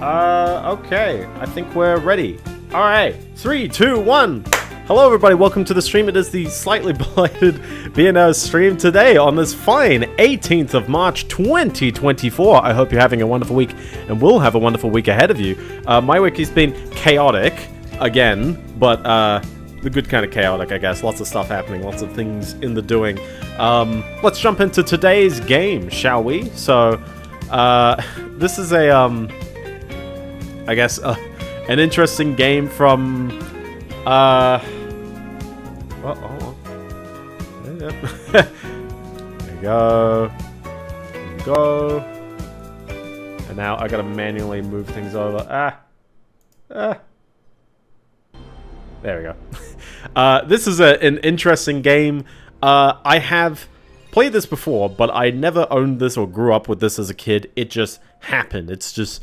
Uh, okay. I think we're ready. All right. Three, two, one. Hello, everybody. Welcome to the stream. It is the slightly belated Biendeo stream today on this fine 18th of March 2024. I hope you're having a wonderful week and will have a wonderful week ahead of you. Uh, my week has been chaotic again, but uh, the good kind of chaotic, I guess. Lots of stuff happening, lots of things in the doing. Um, let's jump into today's game, shall we? So, uh, this is a, um, I guess, uh, an interesting game from, uh, go. there you go. There you go. And now I gotta manually move things over. Ah. Ah. There we go. Uh, this is a, an interesting game. Uh, I have played this before, but I never owned this or grew up with this as a kid. It just happened. It's just,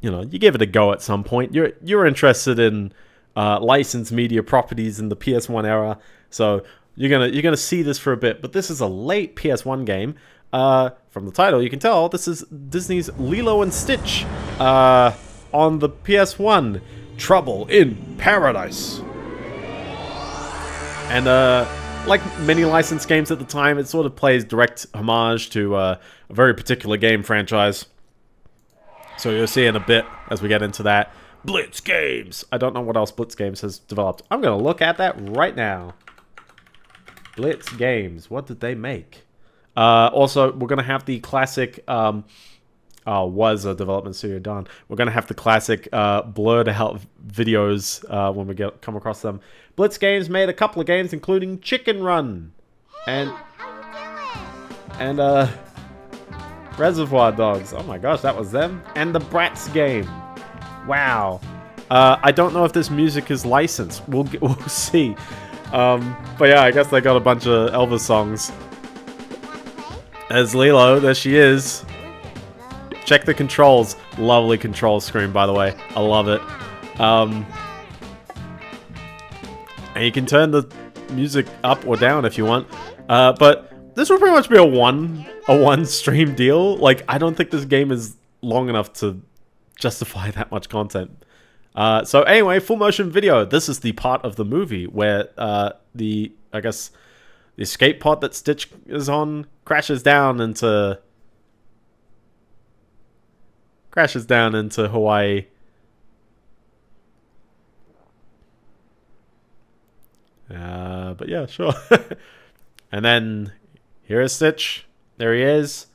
you know, you give it a go at some point. You're you're interested in uh, licensed media properties in the PS1 era, so you're gonna you're gonna see this for a bit. But this is a late PS1 game. Uh, from the title, you can tell this is Disney's Lilo and Stitch uh, on the PS1. Trouble in Paradise. And uh, like many licensed games at the time, it sort of plays direct homage to uh, a very particular game franchise. So you'll see in a bit as we get into that. Blitz Games! I don't know what else Blitz Games has developed. I'm going to look at that right now. Blitz Games. What did they make? Uh, also, we're going to have the classic... Um, uh, was a development studio done. We're gonna have the classic uh, blurred out videos uh, when we get come across them. Blitz Games made a couple of games, including Chicken Run and and uh, Reservoir Dogs. Oh my gosh, that was them. And the Bratz game. Wow. Uh, I don't know if this music is licensed. We'll we'll see. Um, but yeah, I guess they got a bunch of Elvis songs. There's Lilo. There she is. Check the controls. Lovely control screen, by the way. I love it. Um, and you can turn the music up or down if you want. Uh, but this will pretty much be a one a one stream deal. Like I don't think this game is long enough to justify that much content. Uh, so anyway, full motion video. This is the part of the movie where uh, the I guess the escape pod that Stitch is on crashes down into crashes down into Hawaii. Uh, but yeah, sure. and then here is Stitch. There he is.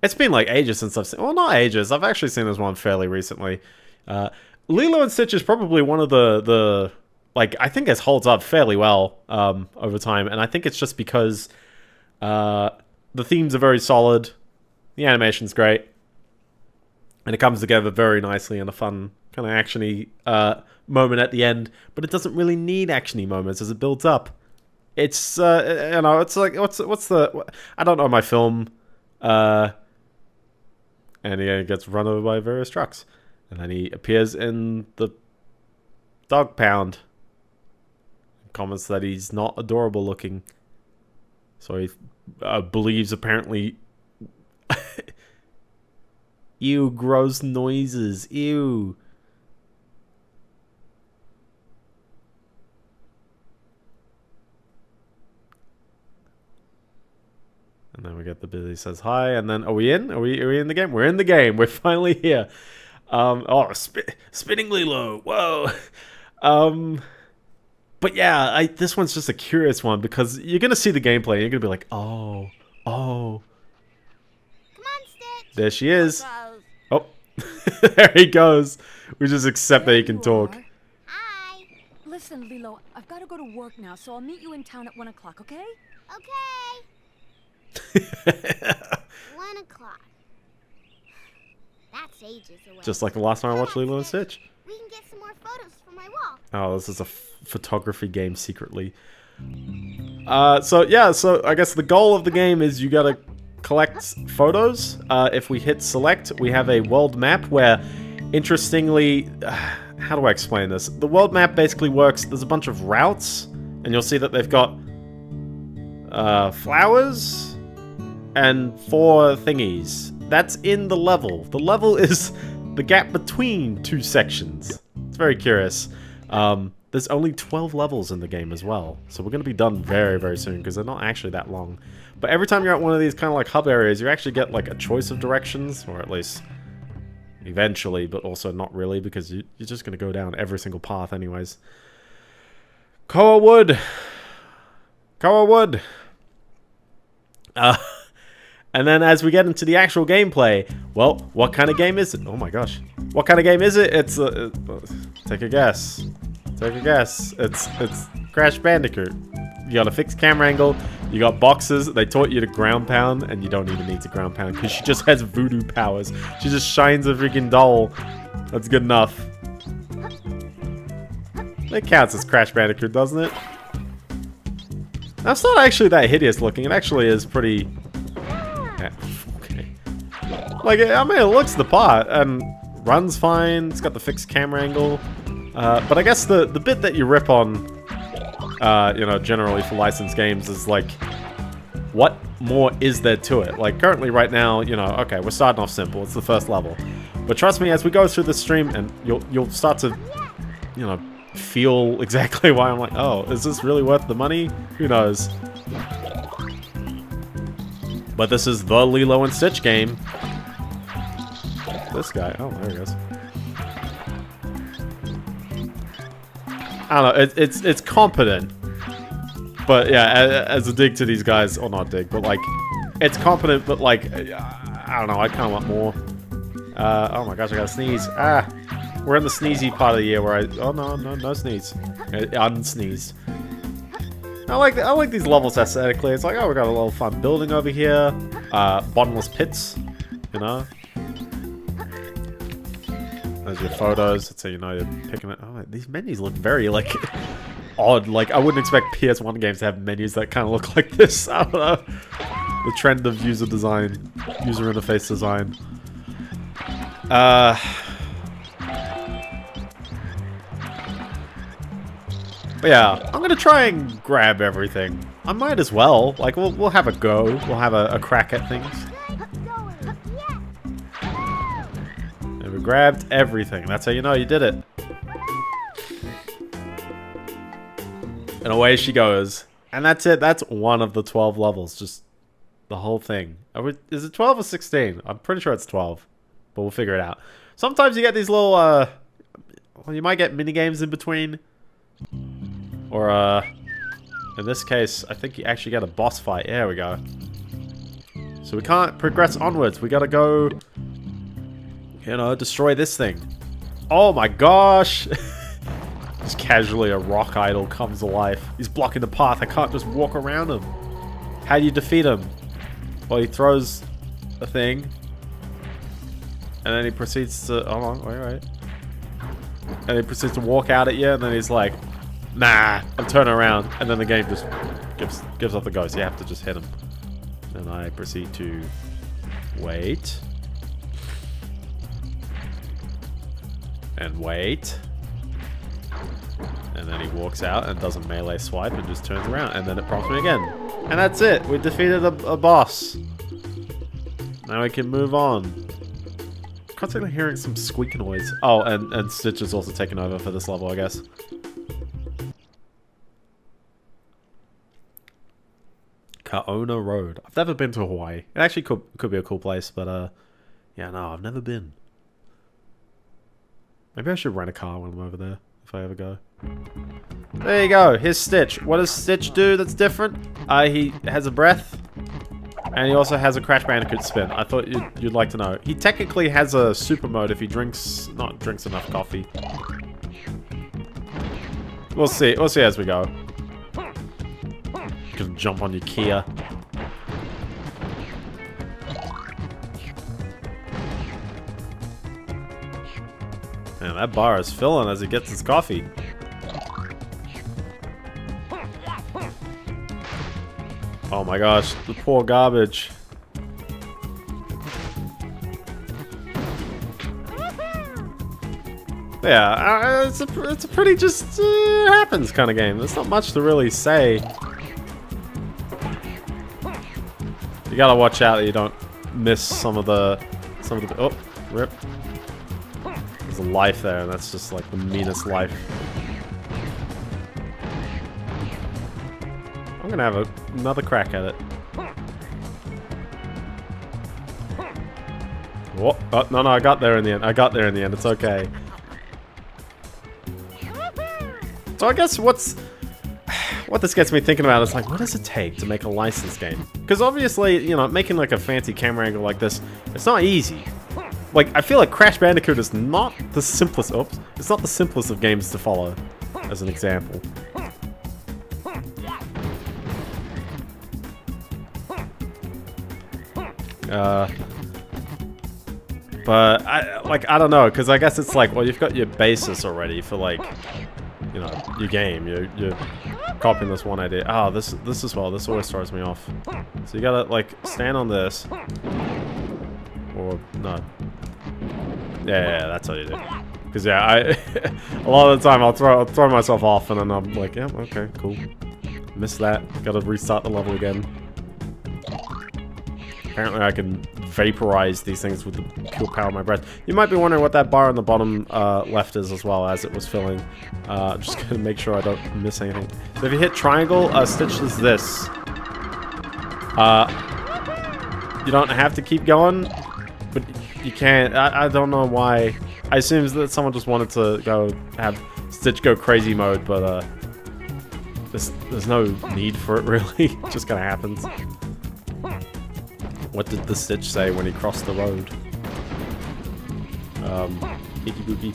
It's been like ages since I've seen. Well, not ages. I've actually seen this one fairly recently. Uh, Lilo and Stitch is probably one of the the like I think it holds up fairly well um, over time, and I think it's just because uh, the themes are very solid. The animation's great. And it comes together very nicely in a fun, kind of actiony uh, moment at the end. But it doesn't really need actiony moments as it builds up. It's, uh, you know, it's like, what's what's the... I don't know my film. Uh, and he gets run over by various trucks. And then he appears in the dog pound. Comments that he's not adorable looking. So he uh, believes apparently Ew, gross noises. Ew. And then we get the busy says hi, and then are we in? Are we are we in the game? We're in the game. We're finally here. Um, oh, spinning Lilo. Whoa. Um, but yeah, I, this one's just a curious one because you're gonna see the gameplay. And you're gonna be like, oh, oh. There she is. Oh, there he goes. We just accept there that he can talk. Are. Hi. Listen, Lilo, I've got to go to work now, so I'll meet you in town at one o'clock. Okay? Okay. one o'clock. That's ages away. Just like the last time I watched Lilo and Stitch. We can get some more photos for my wall. Oh, this is a photography game secretly. Uh, so yeah, so I guess the goal of the game is you gotta collect photos. Uh, if we hit select, we have a world map where, interestingly, uh, how do I explain this? The world map basically works, there's a bunch of routes, and you'll see that they've got uh, flowers and four thingies. that's in the level. The level is the gap between two sections. It's very curious. Um, there's only 12 levels in the game as well, so we're going to be done very, very soon because they're not actually that long. But every time you're at one of these kind of like hub areas, you actually get like a choice of directions, or at least eventually, but also not really because you, you're just going to go down every single path anyways. Koa Wood! Koa Wood! Uh, and then as we get into the actual gameplay, well, what kind of game is it? Oh my gosh. What kind of game is it? It's uh, uh, take a guess. Take a guess. It's it's Crash Bandicoot. You got a fixed camera angle. You got boxes. They taught you to ground pound, and you don't even need to ground pound because she just has voodoo powers. She just shines a freaking doll. That's good enough. It counts as Crash Bandicoot, doesn't it? That's not actually that hideous looking. It actually is pretty... Like, I mean, it looks the part, and runs fine. It's got the fixed camera angle. Uh, but I guess the, the bit that you rip on, uh, you know, generally for licensed games is like, what more is there to it? Like, currently right now, you know, okay, we're starting off simple. It's the first level. But trust me, as we go through the stream, and you'll, you'll start to, you know, feel exactly why I'm like, oh, is this really worth the money? Who knows? But this is the Lilo and Stitch game. This guy, oh, there he goes. I don't know, it, it's it's competent. But yeah, as, a dig to these guys, or not dig, but like, it's competent, but like, I don't know, I kind of want more. Uh, oh my gosh, I gotta sneeze. Ah, we're in the sneezy part of the year where I... Oh, no, no, no sneeze. Uh, unsneeze. I like I like these levels aesthetically. It's like, oh, we got a little fun building over here. Uh, bottomless pits, you know? There's your photos. That's how you know you're picking it. Oh, these menus look very, like, odd. Like, I wouldn't expect PS1 games to have menus that kind of look like this. I don't know. The trend of user design. User interface design. Uh... But yeah, I'm gonna try and grab everything. I might as well. Like, we'll, we'll have a go. We'll have a, a crack at things. Grabbed everything. That's how you know you did it. And away she goes. And that's it. That's one of the 12 levels. Just the whole thing. We, is it 12 or 16? I'm pretty sure it's 12. But we'll figure it out. Sometimes you get these little, uh... Well, you might get mini games in between. Or, uh, in this case, I think you actually get a boss fight. There we go. So we can't progress onwards. We gotta go, you know, destroy this thing. Oh my gosh! just casually a rock idol comes to life. He's blocking the path. I can't just walk around him. How do you defeat him? Well, he throws a thing. And then he proceeds to... Hold on, wait, wait. And he proceeds to walk out at you, and then he's like, Nah, I'm turning around, and then the game just gives gives off the ghost. You have to just hit him. And I proceed to wait. And wait. And then he walks out and does a melee swipe and just turns around. And then it prompts me again. And that's it. We defeated a, a boss. Now we can move on. Constantly hearing some squeak noise. Oh, and, and Stitch is also taken over for this level, I guess. Kaona Road. I've never been to Hawaii. It actually could could be a cool place, but uh, yeah, no, I've never been. Maybe I should rent a car when I'm over there if I ever go. There you go. Here's Stitch. What does Stitch do that's different? Uh, he has a breath. And he also has a Crash Bandicoot spin. I thought you'd, you'd like to know. He technically has a super mode if he drinks... Not drinks enough coffee. We'll see. We'll see as we go can jump on your Kia. Man, that bar is filling as he gets his coffee. Oh my gosh, the poor garbage. Yeah, uh, it's, a, it's a pretty just uh, happens kind of game. There's not much to really say. You gotta watch out that you don't miss some of the some of the oh rip. Life there, and that's just like the meanest life. I'm gonna have a, another crack at it. What? Oh, no, no, I got there in the end. I got there in the end. It's okay. So I guess what's what this gets me thinking about is like, what does it take to make a licensed game? Because obviously, you know, making like a fancy camera angle like this, it's not easy. Like, I feel like Crash Bandicoot is not the simplest. Oops, it's not the simplest of games to follow, as an example. Uh, but I like I don't know because I guess it's like well you've got your basis already for like you know your game you're, you're copying this one idea oh this this as well this always throws me off so you gotta like stand on this or no yeah, yeah, that's how you do because yeah I a lot of the time I'll throw I'll throw myself off and then I'm like yeah okay cool missed that gotta restart the level again Apparently I can vaporize these things with the pure power of my breath. You might be wondering what that bar on the bottom uh, left is as well as it was filling. Uh, just gonna make sure I don't miss anything. So if you hit triangle, uh, Stitch does this. Uh, you don't have to keep going, but you can't. I, I don't know why. I assume that someone just wanted to go have Stitch go crazy mode, but uh, there's, there's no need for it really. it just kind of happens. What did the Stitch say when he crossed the road? Um, Icky.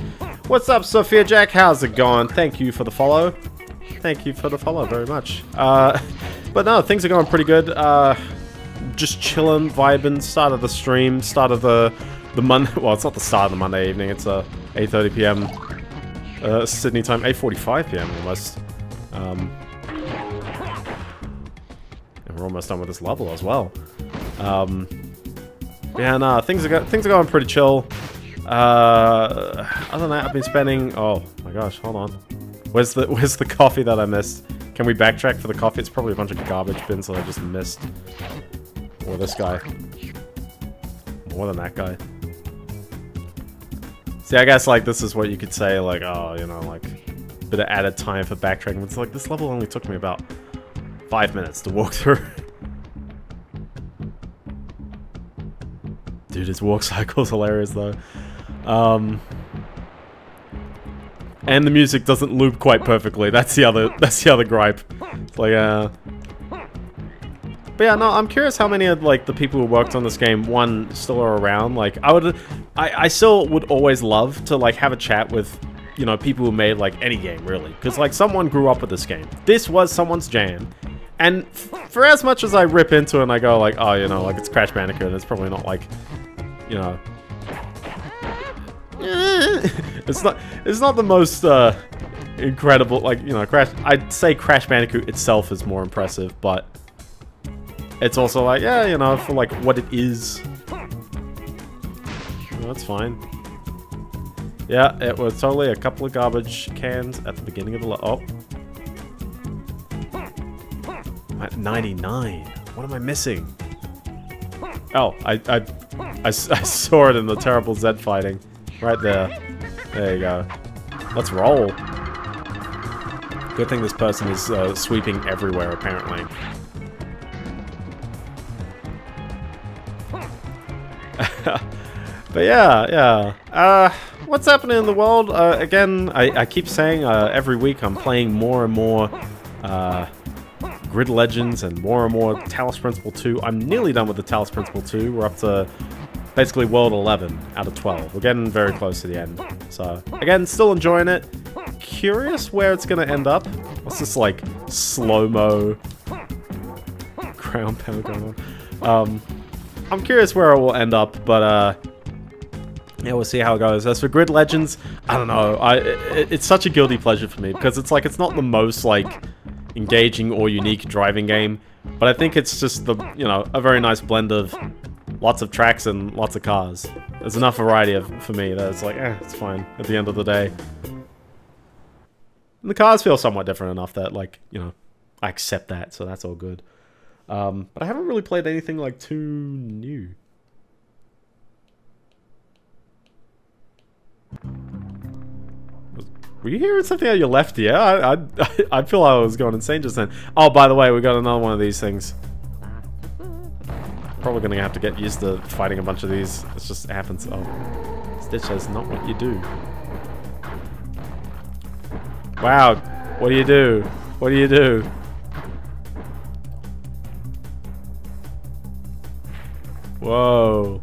What's up, Sophia Jack? How's it going? Thank you for the follow. Thank you for the follow very much. Uh, but no, things are going pretty good. Uh, just chilling, vibing. Start of the stream, start of the the Monday. Well, it's not the start of the Monday evening. It's uh, 8:30 p.m. Uh, Sydney time, 8:45 p.m. almost. Um, and we're almost done with this level as well. Um, yeah, nah, things are go things are going pretty chill. Uh, other than that, I've been spending. Oh my gosh, hold on. Where's the Where's the coffee that I missed? Can we backtrack for the coffee? It's probably a bunch of garbage bins that I just missed. Or this guy. More than that guy. See, I guess like this is what you could say, like, oh, you know, like bit of added time for backtracking. It's like this level only took me about five minutes to walk through. Dude, his walk cycle is hilarious though. Um, and the music doesn't loop quite perfectly. That's the other. That's the other gripe. It's like, uh. But yeah, no, I'm curious how many of like the people who worked on this game one still are around. Like, I would, I, I still would always love to like have a chat with, you know, people who made like any game really, because like someone grew up with this game. This was someone's jam, and for as much as I rip into it and I go like, oh, you know, like it's Crash Bandicoot, it's probably not like, you know, it's not it's not the most uh, incredible like you know Crash. I'd say Crash Bandicoot itself is more impressive, but it's also like yeah, you know, for like what it is, that's fine. Yeah, it was totally a couple of garbage cans at the beginning of the oh. At 99. What am I missing? Oh, I, I, I, I saw it in the terrible Zed fighting. Right there. There you go. Let's roll. Good thing this person is uh, sweeping everywhere, apparently. but yeah, yeah. Uh, what's happening in the world? Uh, again, I, I, keep saying uh, every week I'm playing more and more uh, Grid Legends and more and more Talos Principle 2. I'm nearly done with the Talos Principle 2. We're up to basically world 11 out of 12. We're getting very close to the end. So, again, still enjoying it. Curious where it's going to end up. What's this, like, slow-mo ground pound going on? Um, I'm curious where it will end up, but, uh, yeah, we'll see how it goes. As for Grid Legends, I don't know. I it, It's such a guilty pleasure for me, because it's like, it's not the most, like, engaging or unique driving game, but I think it's just the, you know, a very nice blend of lots of tracks and lots of cars. There's enough variety of, for me that it's like, eh, it's fine at the end of the day. And the cars feel somewhat different enough that, like, you know, I accept that, so that's all good. Um, but I haven't really played anything like too new. Were you hearing something out your left ear? I, I, I feel I was going insane just then. Oh, by the way, we got another one of these things. Probably gonna have to get used to fighting a bunch of these. It just happens. Oh, Stitch is not what you do. Wow, what do you do? What do you do? Whoa.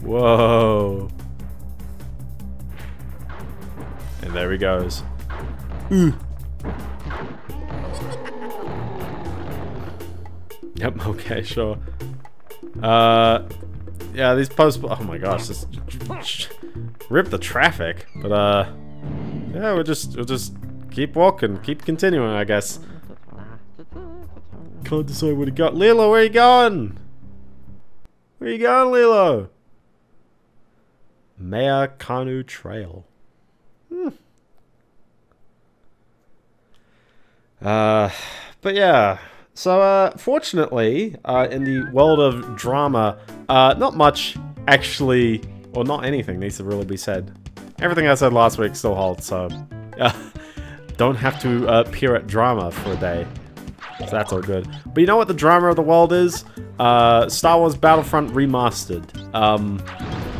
Whoa. And there he goes. Ooh. Yep, okay, sure. Uh, yeah, these posts, oh my gosh, just rip the traffic. But, uh, yeah, we'll just, we'll just keep walking, keep continuing, I guess. Can't decide what he got. Lilo, where you going? Where you going, Lilo? Maya Kanu Trail. Hmm. Uh, but yeah. So, uh, fortunately, uh, in the world of drama, uh, not much actually, or not anything needs to really be said. Everything I said last week still holds, so, uh, don't have to uh, peer at drama for a day. So that's all good. But you know what the drama of the world is? Uh, Star Wars Battlefront Remastered. Um,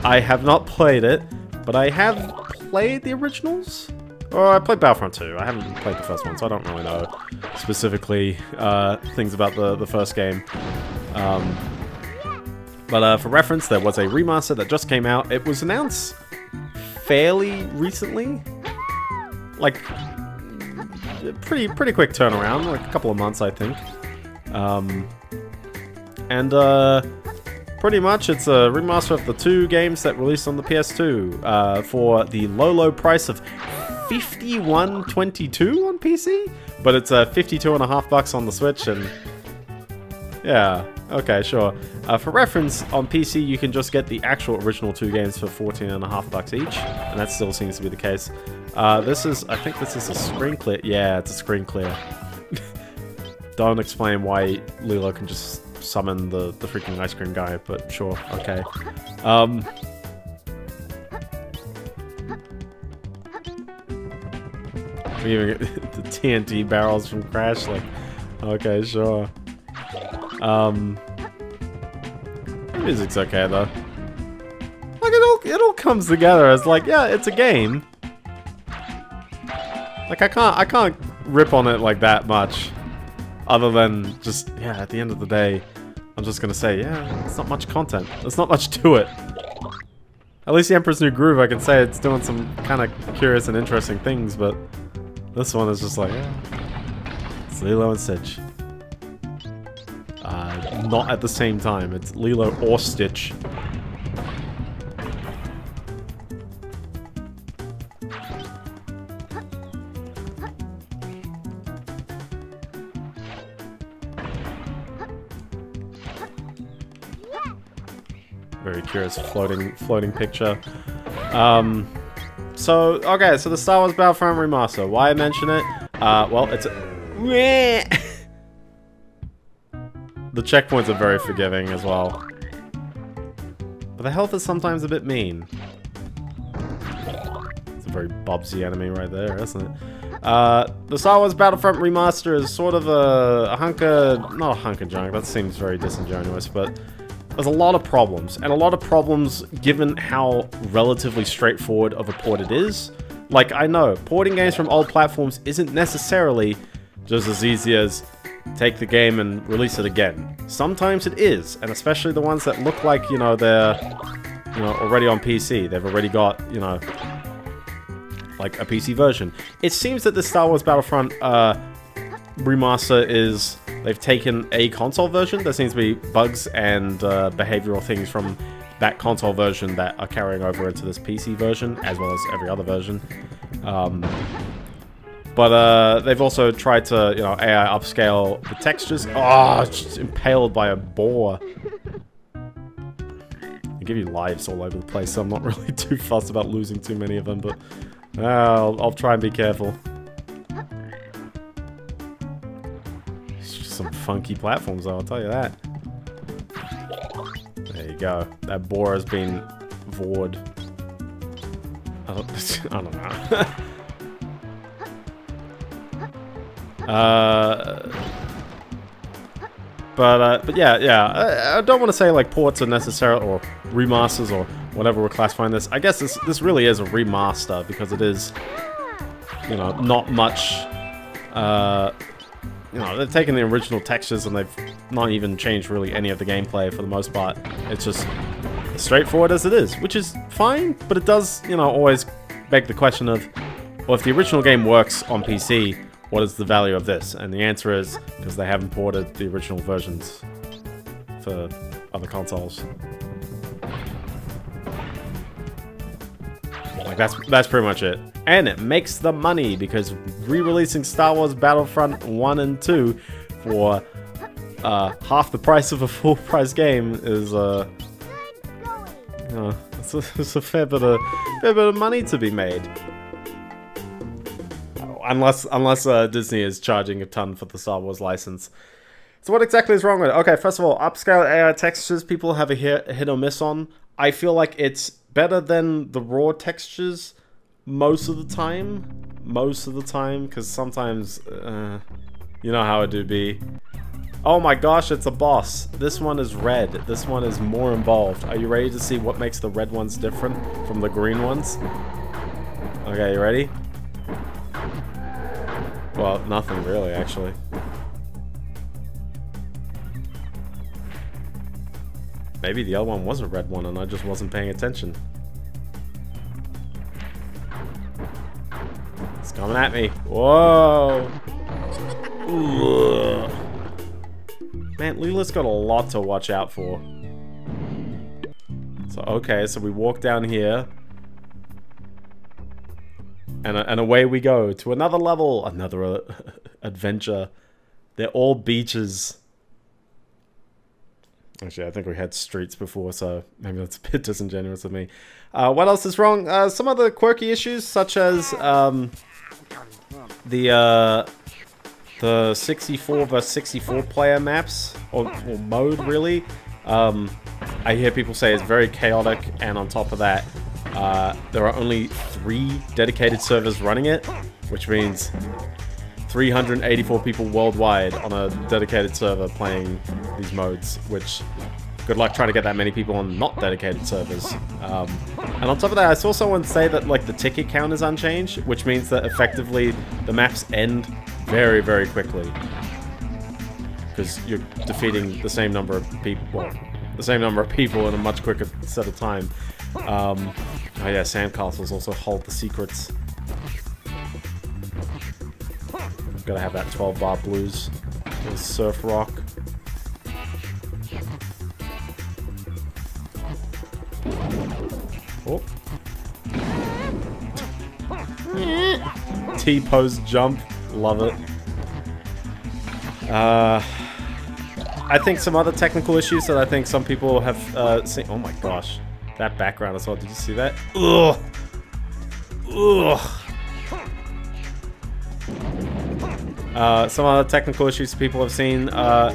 I have not played it, but I have played the originals? Or I played Battlefront 2. I haven't played the first one, so I don't really know specifically uh, things about the, the first game. Um, but uh, for reference, there was a remaster that just came out. It was announced fairly recently. Like, pretty pretty quick turnaround, like a couple of months, I think. Um, and uh, pretty much it's a remaster of the two games that released on the PS2 uh, for the low low price of 51.22 on PC, but it's uh, 52 and a half bucks on the Switch, and yeah, okay, sure. Uh, for reference, on PC you can just get the actual original two games for 14 and a half bucks each, and that still seems to be the case. Uh, this is, I think this is a screen clear. Yeah, it's a screen clear. Don't explain why Lilo can just summon the, the freaking ice cream guy, but sure, okay. Um, we even get the TNT barrels from Crash, like, okay, sure. Um, music's okay though. Like it all, it all comes together as like, yeah, it's a game. Like I can't, I can't rip on it like that much, other than just, yeah, at the end of the day, I'm just gonna say, yeah, it's not much content. There's not much to it. At least the Emperor's New Groove, I can say it's doing some kind of curious and interesting things, but this one is just like, yeah, it's Lilo and Stitch. Uh, not at the same time. It's Lilo or Stitch. Very curious floating floating picture. Um, so, okay, so the Star Wars Battlefront Remaster. Why I mention it? Uh, well, it's a... the checkpoints are very forgiving as well. But the health is sometimes a bit mean. It's a very Bobsy enemy right there, isn't it? Uh, the Star Wars Battlefront Remaster is sort of a, a hunk of... Not a hunk of junk, that seems very disingenuous, but... There's a lot of problems, and a lot of problems given how relatively straightforward of a port it is. Like, I know, porting games from old platforms isn't necessarily just as easy as take the game and release it again. Sometimes it is, and especially the ones that look like, you know, they're, you know, already on PC. They've already got, you know, like a PC version. It seems that the Star Wars Battlefront uh, remaster is they've taken a console version. There seems to be bugs and uh, behavioral things from that console version that are carrying over into this PC version, as well as every other version. Um, but uh, they've also tried to, you know, AI upscale the textures. Oh, it's just impaled by a boar. They give you lives all over the place, so I'm not really too fussed about losing too many of them, but uh, I'll, I'll try and be careful. It's just some funky platforms, though, I'll tell you that. There you go. That boar has been vored. I don't, I don't know. uh, but uh, but yeah, yeah. I, I don't want to say like ports are necessary or remasters or whatever we're classifying this. I guess this this really is a remaster because it is, you know, not much. Uh, you know, they've taken the original textures and they've not even changed really any of the gameplay for the most part. It's just straightforward as it is, which is fine, but it does, you know, always beg the question of, well, if the original game works on PC, what is the value of this? And the answer is because they haven't ported the original versions for other consoles. Like that's that's pretty much it. And it makes the money because re-releasing Star Wars Battlefront 1 and 2 for uh, half the price of a full price game is uh, uh it's, a, it's a fair bit of fair bit of money to be made. Unless unless uh, Disney is charging a ton for the Star Wars license. So what exactly is wrong with it? Okay, first of all, upscale AI textures people have a hit, hit or miss on. I feel like it's better than the raw textures most of the time. Most of the time, because sometimes, uh, you know how it do be. Oh my gosh, it's a boss. This one is red. This one is more involved. Are you ready to see what makes the red ones different from the green ones? Okay, you ready? Well, nothing really, actually. Maybe the other one was a red one and I just wasn't paying attention. It's coming at me. Whoa! Man, Lilo's got a lot to watch out for. So, okay, so we walk down here. And, and away we go to another level, another uh, adventure. They're all beaches. Actually, I think we had streets before, so maybe that's a bit disingenuous of me. Uh, what else is wrong? Uh, some other quirky issues, such as um, the uh, the 64 versus 64 player maps, or, or mode really. Um, I hear people say it's very chaotic, and on top of that, uh, there are only three dedicated servers running it, which means 384 people worldwide on a dedicated server playing these modes, which good luck trying to get that many people on not dedicated servers. Um, and on top of that, I saw someone say that like the ticket count is unchanged, which means that effectively the maps end very, very quickly. Because you're defeating the same number of people, well, the same number of people in a much quicker set of time. Um, oh yeah, sandcastles also hold the secrets. Gotta have that 12 bar blues. Little surf rock. Oh. T-pose jump. Love it. Uh, I think some other technical issues that I think some people have uh, seen. Oh my gosh. That background as well. Did you see that? Ugh. Ugh. Uh, some other technical issues people have seen. Uh,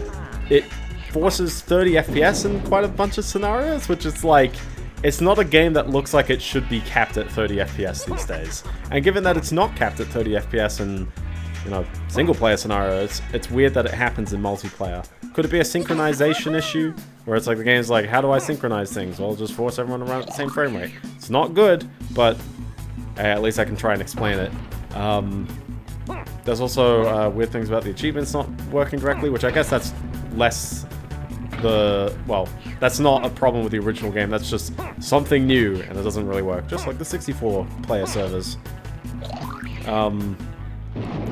it forces 30 FPS in quite a bunch of scenarios, which is like, it's not a game that looks like it should be capped at 30 FPS these days. And given that it's not capped at 30 FPS in, you know, single player scenarios, it's weird that it happens in multiplayer. Could it be a synchronization issue? Where it's like the game's like, how do I synchronize things? Well, just force everyone around at the same frame rate. It's not good, but uh, at least I can try and explain it. Um, there's also uh, weird things about the achievements not working directly, which I guess that's less the... Well, that's not a problem with the original game. That's just something new, and it doesn't really work. Just like the 64-player servers. Um,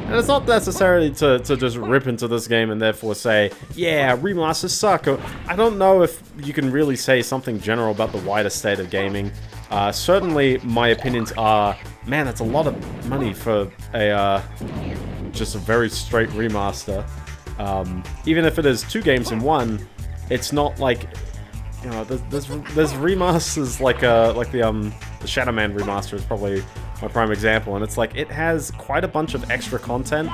and it's not necessarily to, to just rip into this game and therefore say, yeah, remasters suck. I don't know if you can really say something general about the wider state of gaming. Uh, certainly, my opinions are, man, that's a lot of money for a uh, just a very straight remaster. Um, even if it is two games in one, it's not like you know, there's there's, there's remasters like uh like the um the Shadow Man remaster is probably my prime example, and it's like it has quite a bunch of extra content,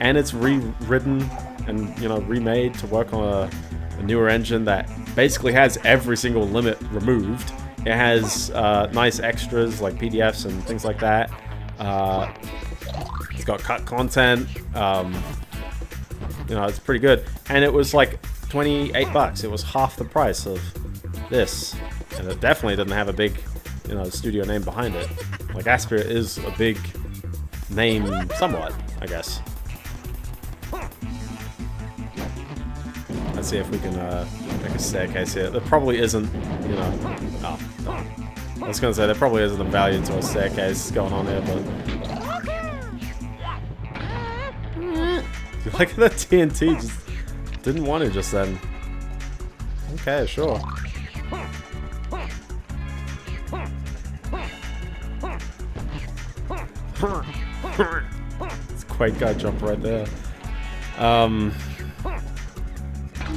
and it's rewritten and you know remade to work on a, a newer engine that basically has every single limit removed, It has uh, nice extras like PDFs and things like that. Uh, it's got cut content. Um, you know, it's pretty good. And it was like 28 bucks. It was half the price of this. And it definitely doesn't have a big, you know, studio name behind it. Like Aspyr is a big name somewhat, I guess. Let's see if we can uh, make a staircase here. There probably isn't, you know... Oh, I was to say, there probably isn't a value to a staircase going on here, but... Look at the TNT, just didn't want it just then. Okay, sure. Quite guy jump right there. Um,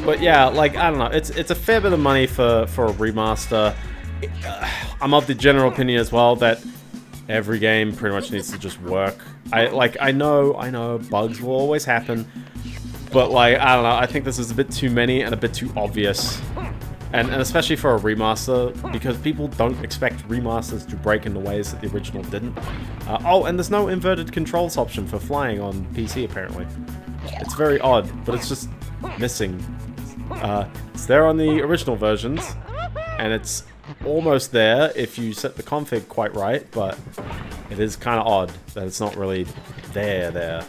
but yeah, like I don't know, it's it's a fair bit of money for for a remaster. I'm of the general opinion as well that every game pretty much needs to just work. I like I know I know bugs will always happen, but like I don't know, I think this is a bit too many and a bit too obvious. And, and especially for a remaster, because people don't expect remasters to break in the ways that the original didn't. Uh, oh, and there's no inverted controls option for flying on PC, apparently. It's very odd, but it's just missing. Uh, it's there on the original versions, and it's almost there if you set the config quite right, but it is kind of odd that it's not really there there.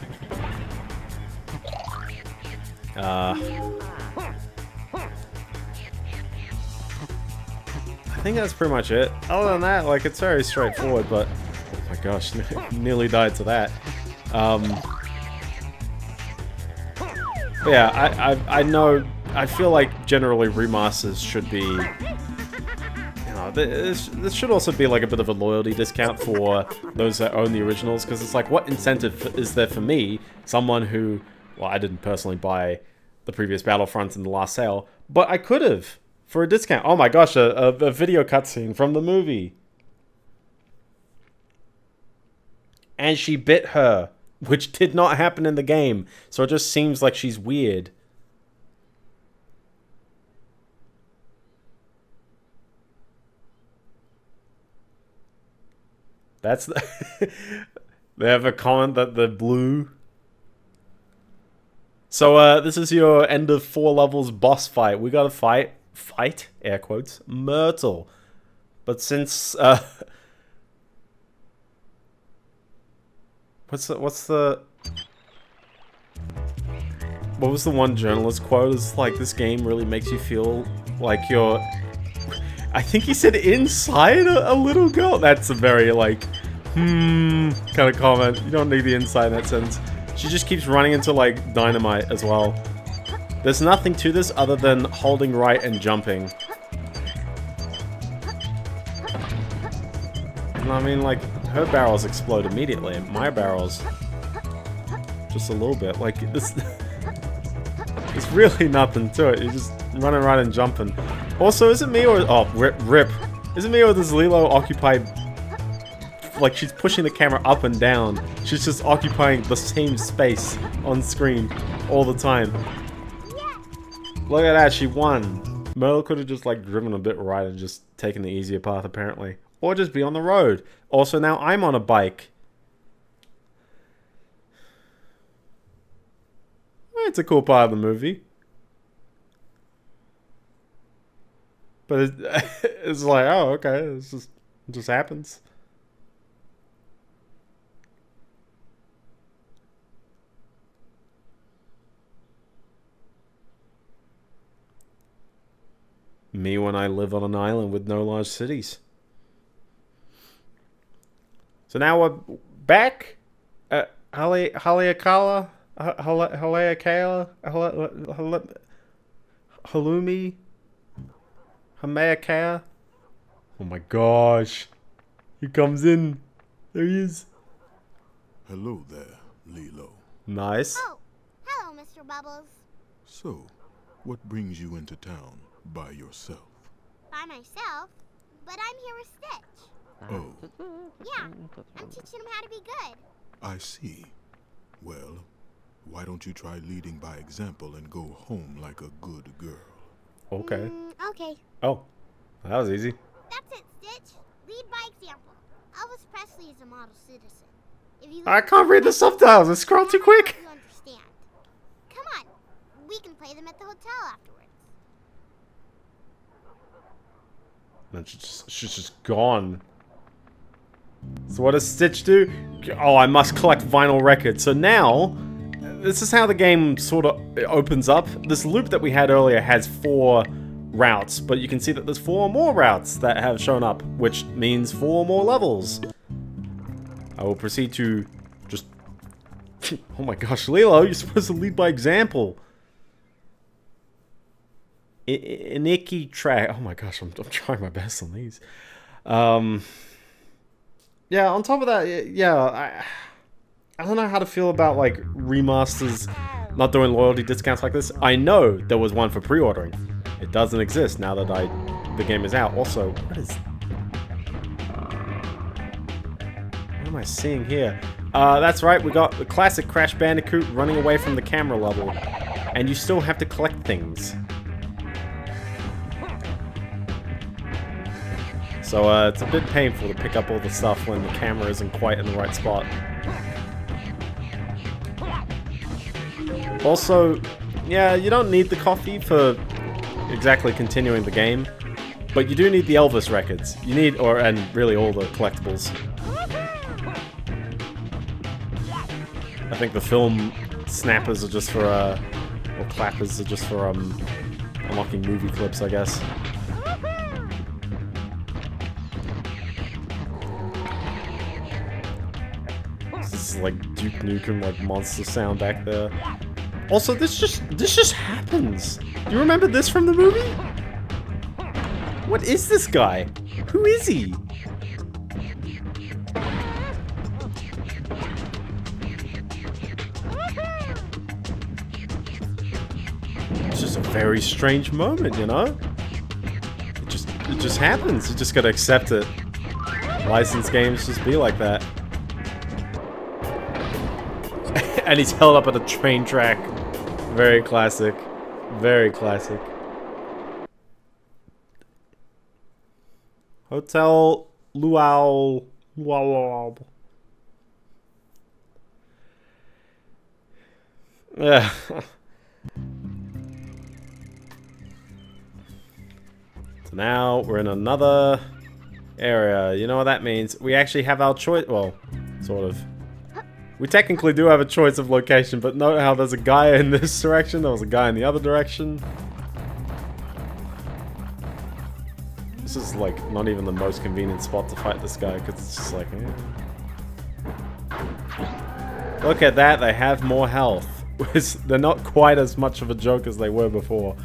Uh, think that's pretty much it. Other than that, like, it's very straightforward, but... Oh my gosh, nearly died to that. Um, yeah, I, I, I know... I feel like generally remasters should be... You know, this, this should also be like a bit of a loyalty discount for those that own the originals, because it's like, what incentive is there for me, someone who... Well, I didn't personally buy the previous Battlefront in the last sale, but I could have for a discount. Oh my gosh, a, a, a video cutscene from the movie. And she bit her, which did not happen in the game, so it just seems like she's weird. That's the they have a comment that the blue. So uh, this is your end of four levels boss fight. We got to fight fight, air quotes, Myrtle. But since, uh... What's the, what's the... What was the one journalist quote? It's like, this game really makes you feel like you're... I think he said inside a, a little girl? That's a very, like, hmm, kind of comment. You don't need the inside in that sense. She just keeps running into, like, dynamite as well. There's nothing to this other than holding right and jumping. And I mean, like, her barrels explode immediately. My barrels... Just a little bit. Like, this... There's really nothing to it. You're just running around and jumping. Also, is it me or... Oh, rip. rip. Is it me or does Lilo occupy... Like, she's pushing the camera up and down. She's just occupying the same space on screen all the time. Look at that, she won. Myrtle could have just like driven a bit right and just taken the easier path apparently. Or just be on the road. Also now I'm on a bike. It's a cool part of the movie. But it's, it's like, oh, okay, this just, it just happens. Me when I live on an island with no large cities. So now we're back at Haleakala, Haleakala, Halloumi, Hamayakaya. Oh my gosh. He comes in. There he is. Hello there, Lilo. Nice. Oh, hello, Mr. Bubbles. So, what brings you into town? By yourself? By myself? But I'm here with Stitch. Oh. Yeah, I'm teaching him how to be good. I see. Well, why don't you try leading by example and go home like a good girl? Okay. Mm, okay. Oh, that was easy. That's it, Lily is a model citizen. If you I can't read the subtitles. It's scroll too quick. You understand. Come on. We can play them at the hotel afterwards. And she's just, she's just gone. So what does Stitch do? Oh, I must collect vinyl records. So now, this is how the game sort of opens up. This loop that we had earlier has four routes, but you can see that there's four more routes that have shown up, which means four more levels. I will proceed to just... oh my gosh, Lilo, you're supposed to lead by example. Nikki track. Oh my gosh, I'm, I'm trying my best on these. Um, yeah, on top of that, yeah, I, I don't know how to feel about like remasters not doing loyalty discounts like this. I know there was one for pre-ordering. It doesn't exist now that I the game is out. Also, what is what am I seeing here? Uh, that's right, we got the classic Crash Bandicoot running away from the camera level, and you still have to collect things. So uh, it's a bit painful to pick up all the stuff when the camera isn't quite in the right spot. Also, yeah, you don't need the coffee for exactly continuing the game, but you do need the Elvis records. You need, or and really all the collectibles. I think the film snappers are just for, uh, or clappers are just for um, unlocking movie clips, I guess. Like Duke Nukem, like monster sound back there. Also, this just this just happens. Do you remember this from the movie? What is this guy? Who is he? It's just a very strange moment, you know? It just it just happens. You just gotta accept it. Licensed games just be like that. and he's held up at a train track. Very classic. Very classic. Hotel Luau. Luau. Yeah. so now we're in another area. You know what that means? We actually have our choice. Well, sort of. We technically do have a choice of location, but note how there's a guy in this direction, there was a guy in the other direction. This is like not even the most convenient spot to fight this guy, because it's just like, eh. Look at that, they have more health. They're not quite as much of a joke as they were before.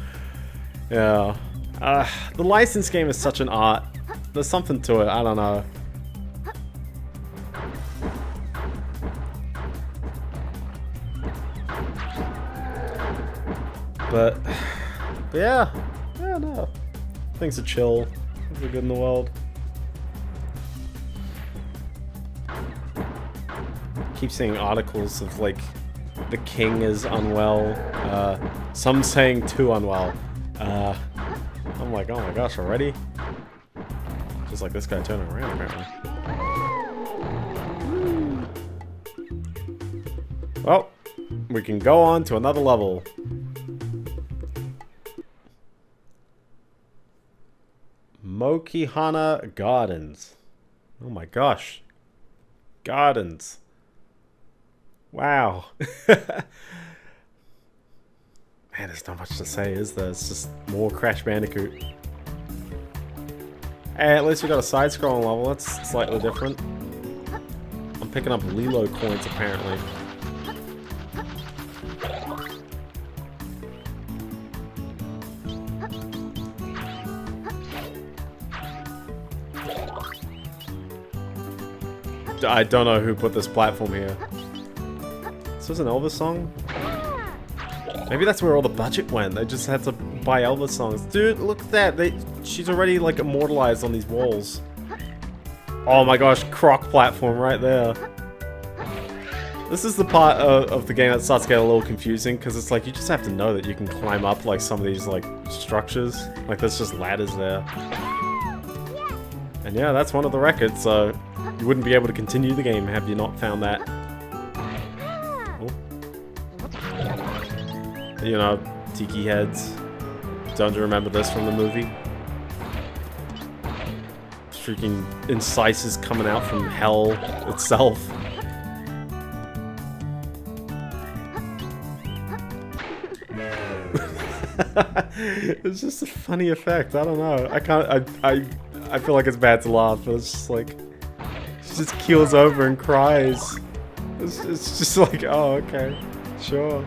Yeah. Uh, the license game is such an art. There's something to it, I don't know. But, but yeah, yeah, no. Things are chill. Things are good in the world. Keep seeing articles of like the king is unwell. Uh, some saying too unwell. Uh, I'm like, oh my gosh, already? Just like this guy turning around apparently. Well, we can go on to another level. Mokihana Gardens. Oh my gosh. Gardens. Wow. Man, there's not much to say, is there? It's just more Crash Bandicoot. Hey, at least we got a side-scrolling level. That's slightly different. I'm picking up Lilo coins, apparently. I don't know who put this platform here. This was an Elvis song? Maybe that's where all the budget went. They just had to buy Elvis songs. Dude, look at that. They, she's already like immortalized on these walls. Oh my gosh, croc platform right there. This is the part of, of the game that starts to get a little confusing because it's like you just have to know that you can climb up like some of these like structures. Like there's just ladders there. And yeah, that's one of the records, so you wouldn't be able to continue the game have you not found that. Oh. You know, tiki heads. Don't you remember this from the movie? Freaking incisors coming out from hell itself. it's just a funny effect. I don't know. I can't. I. I. I feel like it's bad to laugh, but it's just like just keels over and cries. It's, it's just like, oh, okay, sure.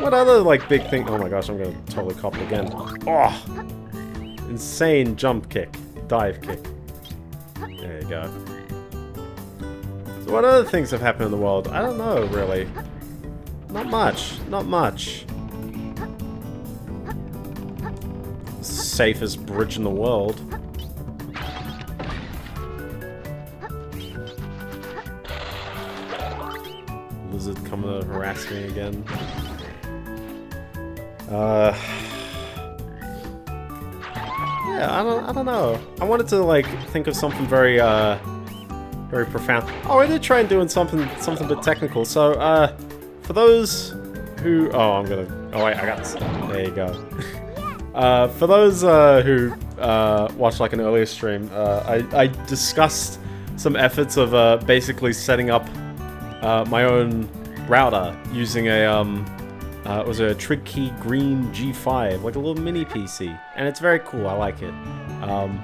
What other like big thing? Oh my gosh, I'm gonna totally cop it again. Oh, insane jump kick, dive kick. There you go. So what other things have happened in the world? I don't know really. Not much. Not much. Safest bridge in the world. Lizard coming to harass me again. Uh... Yeah, I don't, I don't know. I wanted to, like, think of something very, uh... Very profound. Oh, I did try and doing something, something a bit technical. So, uh... For those who... Oh, I'm gonna... Oh, wait, I got this. There you go. uh, for those uh, who uh, watched like an earlier stream, uh, I, I discussed some efforts of uh, basically setting up uh, my own router using a... Um, uh, it was a Trigkey Green G5, like a little mini PC. And it's very cool, I like it. Um,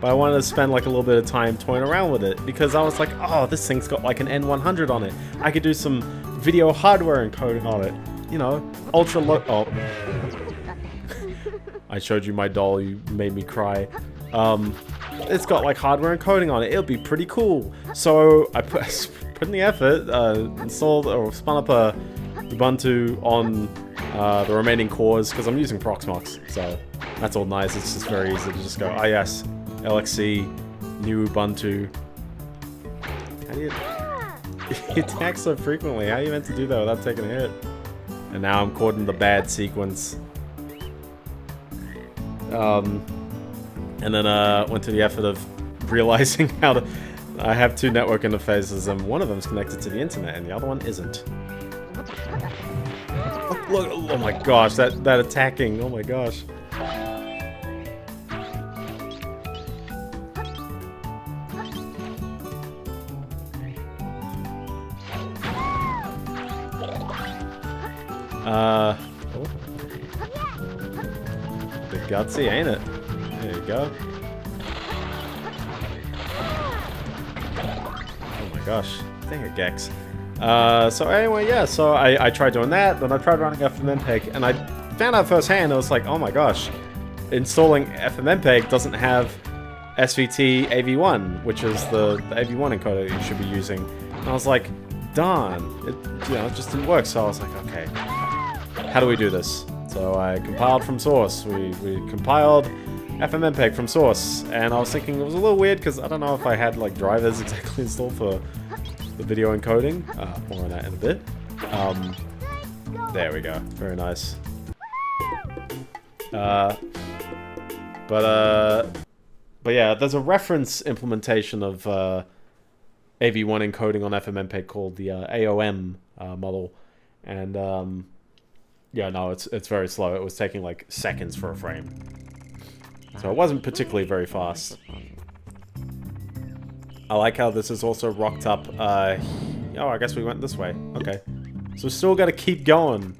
but I wanted to spend like a little bit of time toying around with it because I was like, oh, this thing's got like an N100 on it. I could do some video hardware encoding on it. You know, ultra low. Oh. I showed you my doll, you made me cry. Um, it's got like hardware encoding on it. It'll be pretty cool. So I put, put in the effort, uh, installed or spun up a Ubuntu on uh, the remaining cores because I'm using Proxmox. So that's all nice. It's just very easy to just go, ah yes, LXC, new Ubuntu. How do you... he attacks so frequently. How are you meant to do that without taking a hit? And now I'm caught in the bad sequence. Um, and then uh, went to the effort of realizing how to... I have two network interfaces and one of them is connected to the internet and the other one isn't. Look, look, oh my gosh, that, that attacking, oh my gosh. Uh, oh. Bit gutsy, ain't it? There you go. My gosh. Dang it, Gex. Uh, so anyway, yeah, so I, I tried doing that, then I tried running FFmpeg, and I found out firsthand, I was like, oh my gosh, installing FFmpeg doesn't have SVT AV1, which is the, the AV1 encoder you should be using. And I was like, darn, it, you know, it just didn't work, so I was like, okay, how do we do this? So I compiled from source. We, we compiled FFmpeg from source, and I was thinking it was a little weird because I don't know if I had like drivers exactly installed for the video encoding. Uh, more on that in a bit. Um, there we go. Very nice. Uh, but uh, but yeah, there's a reference implementation of uh, AV1 encoding on FFmpeg called the uh, AOM uh, model, and um, yeah, no, it's it's very slow. It was taking like seconds for a frame, so it wasn't particularly very fast. I like how this is also rocked up. Uh, oh, I guess we went this way. Okay. So we still got to keep going.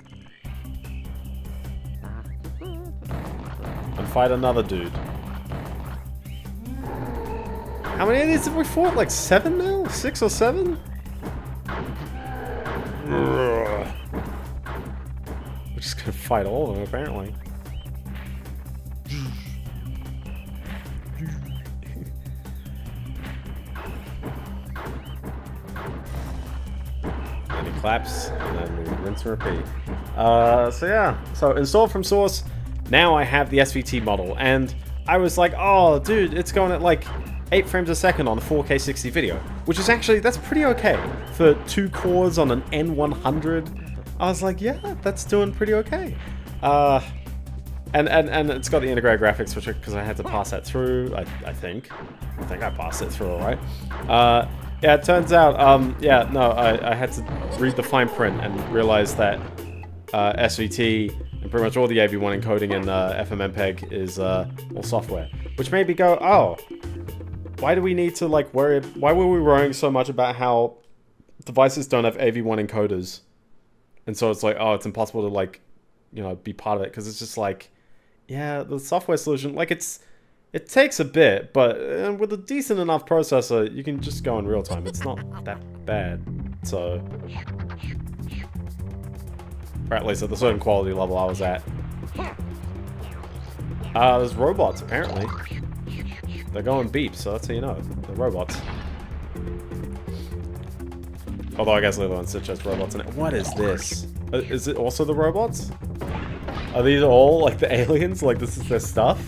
And fight another dude. How many of these have we fought? Like seven now? Six or seven? We're just gonna fight all of them, apparently. Claps, and then we rinse and repeat. Uh, so yeah, so install from source. Now I have the SVT model, and I was like, oh, dude, it's going at like 8 frames a second on a 4K 60 video, which is actually, that's pretty okay. For two cores on an N100, I was like, yeah, that's doing pretty okay. Uh, and, and, and it's got the integrated graphics, which because I had to pass that through, I, I think. I think I passed it through all right. Uh, yeah, it turns out, um, yeah, no, I, I had to read the fine print and realize that uh, SVT and pretty much all the AV1 encoding in uh, FFmpeg is uh, all software. Which made me go, oh, why do we need to like worry? Why were we worrying so much about how devices don't have AV1 encoders? And so it's like, oh, it's impossible to like, you know, be part of it because it's just like, yeah, the software solution, like it's, it takes a bit, but uh, with a decent enough processor, you can just go in real time. It's not that bad. So, or at least at the certain quality level I was at. Uh, there's robots, apparently. They're going beep, so that's how you know. They're robots. Although I guess Lilo and Stitch has robots in it. What is this? Uh, Is it also the robots? Are these all like the aliens? Like this is their stuff?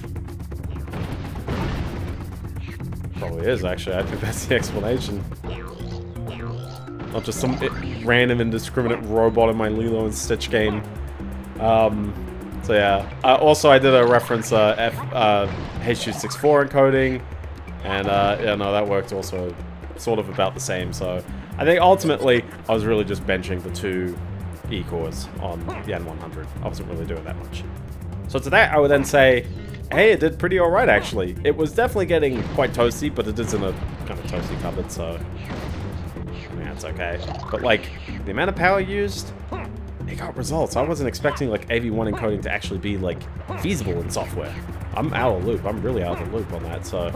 Probably is actually. I think that's the explanation. Not just some random indiscriminate robot in my Lilo and Stitch game. Um, so yeah. Uh, also, I did a reference uh, F uh, H264 encoding, and uh, yeah, no, that worked also sort of about the same. So I think ultimately I was really just benching the two E cores on the N100. I wasn't really doing that much. So to that, I would then say, hey, it did pretty alright actually. It was definitely getting quite toasty, but it is in a kind of toasty cupboard, so Yeah, it's okay. But like, the amount of power used, it got results. I wasn't expecting like AV1 encoding to actually be like feasible in software. I'm out of loop. I'm really out of the loop on that, so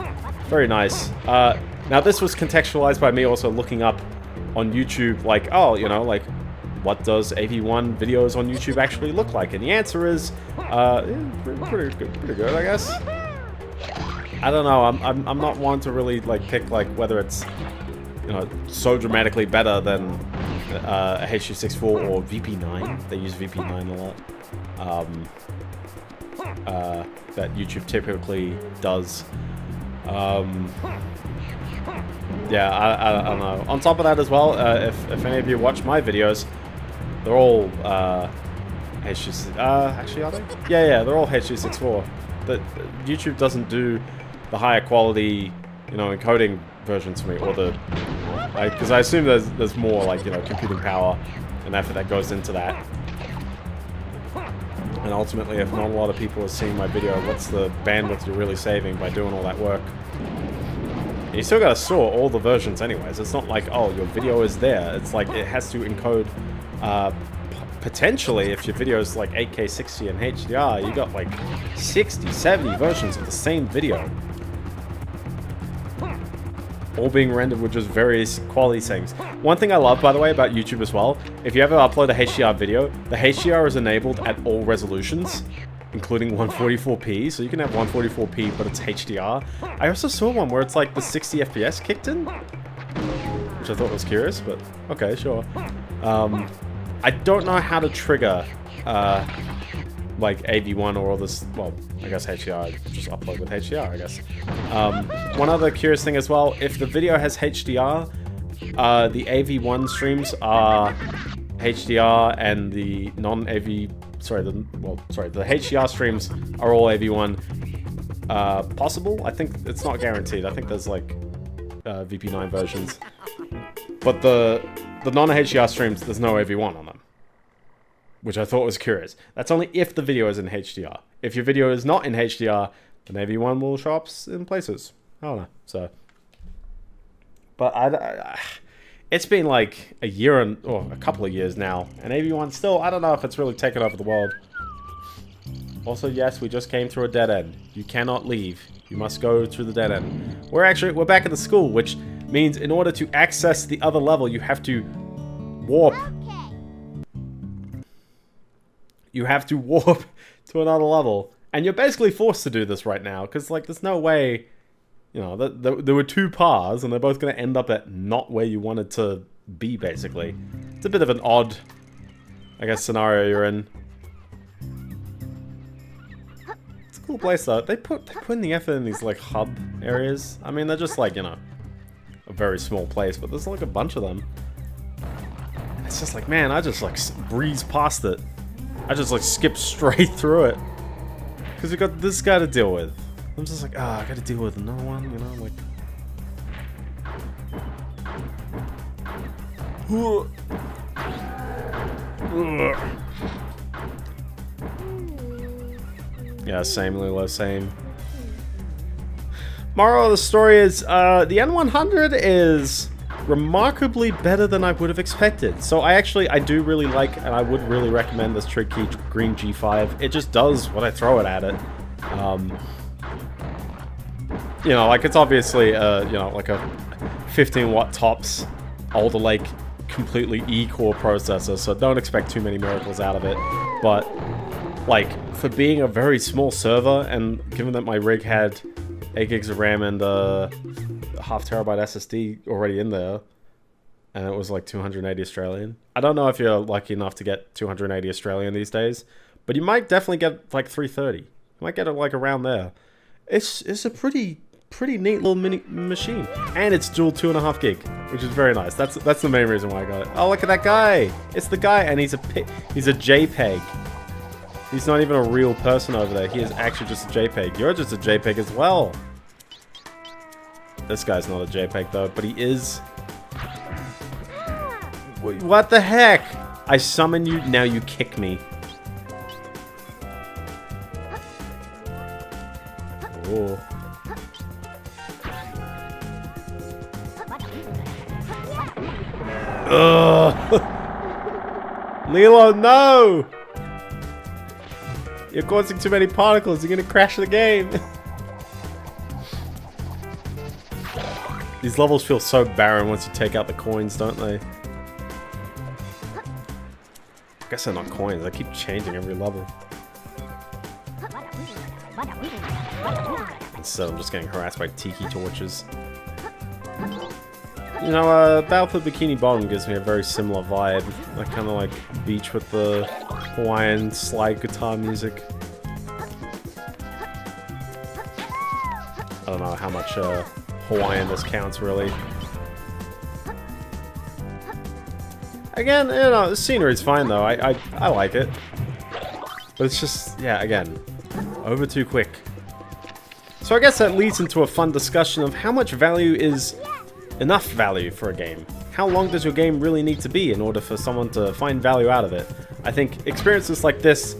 very nice. Uh, now this was contextualized by me also looking up on YouTube, like, oh, you know, like, what does AV1 videos on YouTube actually look like? And the answer is, uh, pretty, pretty good, pretty good, I guess. I don't know. I'm, I'm, I'm not one to really like pick like whether it's you know so dramatically better than uh, a H264 or VP9. They use VP9 a lot. Um, uh, that YouTube typically does. Um, yeah, I, I, I don't know. On top of that as well, uh, if, if any of you watch my videos, they're all uh, H2... Uh, actually, are they? Yeah, yeah, they're all H264. But YouTube doesn't do the higher quality, you know, encoding versions for me, or the... Because I assume there's, there's more, like, you know, computing power and effort that goes into that. And ultimately, if not a lot of people are seeing my video, what's the bandwidth you're really saving by doing all that work? You still gotta store all the versions anyways. It's not like, oh, your video is there. It's like, it has to encode, uh, potentially, if your video is like 8K 60 and HDR, you got like 60, 70 versions of the same video. All being rendered with just various quality settings. One thing I love, by the way, about YouTube as well, if you ever upload a HDR video, the HDR is enabled at all resolutions including 144p, so you can have 144p, but it's HDR. I also saw one where it's like the 60 FPS kicked in, which I thought was curious, but okay, sure. Um, I don't know how to trigger, uh, like AV1 or all this, well, I guess HDR, just upload with HDR, I guess. Um, one other curious thing as well, if the video has HDR, uh, the AV1 streams are HDR and the non-AV, sorry, the well, sorry, the HDR streams are all AV1 uh, possible. I think it's not guaranteed. I think there's like uh, VP9 versions, but the the non-HDR streams there's no AV1 on them, which I thought was curious. That's only if the video is in HDR. If your video is not in HDR, then AV1 will show up in places. I don't know. So, but I. I it's been like a year and or a couple of years now, and AV1 still, I don't know if it's really taken over the world. Also, yes, we just came through a dead end. You cannot leave. You must go through the dead end. We're actually, we're back at the school, which means in order to access the other level, you have to warp. Okay. You have to warp to another level. And you're basically forced to do this right now, because, like, there's no way... You know, th th there were two paths, and they're both going to end up at not where you wanted to be, basically. It's a bit of an odd, I guess, scenario you're in. Cool place, though. They put, they put in the effort in these, like, hub areas. I mean, they're just, like, you know, a very small place, but there's, like, a bunch of them. It's just like, man, I just, like, breeze past it. I just, like, skip straight through it. Because we got this guy to deal with. I'm just like, ah, I gotta deal with another one, you know, like... Yeah, same, Lilo, same. Moral of the story is, uh, the N100 is remarkably better than I would have expected. So I actually, I do really like, and I would really recommend this Trigkey Green G5. It just does what I throw it at it. Um, you know, like it's obviously, uh, you know, like a 15 watt tops Alder Lake completely E-core processor, so don't expect too many miracles out of it. But, like, for being a very small server, and given that my rig had 8 gigs of RAM and a half terabyte SSD already in there, and it was like 280 Australian. I don't know if you're lucky enough to get 280 Australian these days, but you might definitely get like 330. You might get it like around there. It's it's a pretty pretty neat little mini machine, and it's dual two and a half gig, which is very nice. That's that's the main reason why I got it. Oh look at that guy! It's the guy, and he's a he's a JPEG. He's not even a real person over there. He is actually just a JPEG. You're just a JPEG as well. This guy's not a JPEG though, but he is. What the heck? I summon you, now you kick me. Oh. Ugh. Lilo, no! You're causing too many particles. You're gonna crash the game. These levels feel so barren once you take out the coins, don't they? I guess they're not coins. They keep changing every level. Instead, I'm just getting harassed by tiki torches. You know, uh, Battle for Bikini Bottom gives me a very similar vibe. That kind of like beach with the Hawaiian slide guitar music. I don't know how much uh, Hawaiian this counts, really. Again, you know, the scenery's fine, though. I, I, I like it. But it's just, yeah, again, over too quick. So I guess that leads into a fun discussion of how much value is enough value for a game. How long does your game really need to be in order for someone to find value out of it? I think experiences like this,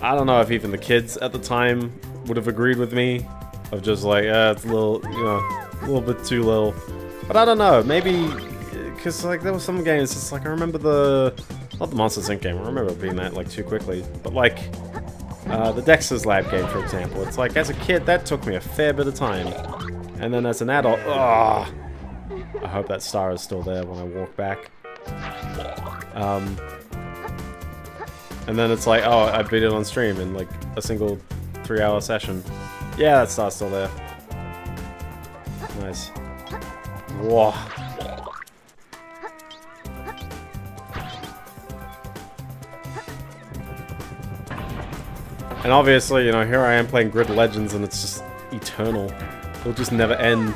I don't know if even the kids at the time would have agreed with me, of just like, uh, it's a little, you know, a little bit too little. But I don't know, maybe, because like there were some games, it's like I remember the, not the Monsters Inc. game, I remember being that like too quickly, but like, uh, the Dexter's Lab game, for example, it's like as a kid that took me a fair bit of time, and then as an adult, ugh, I hope that star is still there when I walk back. Um, and then it's like, oh, I beat it on stream in like a single three-hour session. Yeah, that star's still there. Nice. Whoa. And obviously, you know, here I am playing Grid Legends and it's just eternal. It'll just never end.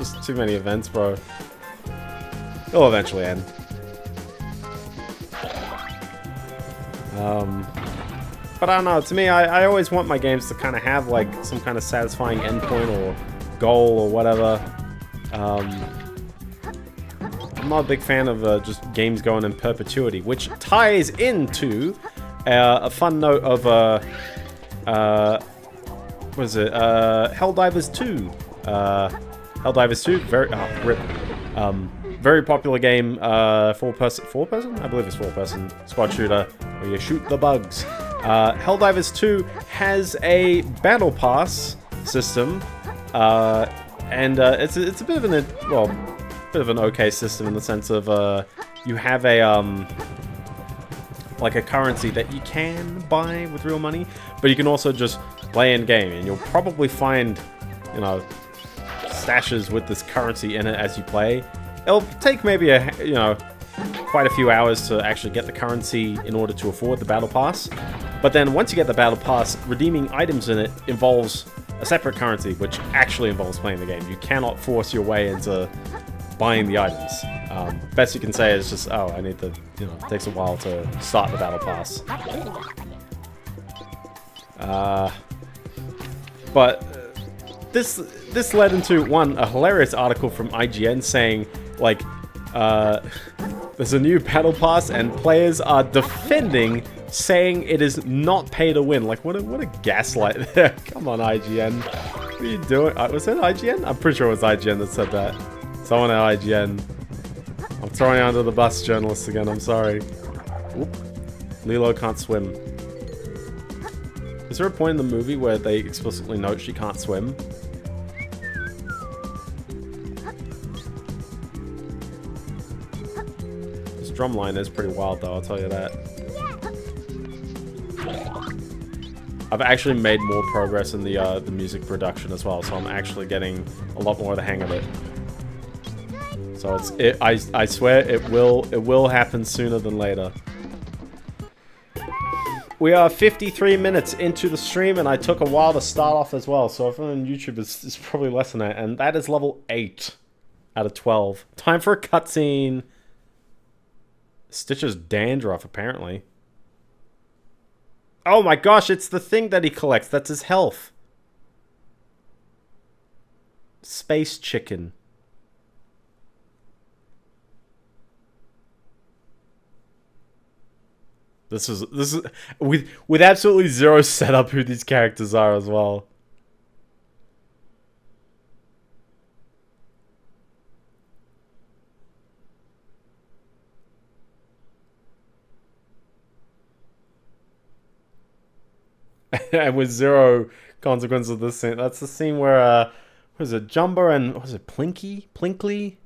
Just too many events, bro. It'll eventually end. Um, but I don't know, to me, I, I always want my games to kind of have, like, some kind of satisfying endpoint or goal or whatever. Um, I'm not a big fan of uh, just games going in perpetuity, which ties into uh, a fun note of, uh, uh, what is it, uh, Helldivers 2. Uh, Helldivers 2, very, oh, rip. Um, very popular game, uh, four person, four person? I believe it's four person squad shooter, where you shoot the bugs. Uh, Helldivers 2 has a battle pass system, uh, and uh, it's a, it's a bit of an well, bit of an okay system in the sense of uh, you have a um, like a currency that you can buy with real money, but you can also just play in game, and you'll probably find you know stashes with this currency in it as you play. It'll take maybe a you know quite a few hours to actually get the currency in order to afford the battle pass. But then once you get the battle pass, redeeming items in it involves a separate currency, which actually involves playing the game. You cannot force your way into buying the items. Um, best you can say is just, oh, I need to, you know, it takes a while to start the battle pass. Uh, but this this led into one a hilarious article from IGN saying like uh, there's a new battle pass and players are defending saying it is not pay to win. Like what a what a gaslight there. Come on IGN. What are you doing? Uh, was it IGN? I'm pretty sure it was IGN that said that. Someone at IGN. I'm throwing under the bus, journalists again. I'm sorry. Oop. Lilo can't swim. Is there a point in the movie where they explicitly note she can't swim? This drum line is pretty wild though, I'll tell you that. I've actually made more progress in the uh, the music production as well, so I'm actually getting a lot more of the hang of it. So it's it, I I swear it will it will happen sooner than later. We are 53 minutes into the stream, and I took a while to start off as well. So I'm on YouTube, it's, it's probably less than that, and that is level eight out of 12. Time for a cutscene. Stitch's dandruff, apparently. Oh my gosh, it's the thing that he collects. That's his health. Space chicken. This is this is with with absolutely zero setup who these characters are as well. and with zero consequence of this scene. That's the scene where uh was it Jumba and was it Plinky? Plinkly?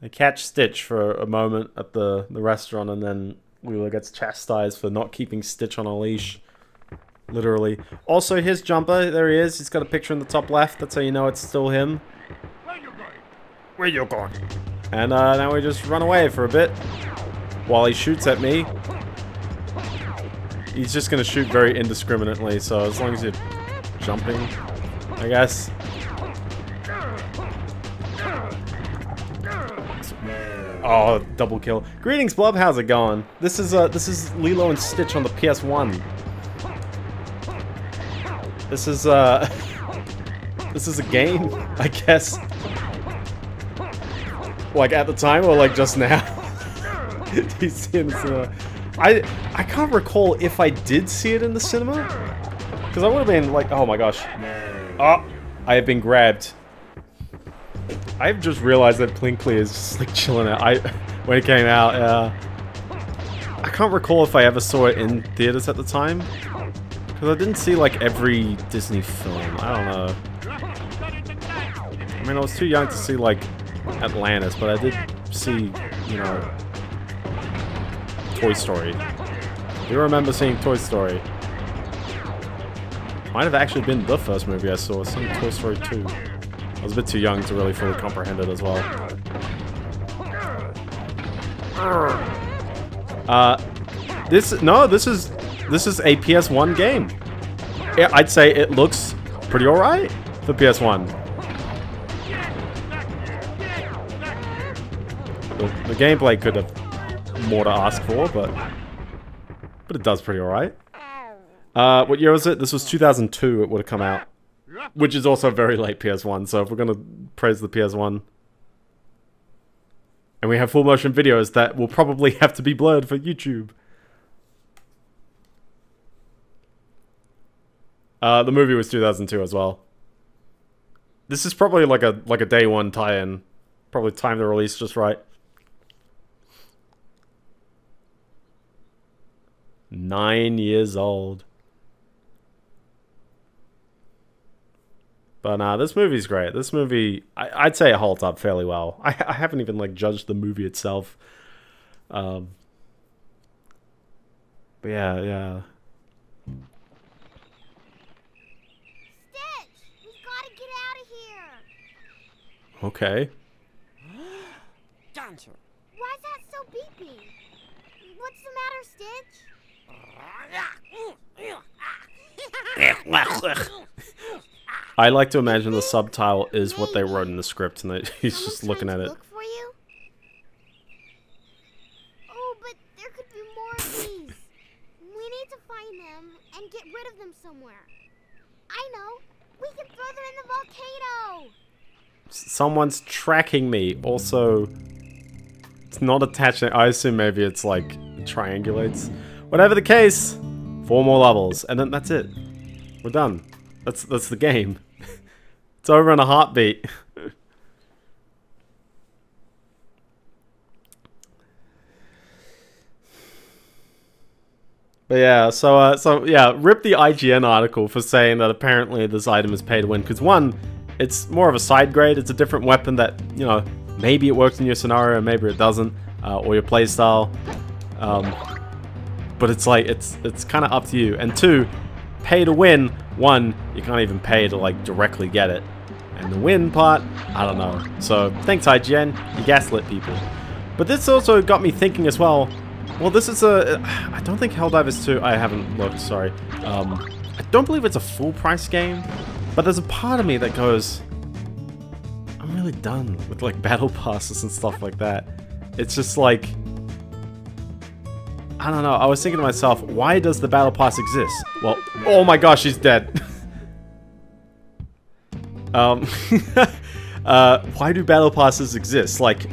They catch Stitch for a moment at the, the restaurant and then Lilo gets chastised for not keeping Stitch on a leash. Literally. Also, his Jumba, there he is. He's got a picture in the top left. That's how you know it's still him. Where you going? And uh, now we just run away for a bit. While he shoots at me. He's just to shoot very indiscriminately, so as long as you're jumping, I guess. Oh, double kill. Greetings, Blub. How's it going? This is uh, this is Lilo and Stitch on the PS1. This is uh, this is a game, I guess. Like at the time or like just now? Do you cinema? I I can't recall if I did see it in the cinema, because I would have been like, oh my gosh, oh, I have been grabbed. I've just realized that Plinkley is just like chilling out. I when it came out, uh, I can't recall if I ever saw it in theaters at the time. Because I didn't see like every Disney film. I don't know. I mean, I was too young to see like Atlantis, but I did see, you know, Toy Story. Do you remember seeing Toy Story? Might have actually been the first movie I saw, seeing Toy Story 2. I was a bit too young to really fully comprehend it as well. Uh, this no, this is this is a PS1 game. I'd say it looks pretty alright for PS1. The, the gameplay could have more to ask for, but but it does pretty alright. Uh, what year was it? This was 2002. It would have come out. Which is also very late PS1, so if we're gonna praise the PS1. And we have full motion videos that will probably have to be blurred for YouTube. Uh, the movie was 2002 as well. This is probably like a like a day one tie-in. Probably time the release just right. Nine years old. But nah, this movie's great. This movie, I, would say it holds up fairly well. I, I haven't even like judged the movie itself. Um, but yeah, yeah. Stitch, we've got to get out of here. Okay. Dancer. Why is that so beepy? What's the matter, Stitch? I like to imagine the subtitle is what they wrote in the script, and that he's just looking at it. Look for you? Oh, but there could be more of these. We need to find them and get rid of them somewhere. I know. We can throw them in the volcano. Someone's tracking me. Also, it's not attached. I assume maybe it's like triangulates. Whatever the case, four more levels, and then that's it. We're done. That's that's the game. it's over in a heartbeat. But yeah, so uh, so yeah, rip the IGN article for saying that apparently this item is pay to win because one, it's more of a side grade. It's a different weapon that you know maybe it works in your scenario, maybe it doesn't, uh, or your playstyle. Um, but it's like it's it's kind of up to you. And two, pay to win. One, you can't even pay to like directly get it, and the win part, I don't know. So thanks IGN, you gaslit people. But this also got me thinking as well. Well, this is a. I don't think Helldivers 2. I haven't looked. Sorry. Um, I don't believe it's a full price game, but there's a part of me that goes. I'm really done with like battle passes and stuff like that. It's just like. I don't know. I was thinking to myself, why does the battle pass exist? Well, oh my gosh, he's dead. um, uh, why do battle passes exist? Like,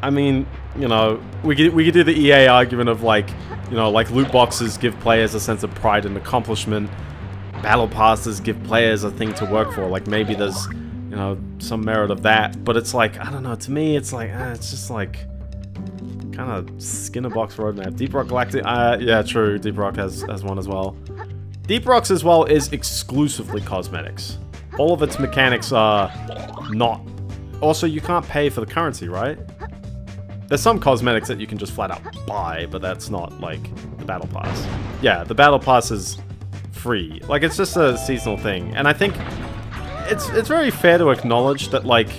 I mean, you know, we could we could do the EA argument of like, you know, like loot boxes give players a sense of pride and accomplishment. Battle passes give players a thing to work for. Like maybe there's, you know, some merit of that. But it's like I don't know. To me, it's like eh, it's just like kind of Skinner box roadmap. Deep Rock Galactic. Uh, yeah, true. Deep Rock has has one as well. Deep Rocks as well is exclusively cosmetics. All of its mechanics are not. Also, you can't pay for the currency, right? There's some cosmetics that you can just flat out buy, but that's not, like, the Battle Pass. Yeah, the Battle Pass is free. Like, it's just a seasonal thing. And I think it's, it's very fair to acknowledge that, like,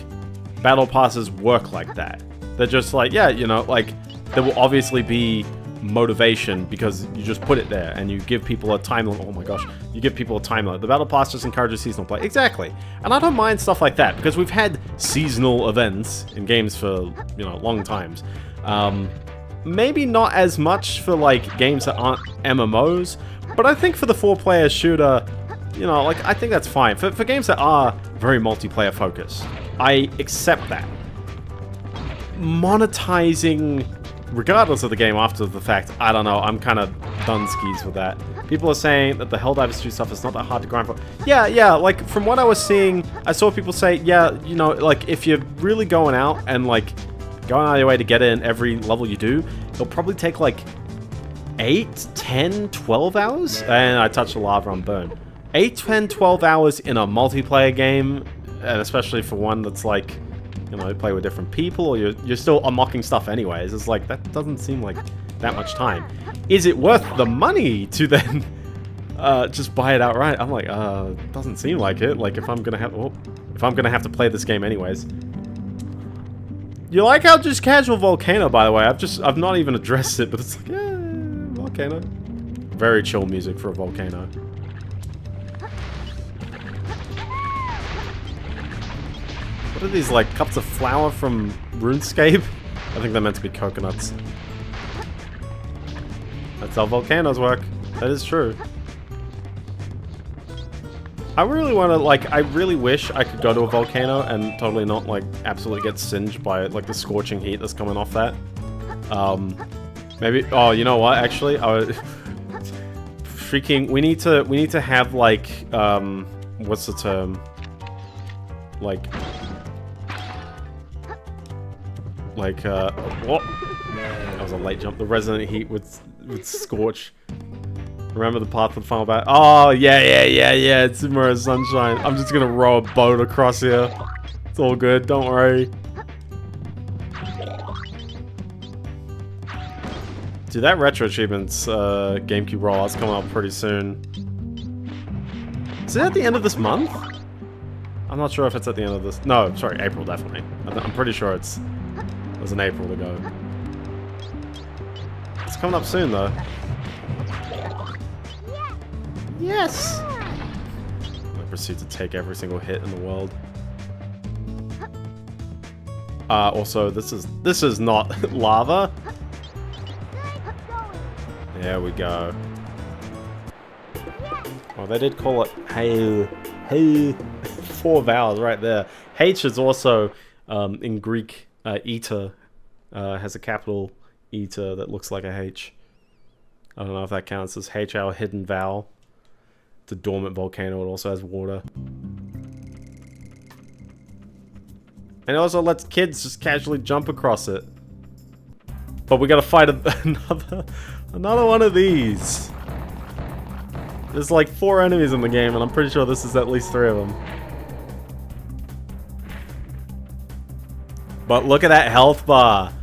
Battle Passes work like that. They're just like, yeah, you know, like, there will obviously be motivation because you just put it there and you give people a time limit. Oh my gosh, you give people a time limit. The Battle Pass just encourages seasonal play. Exactly. And I don't mind stuff like that because we've had seasonal events in games for, you know, long times. Um, maybe not as much for like games that aren't MMOs, but I think for the four-player shooter, you know, like I think that's fine. For, for games that are very multiplayer focused, I accept that. Monetizing regardless of the game after the fact, I don't know, I'm kind of done skis with that. People are saying that the Helldivers 2 stuff is not that hard to grind for. Yeah, yeah, like, from what I was seeing, I saw people say, yeah, you know, like, if you're really going out and, like, going out of your way to get in every level you do, it'll probably take, like, 8, 10, 12 hours? And I touched the lava on burn. 8, 10, 12 hours in a multiplayer game, and especially for one that's, like, you know, play with different people, or you're, you're still unlocking stuff anyways. It's like, that doesn't seem like that much time. Is it worth the money to then uh, just buy it outright? I'm like, uh, doesn't seem like it. Like, if I'm gonna have, oh, if I'm gonna have to play this game anyways. You like how just casual volcano, by the way? I've just, I've not even addressed it, but it's like, yeah, volcano. Very chill music for a volcano. What are these, like, cups of flour from RuneScape? I think they're meant to be coconuts. That's how volcanoes work. That is true. I really want to, like, I really wish I could go to a volcano and totally not, like, absolutely get singed by, like, the scorching heat that's coming off that. Um, maybe, oh, you know what, actually, I would, freaking, we need to, we need to have, like, um, what's the term? Like, like, uh, what? That was a late jump. The resonant heat would, would scorch. Remember the path of the final battle? Oh, yeah, yeah, yeah, yeah. It's Mario Sunshine. I'm just gonna row a boat across here. It's all good. Don't worry. Dude, that Retro Achievements uh, GameCube rollout's coming out pretty soon. Is it at the end of this month? I'm not sure if it's at the end of this. No, sorry, April definitely. I'm pretty sure it's it was in April to go. It's coming up soon though. Yes! I proceed to take every single hit in the world. Uh, also, this is this is not lava. There we go. Well, they did call it hey, hey, four vowels right there. H is also um, in Greek. Uh, eta uh, has a capital eta that looks like a H. I don't know if that counts as H, our hidden vowel. It's a dormant volcano. It also has water. And it also lets kids just casually jump across it. But we gotta fight another, another one of these. There's like four enemies in the game, and I'm pretty sure this is at least three of them. But look at that health bar.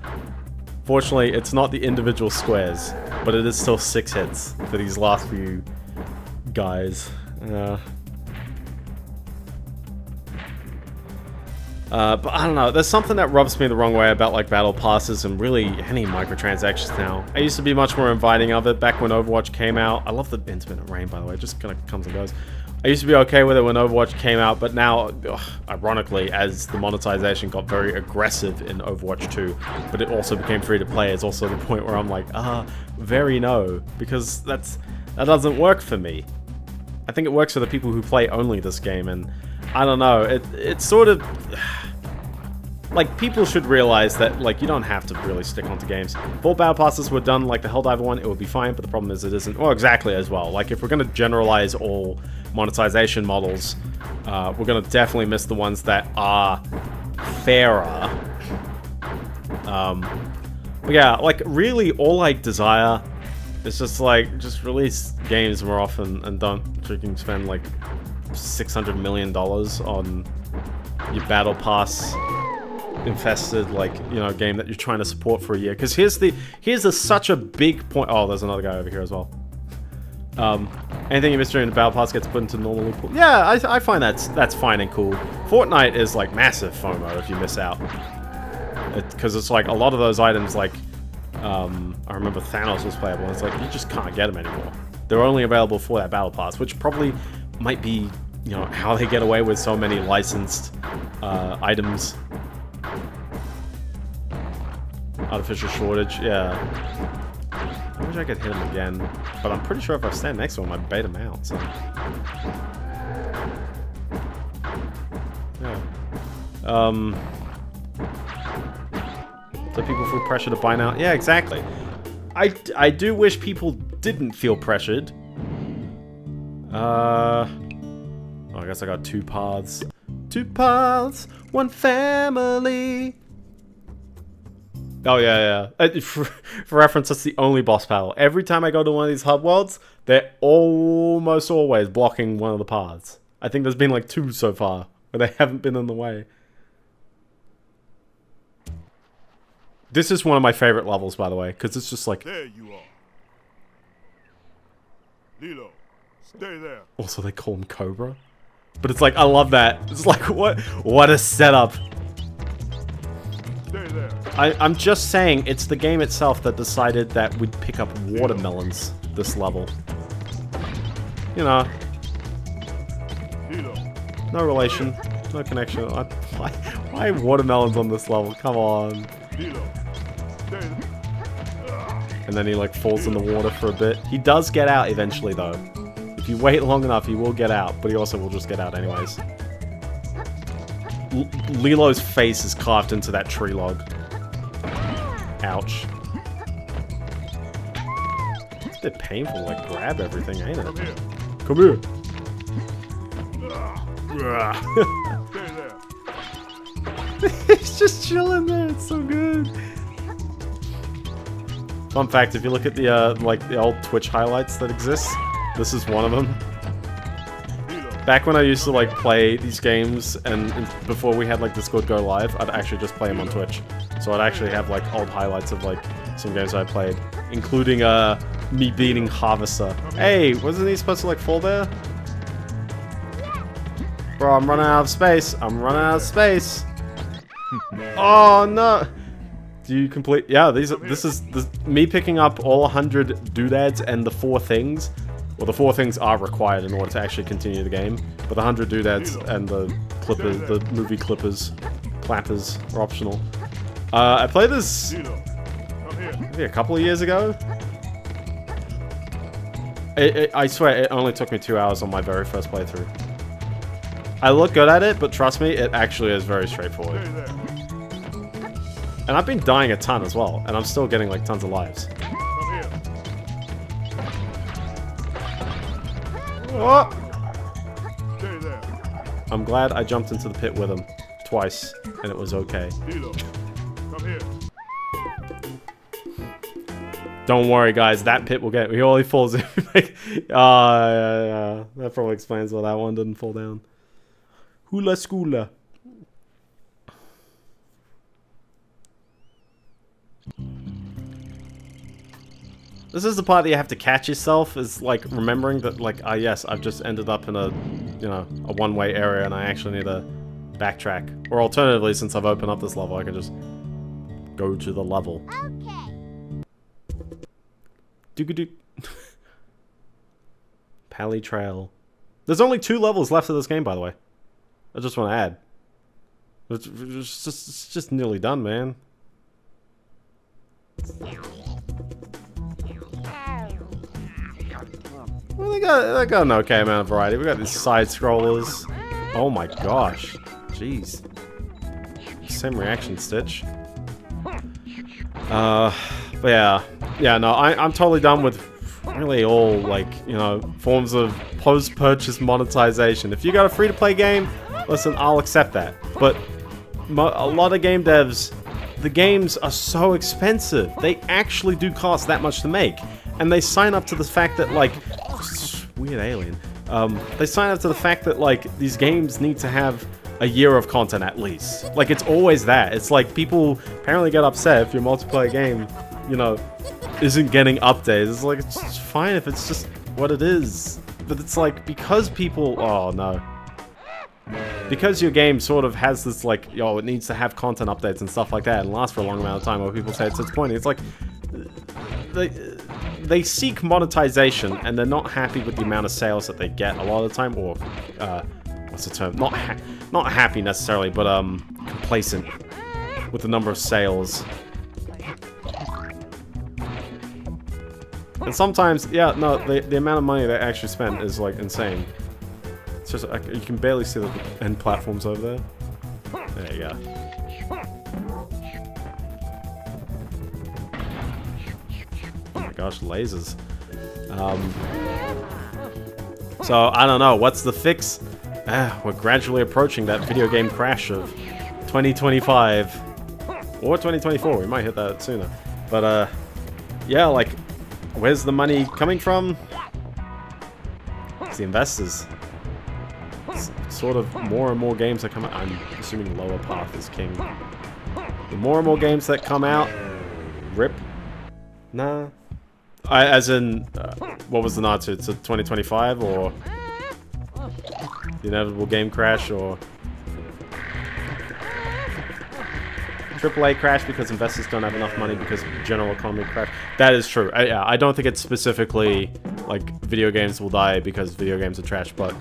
Fortunately, it's not the individual squares, but it is still six hits for these last few guys. Uh, Uh, but I don't know, there's something that rubs me the wrong way about like battle passes and really any microtransactions now. I used to be much more inviting of it back when Overwatch came out. I love the intermittent rain by the way, it just kind of comes and goes. I used to be okay with it when Overwatch came out, but now, ugh, ironically, as the monetization got very aggressive in Overwatch 2, but it also became free to play, it's also the point where I'm like, ah, very no, because that's that doesn't work for me. I think it works for the people who play only this game, and I don't know, it it's sort of like, people should realize that, like, you don't have to really stick onto games. If all battle passes were done like the Helldiver one, it would be fine, but the problem is it isn't. Well, exactly as well. Like, if we're to generalize all monetization models, uh, we're going to definitely miss the ones that are fairer. Um, but yeah, like, really, all I desire is just, like, just release games more often and don't freaking spend, like, $600 million on your battle pass infested like you know game that you're trying to support for a year. Because here's the here's a, such a big point. Oh there's another guy over here as well um anything you miss during the battle pass gets put into normal pool yeah I, I find that's that's fine and cool. Fortnite is like massive FOMO if you miss out. Because it, it's like a lot of those items like um I remember Thanos was playable and it's like you just can't get them anymore. They're only available for that battle pass which probably might be you know how they get away with so many licensed uh, items. Artificial shortage, yeah. I wish I could hit him again, but I'm pretty sure if I stand next to him, I'd bait him out, so... Yeah. Um... So people feel pressure to buy now? Yeah, exactly. I, I do wish people didn't feel pressured. Uh... Oh, I guess I got two paths. Two paths, one family. Oh yeah, yeah. Uh, for, for, reference, that's the only boss battle. Every time I go to one of these hub worlds, they're almost always blocking one of the paths. I think there's been like two so far, but they haven't been in the way. This is one of my favorite levels, by the way, because it's just like... There you are. Lilo, stay there. Also, they call him Cobra. But it's like, I love that. It's like, what, what a setup. I, I'm just saying, it's the game itself that decided that we'd pick up watermelons this level. You know. No relation. No connection. Why, why watermelons on this level? Come on. And then he like falls in the water for a bit. He does get out eventually though. If you wait long enough, he will get out, but he also will just get out anyways. L Lilo's face is carved into that tree log. Ouch. It's a bit painful to like grab everything, ain't it? Come here. He's just chilling there. It's so good. Fun fact: if you look at the uh, like the old Twitch highlights that exist, this is one of them. Back when I used to like play these games and, and, before we had like Discord go live, I'd actually just play them on Twitch. So I'd actually have like old highlights of like some games I played, including uh me beating Harvester. Hey, wasn't he supposed to like fall there? Bro, I'm running out of space. I'm running out of space. oh no. Do you complete? Yeah, these are. This is this, me picking up all 100 doodads and the four things well, the four things are required in order to actually continue the game, but the 100 doodads and the clippers, the movie clippers, clappers are optional. Uh, I played this maybe a couple of years ago. It, it, I swear, it only took me two hours on my very first playthrough. I look good at it, but trust me, it actually is very straightforward. And I've been dying a ton as well, and I'm still getting like tons of lives. Oh! I'm glad I jumped into the pit with him twice, and it was okay. Don't worry, guys. That pit will get. He only falls in. like, ah, yeah, yeah. That probably explains why that one didn't fall down. Hula schoola. This is the part that you have to catch yourself, is like remembering that, like, ah, yes, I've just ended up in a, you know, a one-way area, and I actually need to backtrack. Or alternatively, since I've opened up this level, I can just go to the level. Okay. Doogadoo. Pally Trail. There's only two levels left of this game, by the way. I just want to add. It's, it's just, it's just nearly done, man. Well, they got, they got an okay amount of variety. We got these side scrollers. Oh my gosh. Jeez. Same reaction stitch. Uh, but yeah, yeah, no, I, I'm totally done with really all like you know forms of post-purchase monetization. If you got a free-to-play game, listen, I'll accept that. But a lot of game devs, the games are so expensive. They actually do cost that much to make, and they sign up to the fact that like weird alien. Um, they sign up to the fact that like these games need to have a year of content at least. Like it's always that. It's like people apparently get upset if your multiplayer game, you know, isn't getting updates. It's like it's fine if it's just what it is. But it's like because people oh no. Because your game sort of has this like, yo, it needs to have content updates and stuff like that and last for a long amount of time where people say it's disappointing. It's like they they seek monetization and they're not happy with the amount of sales that they get a lot of the time or uh, what's the term? Not ha not happy necessarily, but um complacent with the number of sales. And sometimes, yeah, no, the, the amount of money they actually spent is like insane. It's just, like, you can barely see the end platforms over there. There you go. Oh my gosh, lasers. Um, so, I don't know, what's the fix? Ah, we're gradually approaching that video game crash of 2025. Or 2024, we might hit that sooner. But, uh, yeah, like, where's the money coming from? It's the investors. It's sort of more and more games that come out. I'm assuming lower path is king. The more and more games that come out, rip. Nah. I, as in, uh, what was the nod to? To 2025 or the inevitable game crash or AAA crash because investors don't have enough money because general economy crash. That is true. I, yeah, I don't think it's specifically like video games will die because video games are trash, but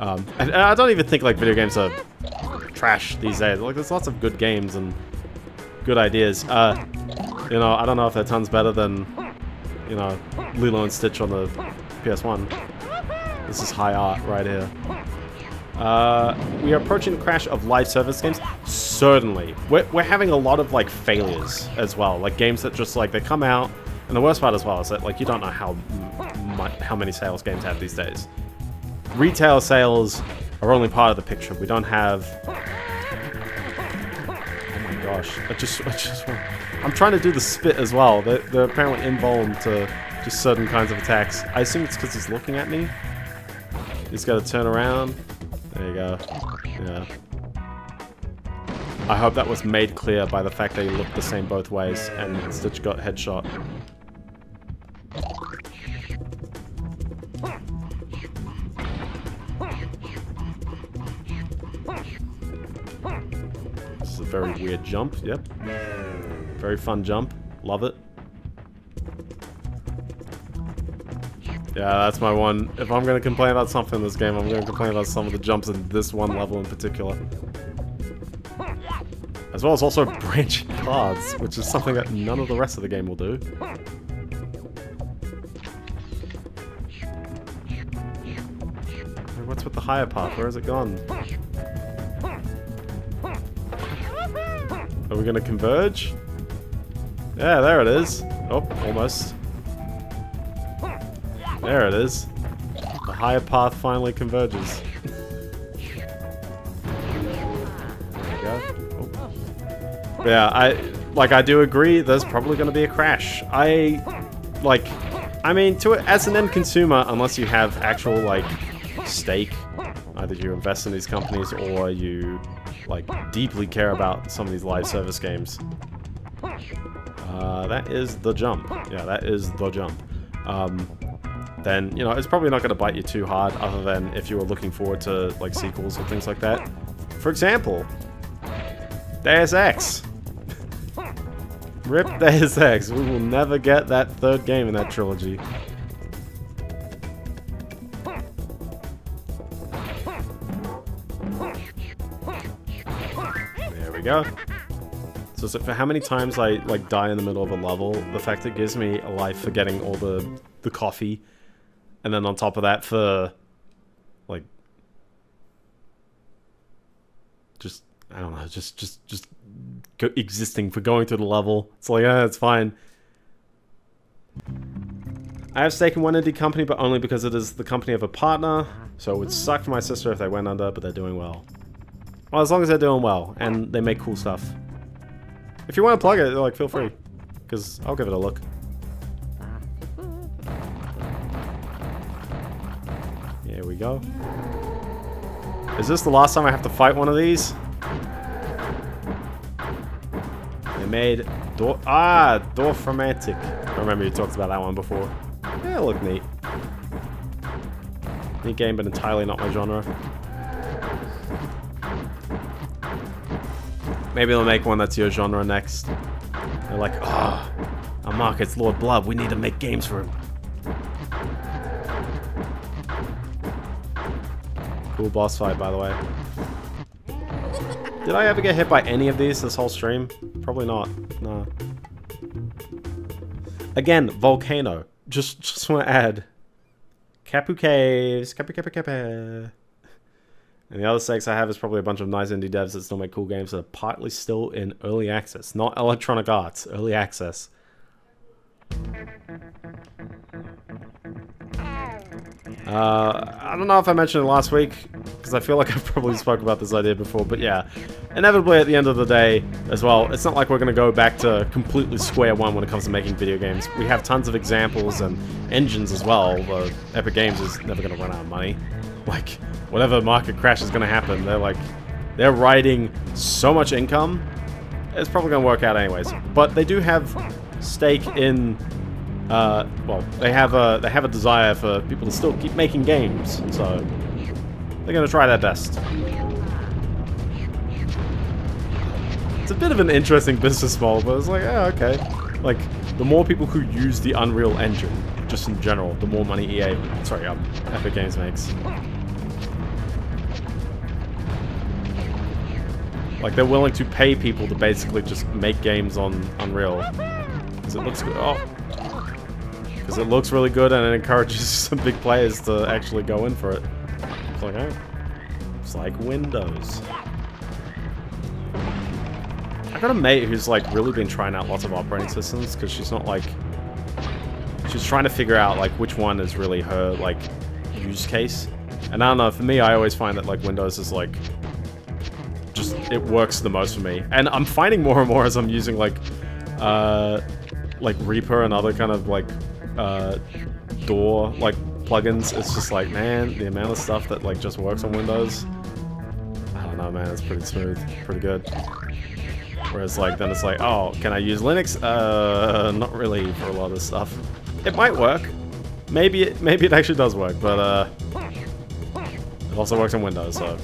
um, and I don't even think like video games are trash these days. Like there's lots of good games and good ideas. Uh, you know, I don't know if they're tons better than you know Lilo and Stitch on the PS1. This is high art right here. Uh, we are approaching the crash of live service games. Certainly. We're, we're having a lot of, like, failures as well. Like, games that just, like, they come out, and the worst part as well is that, like, you don't know how, how many sales games have these days. Retail sales are only part of the picture. We don't have... Oh my gosh. I just... I just I'm trying to do the spit as well. They're, they're apparently invulnerable to just certain kinds of attacks. I assume it's because he's looking at me. He's got to turn around. There you go. Yeah. I hope that was made clear by the fact that he looked the same both ways and Stitch got headshot. This is a very weird jump, yep. Very fun jump. Love it. Yeah, that's my one. If I'm gonna complain about something in this game, I'm gonna complain about some of the jumps in this one level in particular. As well as also branching paths, which is something that none of the rest of the game will do. What's with the higher path? Where has it gone? Are we gonna converge? Yeah, there it is. Oh, almost. There it is. The higher path finally converges. Oh. Yeah, I like I do agree there's probably gonna be a crash. I like I mean to as an end consumer, unless you have actual like stake, either you invest in these companies or you like deeply care about some of these live service games. Uh, that is the jump. Yeah, that is the jump. Um, then, you know, it's probably not going to bite you too hard other than if you were looking forward to, like, sequels or things like that. For example, Deus Ex. Rip Deus Ex. We will never get that third game in that trilogy. There we go. So, so for how many times I like die in the middle of a level, the fact it gives me a life for getting all the the coffee, and then on top of that for like just I don't know, just just just existing for going through the level. It's like yeah, it's fine. I have stake in one indie company, but only because it is the company of a partner. So it would suck for my sister if they went under, but they're doing well. Well, as long as they're doing well and they make cool stuff. If you want to plug it, like, feel free. Because I'll give it a look. We go. Is this the last time I have to fight one of these? They made Door... Ah! Dorfromantik. I remember you talked about that one before. Yeah, look neat. Neat game, but entirely not my genre. Maybe they'll make one that's your genre next. They're like, ah, oh, our market's Lord Blood. We need to make games for him. Cool boss fight, by the way. Did I ever get hit by any of these this whole stream? Probably not. No. Again, Volcano. Just, just want to add. Kapu Caves. Kapu Kapu Kapu. And the other stakes I have is probably a bunch of nice indie devs that still make cool games that are partly still in early access. Not Electronic Arts, early access. Uh, I don't know if I mentioned it last week, because I feel like I've probably spoke about this idea before, but yeah. Inevitably, at the end of the day, as well, it's not like we're going to go back to completely square one when it comes to making video games. We have tons of examples and engines as well, although Epic Games is never going to run out of money. Like, whatever market crash is going to happen, they're like, they're riding so much income, it's probably going to work out anyways. But they do have stake in uh, well, they have a they have a desire for people to still keep making games, so they're gonna try their best. It's a bit of an interesting business model, but it's like, yeah, okay. Like, the more people who use the Unreal Engine, just in general, the more money EA, sorry, um, Epic Games makes. Like, they're willing to pay people to basically just make games on Unreal. Because it looks good. Oh, because it looks really good and it encourages some big players to actually go in for it. It's like, oh, it's like Windows. I got a mate who's like really been trying out lots of operating systems because she's not like she's trying to figure out like which one is really her like use case. And I don't know, for me I always find that like Windows is like just it works the most for me. And I'm finding more and more as I'm using like uh like Reaper and other kind of like uh, DAW like plugins, it's just like, man, the amount of stuff that like just works on Windows. I don't know, man. It's pretty smooth, pretty good. Whereas like then it's like, oh, can I use Linux? Uh, not really for a lot of stuff. It might work. Maybe it maybe it actually does work, but uh, it also works on Windows, so.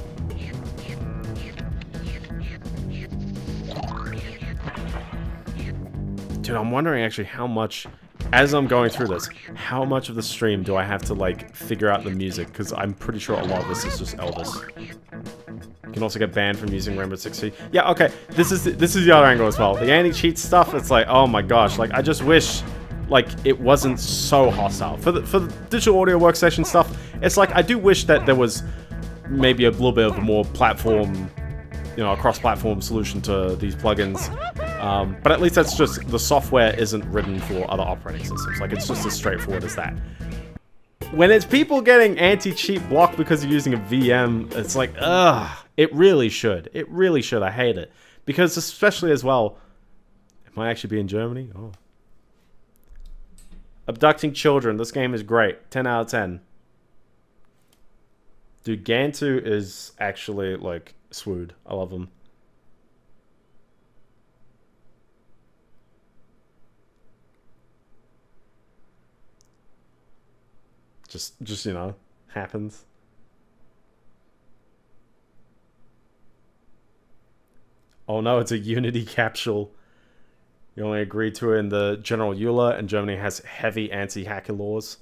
Dude, I'm wondering actually how much as I'm going through this, how much of the stream do I have to, like, figure out the music? Because I'm pretty sure a lot of this is just Elvis. You can also get banned from using Rainbow Six Siege. Yeah, okay, this is, this is the other angle as well. The anti-cheat stuff, it's like, oh my gosh, like, I just wish, like, it wasn't so hostile. For the, for the digital audio workstation stuff, It's like I do wish that there was maybe a little bit of a more platform, you know, a cross-platform solution to these plugins. Um, but at least that's just the software isn't written for other operating systems. Like it's just as straightforward as that. When it's people getting anti-cheat blocked because you're using a VM, it's like, ugh. It really should. It really should. I hate it because especially as well. It might actually be in Germany. Oh. Abducting children. This game is great. 10 out of 10. Dude, Gantu is actually, like, swood. I love him. Just, just, you know, happens. Oh no, it's a Unity capsule. You only agree to it in the general EULA, and Germany has heavy anti-hacker laws.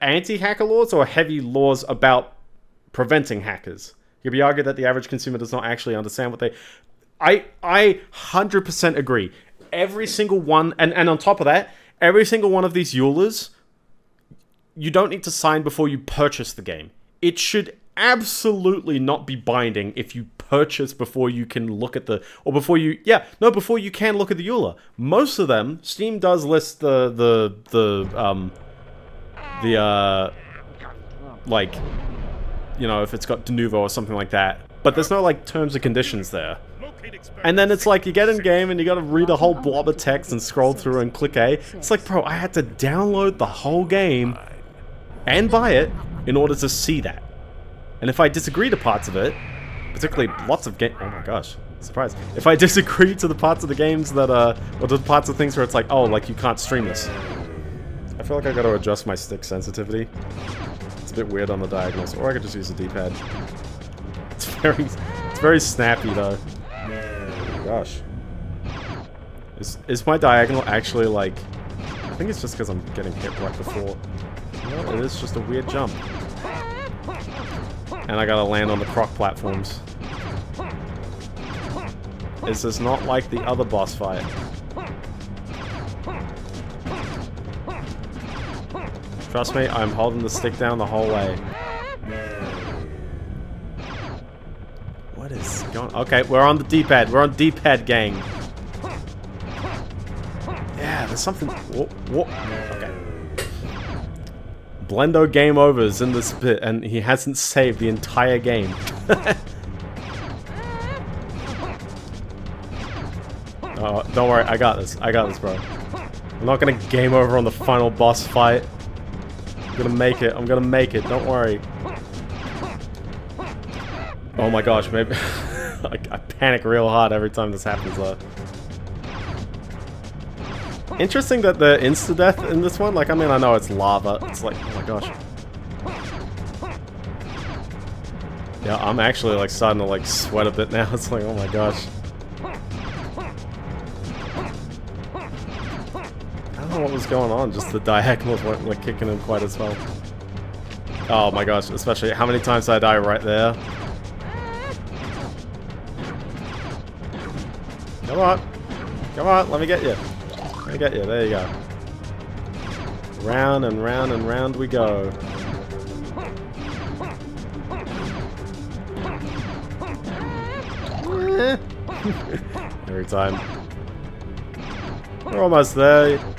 Anti-hacker laws or heavy laws about preventing hackers? Could be argued that the average consumer does not actually understand what they... I I 100% agree. Every single one, and, and on top of that, every single one of these EULAs, you don't need to sign before you purchase the game. It should absolutely not be binding if you purchase before you can look at the or before you yeah no before you can look at the EULA. Most of them Steam does list the the the um the uh like you know if it's got Denuvo or something like that. But there's no like terms and conditions there. And then it's like you get in game and you gotta read a whole blob of text and scroll through and click A. It's like, bro, I had to download the whole game and buy it in order to see that. And if I disagree to parts of it, particularly lots of game- oh my gosh, surprise. If I disagree to the parts of the games that, uh, or the parts of things where it's like, oh, like you can't stream this. I feel like I gotta adjust my stick sensitivity. It's a bit weird on the diagonals, or I could just use a D-pad. It's very, it's very snappy though. Gosh. Is, is my diagonal actually like... I think it's just because I'm getting hit right before. No, it is just a weird jump. And I gotta land on the croc platforms. This is not like the other boss fight. Trust me, I'm holding the stick down the whole way. What is going Okay, we're on the D-pad. We're on D-pad, gang. Yeah, there's something... Whoa, whoa. Okay. Blendo game overs in this bit, and he hasn't saved the entire game. oh, don't worry, I got this. I got this, bro. I'm not gonna game over on the final boss fight. I'm gonna make it. I'm gonna make it. Don't worry. Oh my gosh, maybe... I, I panic real hard every time this happens, though. Interesting that the insta-death in this one, like, I mean, I know it's lava. It's like, oh my gosh. Yeah, I'm actually, like, starting to, like, sweat a bit now. It's like, oh my gosh. Know what was going on, just the diagonals weren't, like, kicking in quite as well. Oh my gosh, especially, how many times I die right there? Come on. Come on, let me get you. Let me get you. There you go. Round and round and round we go. Every time. We're almost there.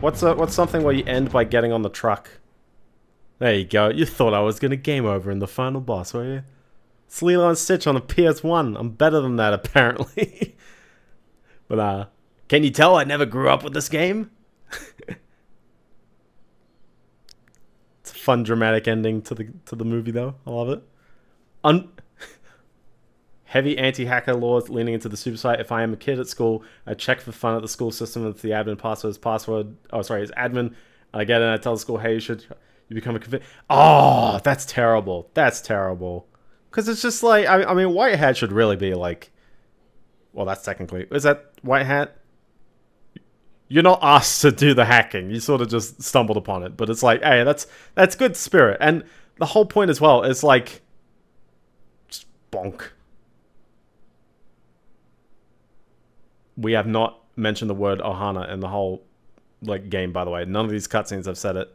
What's a, what's something where you end by getting on the truck? There you go. You thought I was gonna game over in the final boss, were you? It's Lilo and Stitch on the PS1. I'm better than that, apparently. but, uh, can you tell I never grew up with this game? it's a fun, dramatic ending to the to the movie, though. I love it. Un Heavy anti-hacker laws leaning into the super site. If I am a kid at school, I check for fun at the school system if the admin password is password. Oh, sorry, it's admin. I get and I tell the school, hey, you should you become a convict. Oh, that's terrible. That's terrible. Because it's just like, I, I mean, White Hat should really be like, well, that's technically, is that White Hat? You're not asked to do the hacking. You sort of just stumbled upon it. But it's like, hey, that's that's good spirit. And the whole point as well is like, bonk. We have not mentioned the word Ohana in the whole like game. By the way, none of these cutscenes have said it.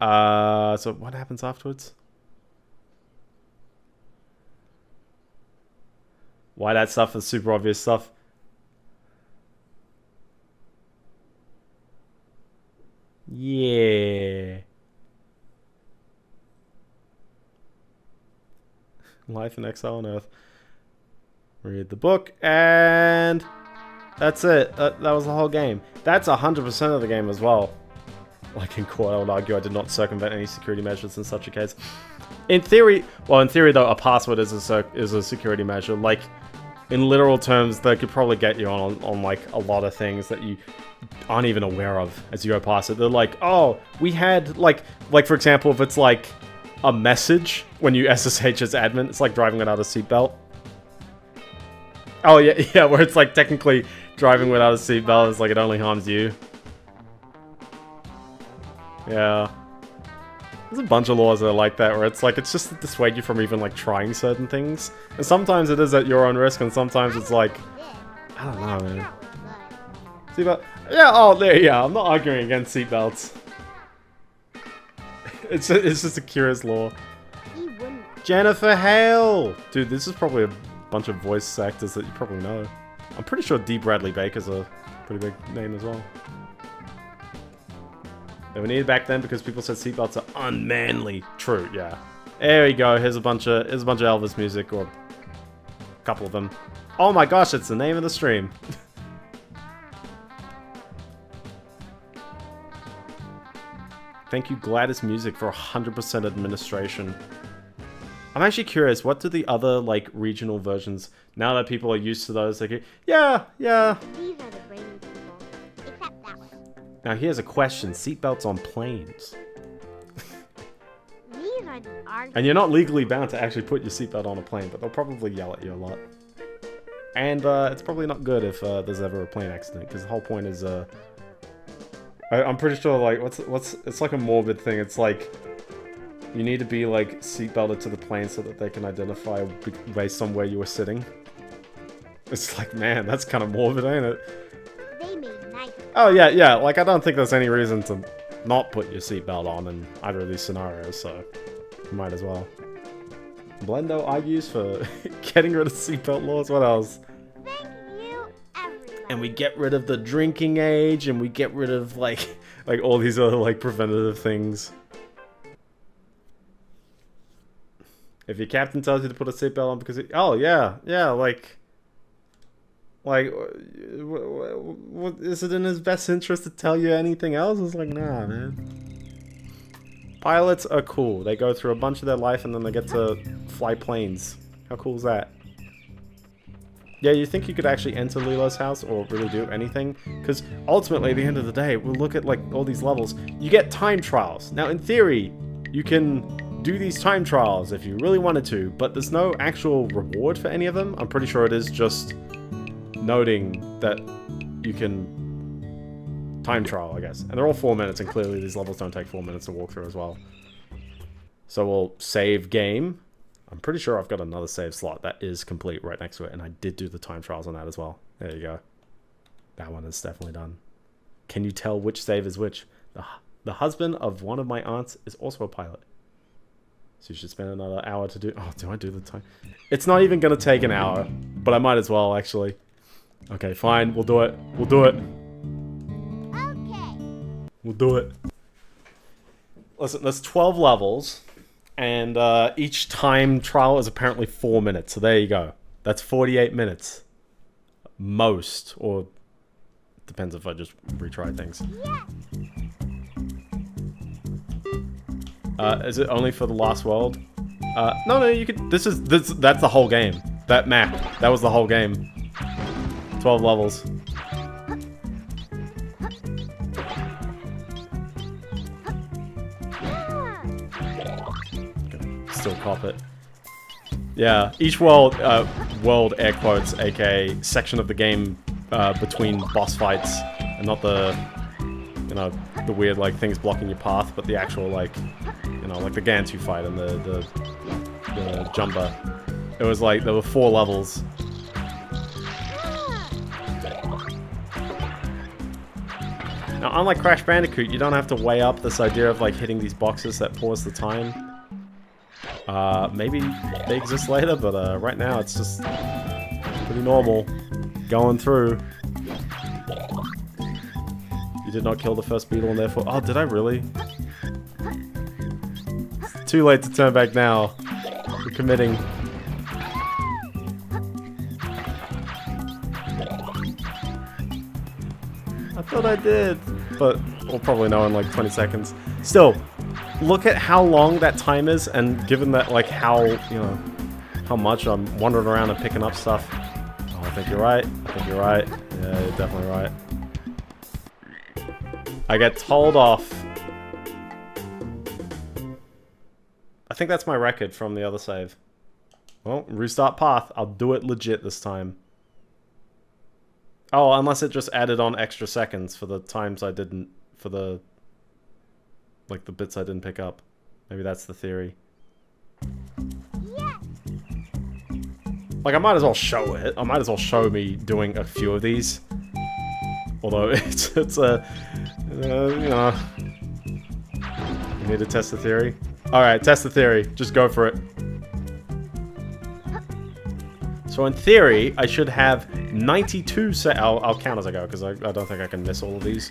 Uh, so what happens afterwards? Why that stuff is super obvious stuff. Yeah. Life in Exile on Earth. Read the book, and that's it. That, that was the whole game. That's 100% of the game as well. Like in court, I would argue I did not circumvent any security measures in such a case. In theory, well, in theory though, a password is a is a security measure. Like, in literal terms, they could probably get you on on like a lot of things that you aren't even aware of as you go past it. They're like, oh, we had like like for example, if it's like a message when you SSH as admin, it's like driving without a seatbelt. Oh yeah, yeah, where it's like technically driving without a seatbelt is like it only harms you. Yeah. There's a bunch of laws that are like that, where it's like, it's just to dissuade you from even, like, trying certain things. And sometimes it is at your own risk, and sometimes it's like, I don't know, man. Seatbelt? Yeah, oh, there, yeah, I'm not arguing against seatbelts. It's, it's just a curious law. Jennifer Hale! Dude, this is probably a bunch of voice actors that you probably know. I'm pretty sure D. Bradley Baker's a pretty big name as well. They were needed back then because people said seatbelts are unmanly. True, yeah. There we go. Here's a bunch of here's a bunch of Elvis music, or a couple of them. Oh my gosh, it's the name of the stream. Thank you, Gladys Music, for 100% administration. I'm actually curious, what do the other, like, regional versions, now that people are used to those, like, yeah, yeah. These are the brainy people. Except that one. Now here's a question, seatbelts on planes. These are the. And you're not legally bound to actually put your seatbelt on a plane, but they'll probably yell at you a lot. And uh, it's probably not good if uh, there's ever a plane accident, because the whole point is, uh, I, I'm pretty sure, like, what's what's it's like a morbid thing. It's like you need to be like seatbelted to the plane so that they can identify b- based on where you were sitting. It's like, man, that's kind of morbid, ain't it? They made nice. Oh yeah, yeah. Like I don't think there's any reason to not put your seatbelt on in either of these scenarios, so you might as well. Blendo argues for getting rid of seatbelt laws. What else? You. And we get rid of the drinking age, and we get rid of like like all these other like preventative things. If your captain tells you to put a seatbelt on because oh yeah yeah like like wh- wh- what, is it in his best interest to tell you anything else? It's like nah man. Pilots are cool. They go through a bunch of their life and then they get to fly planes. How cool is that? Yeah, you think you could actually enter Lilo's house or really do anything? Because ultimately, at the end of the day, we'll look at like all these levels. You get time trials. Now, in theory, you can do these time trials if you really wanted to, but there's no actual reward for any of them. I'm pretty sure it is just noting that you can time trial, I guess. And they're all four minutes, and clearly these levels don't take four minutes to walk through as well. So we'll save game. I'm pretty sure I've got another save slot that is complete right next to it, and I did do the time trials on that as well. There you go. That one is definitely done. Can you tell which save is which? The, the husband of one of my aunts is also a pilot. So you should spend another hour to do... Oh, do I do the time? It's not even going to take an hour, but I might as well, actually. Okay, fine. We'll do it. We'll do it. Okay. We'll do it. Listen, there's 12 levels, and uh, each time trial is apparently 4 minutes. So there you go. That's 48 minutes. Most, or depends if I just retry things. Uh, is it only for the last world? Uh, no, no, you could. This is this. That's the whole game. That map. That was the whole game. 12 levels. Still cop it. Yeah, each world, uh, world air quotes, aka section of the game uh, between boss fights, and not the, you know, the weird like things blocking your path, but the actual like, you know, like the Gantu fight and the, the, the Jumba. It was like, there were four levels. Now, unlike Crash Bandicoot, you don't have to weigh up this idea of like hitting these boxes that pause the time. Uh, maybe they exist later, but uh, right now it's just pretty normal. Going through. You did not kill the first beetle and therefore- Oh, did I really? Too late to turn back now. We're committing. I thought I did, but we'll probably know in like 20 seconds. Still, look at how long that time is, and given that like how, you know, how much I'm wandering around and picking up stuff. Oh, I think you're right. I think you're right. Yeah, you're definitely right. I get told off. Think that's my record from the other save. Well, restart path. I'll do it legit this time. Oh, unless it just added on extra seconds for the times I didn't, for the, like the bits I didn't pick up. Maybe that's the theory. Like, I might as well show it. I might as well show me doing a few of these. Although, it's, it's a, uh, you know, you need to test the theory. Alright, test the theory. Just go for it. So in theory, I should have 92 set. I'll, I'll count as I go, because I, I don't think I can miss all of these.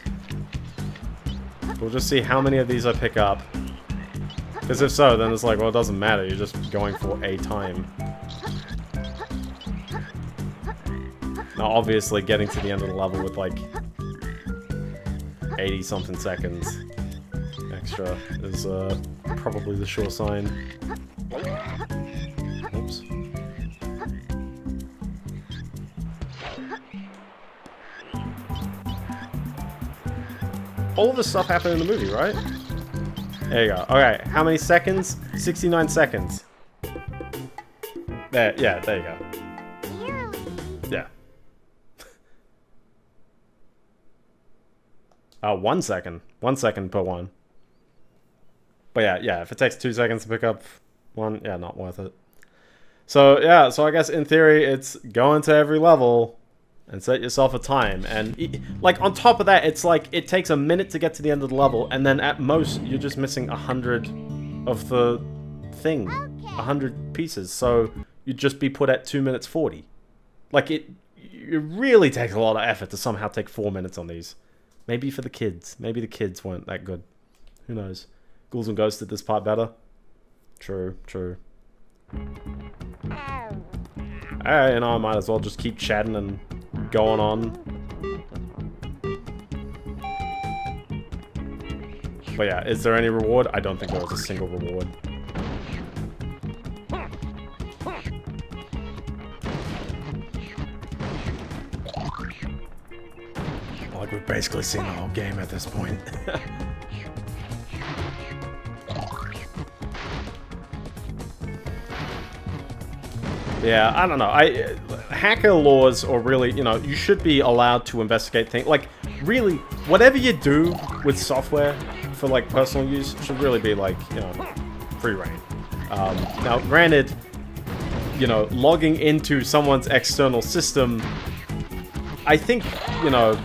We'll just see how many of these I pick up. Because if so, then it's like, well, it doesn't matter. You're just going for a time. Now, obviously, getting to the end of the level with, like, 80-something seconds extra is, uh, probably the sure sign. Oops. All this stuff happened in the movie, right? There you go. Okay, how many seconds? 69 seconds. There, yeah, there you go. Yeah. Uh, one second. One second per one. But yeah, yeah, if it takes two seconds to pick up one, yeah, not worth it. So yeah, so I guess in theory it's go into every level and set yourself a time. And like on top of that, it's like it takes a minute to get to the end of the level, and then at most you're just missing a hundred of the thing, a hundred pieces. So you'd just be put at two minutes forty. Like it, it really takes a lot of effort to somehow take four minutes on these. Maybe for the kids. Maybe the kids weren't that good. Who knows? Ghouls and Ghosts did this part better. True, true. Alright, know, I might as well just keep chatting and going on. But yeah, is there any reward? I don't think there was a single reward. Like, we've basically seen the whole game at this point. Yeah, I don't know. I hacker laws, or really, you know, you should be allowed to investigate things. Like, really, whatever you do with software for like personal use should really be like, you know, free reign. Um, now, granted, you know, logging into someone's external system, I think, you know,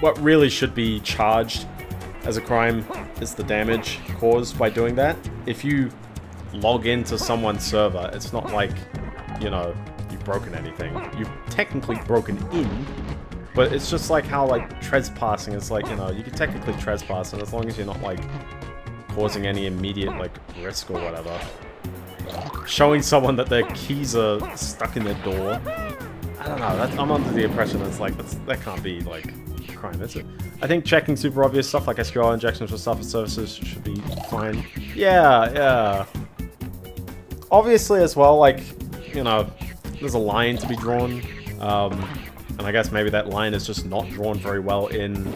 what really should be charged as a crime is the damage caused by doing that. If you log into someone's server, it's not like you know, you've broken anything. You've technically broken in, but it's just like how, like, trespassing is like, you know, you can technically trespass, and as long as you're not, like, causing any immediate, like, risk or whatever. Showing someone that their keys are stuck in their door. I don't know, I'm under the impression that's like, that's, that can't be, like, crime, is it? I think checking super obvious stuff like SQL injections for and services should be fine. Yeah, yeah. Obviously as well, like, you know, there's a line to be drawn. Um, and I guess maybe that line is just not drawn very well in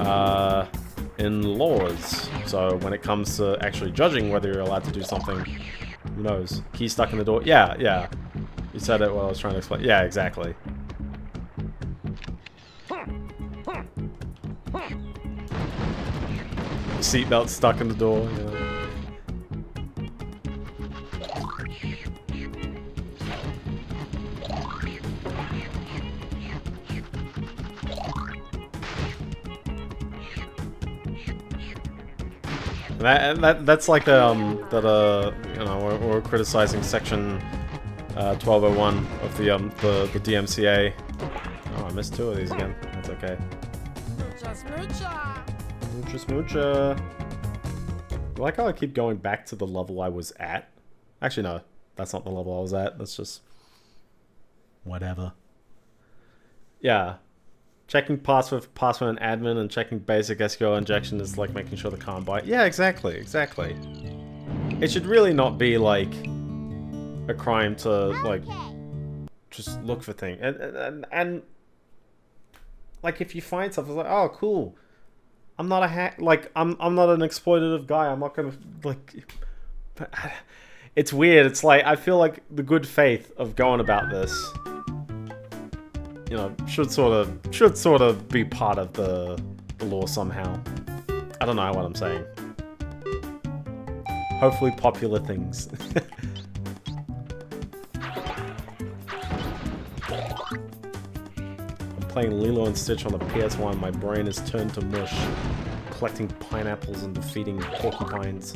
uh, in laws. So when it comes to actually judging whether you're allowed to do something, who knows? Key stuck in the door. Yeah, yeah. You said it while I was trying to explain. Yeah, exactly. Seatbelt stuck in the door. Know. That, and that that's like the um that uh you know we're, we're criticizing section uh 1201 of the um the the DMCA. Oh, I missed two of these again. That's okay. Mucha smoocha. I like how I keep going back to the level I was at. Actually, no, that's not the level I was at. That's just whatever. Yeah, checking password, password and admin, and checking basic SQL injection is like making sure the can't byte. Yeah, exactly, exactly. It should really not be like a crime to like just look for things and, and and like if you find something it's like oh cool i'm not a hack like i'm i'm not an exploitative guy i'm not gonna like it's weird it's like i feel like the good faith of going about this you know should sort of should sort of be part of the the law somehow i don't know what i'm saying hopefully popular things I'm playing Lilo and Stitch on the PS1. My brain is turned to mush, collecting pineapples and defeating porcupines.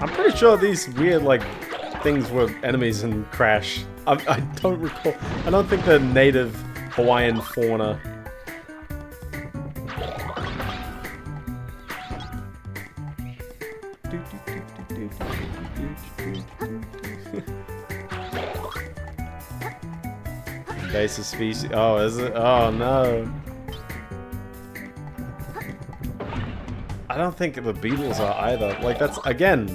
I'm pretty sure these weird, like, things were enemies in Crash. I, I don't recall. I don't think they're native Hawaiian fauna. Invasive species. Oh, is it? Oh no. I don't think the beetles are either. Like that's again.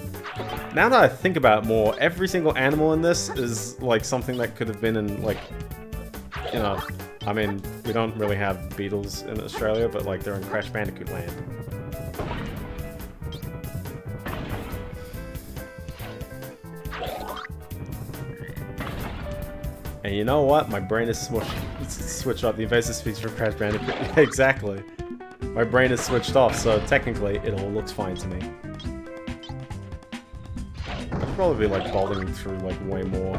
Now that I think about it more, every single animal in this is like something that could have been in like, you know, I mean, we don't really have beetles in Australia, but like they're in Crash Bandicoot land. And you know what? My brain is switched switched off. The invasive species from Crash Bandicoot. exactly. My brain is switched off, so technically it all looks fine to me. Probably be like bolting through like way more.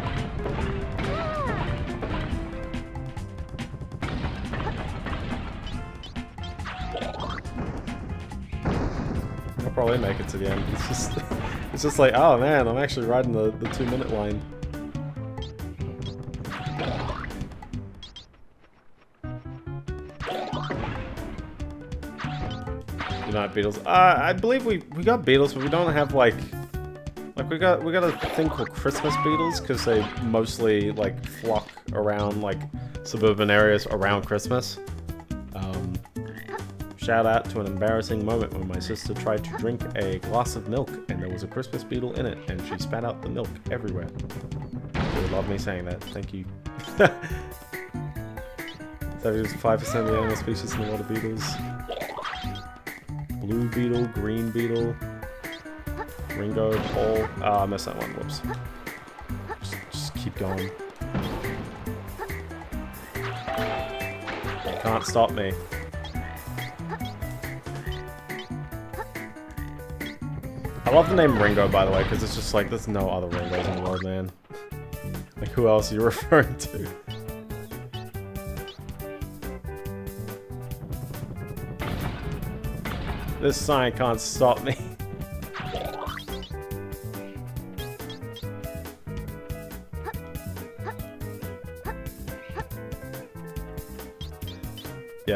I'll probably make it to the end. It's just, it's just like, oh man, I'm actually riding the, the two minute line. You don't have beetles. Uh, I believe we we got beetles, but we don't have like like we got we got a thing called Christmas beetles because they mostly like flock around like suburban areas around Christmas. Um, shout out to an embarrassing moment when my sister tried to drink a glass of milk and there was a Christmas beetle in it and she spat out the milk everywhere. Love me saying that. Thank you. Seventy-five percent of the animal species in the are beetles blue beetle, green beetle, Ringo, Paul. Ah, I missed that one. Whoops. Just, just keep going. You can't stop me. I love the name Ringo, by the way, because it's just like, there's no other Ringos in the world, man. Like, who else are you referring to? This sign can't stop me.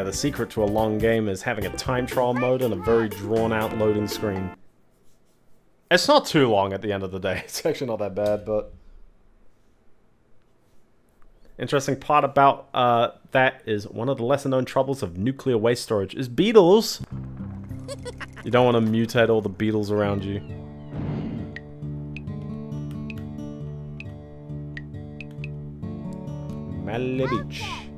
The secret to a long game is having a time trial mode and a very drawn out loading screen. It's not too long at the end of the day. It's actually not that bad, but... Interesting part about uh, that is one of the lesser known troubles of nuclear waste storage is beetles. You don't want to mutate all the beetles around you. Malibich.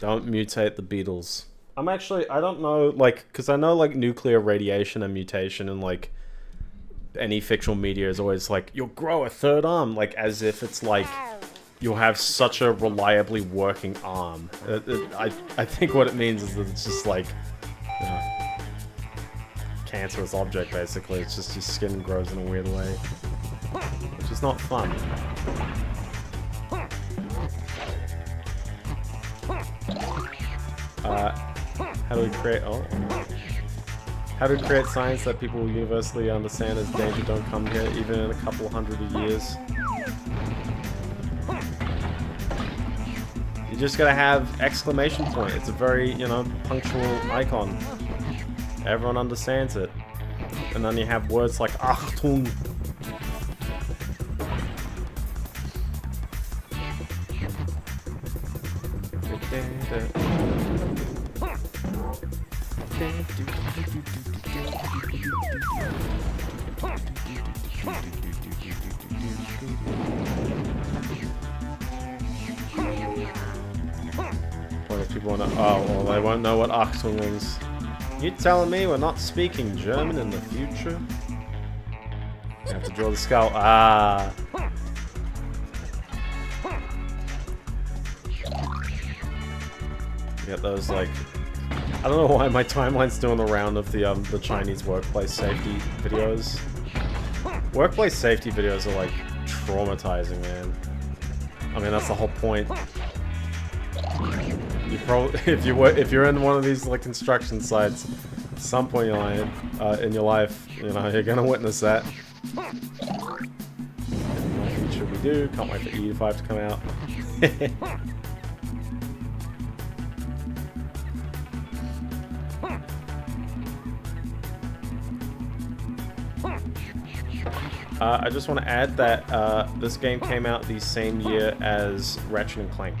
Don't mutate the beetles. I'm actually, I don't know, like, because I know, like, nuclear radiation and mutation and, like, any fictional media is always like, you'll grow a third arm, like, as if it's, like, you'll have such a reliably working arm. It, it, I, I think what it means is that it's just, like, you know, cancerous object, basically. It's just your skin grows in a weird way. Which is not fun. Uh, do we create? Oh. How to create science that people universally understand as danger don't come here even in a couple hundred of years. You just gotta have exclamation point. It's a very, you know, punctual icon. Everyone understands it. And then you have words like Achtung. What if people wanna oh well they won't know what Achtung means. You telling me we're not speaking German in the future? You have to draw the skull. Ah. Get those like I don't know why my timeline's doing the round of the um the Chinese workplace safety videos. Workplace safety videos are like traumatizing, man. I mean that's the whole point. You probably if you were if you're in one of these like construction sites, at some point in your life, uh, in your life, you know you're gonna witness that. What should we do? Can't wait for E5 to come out. Uh, I just want to add that uh, this game came out the same year as Ratchet and Clank.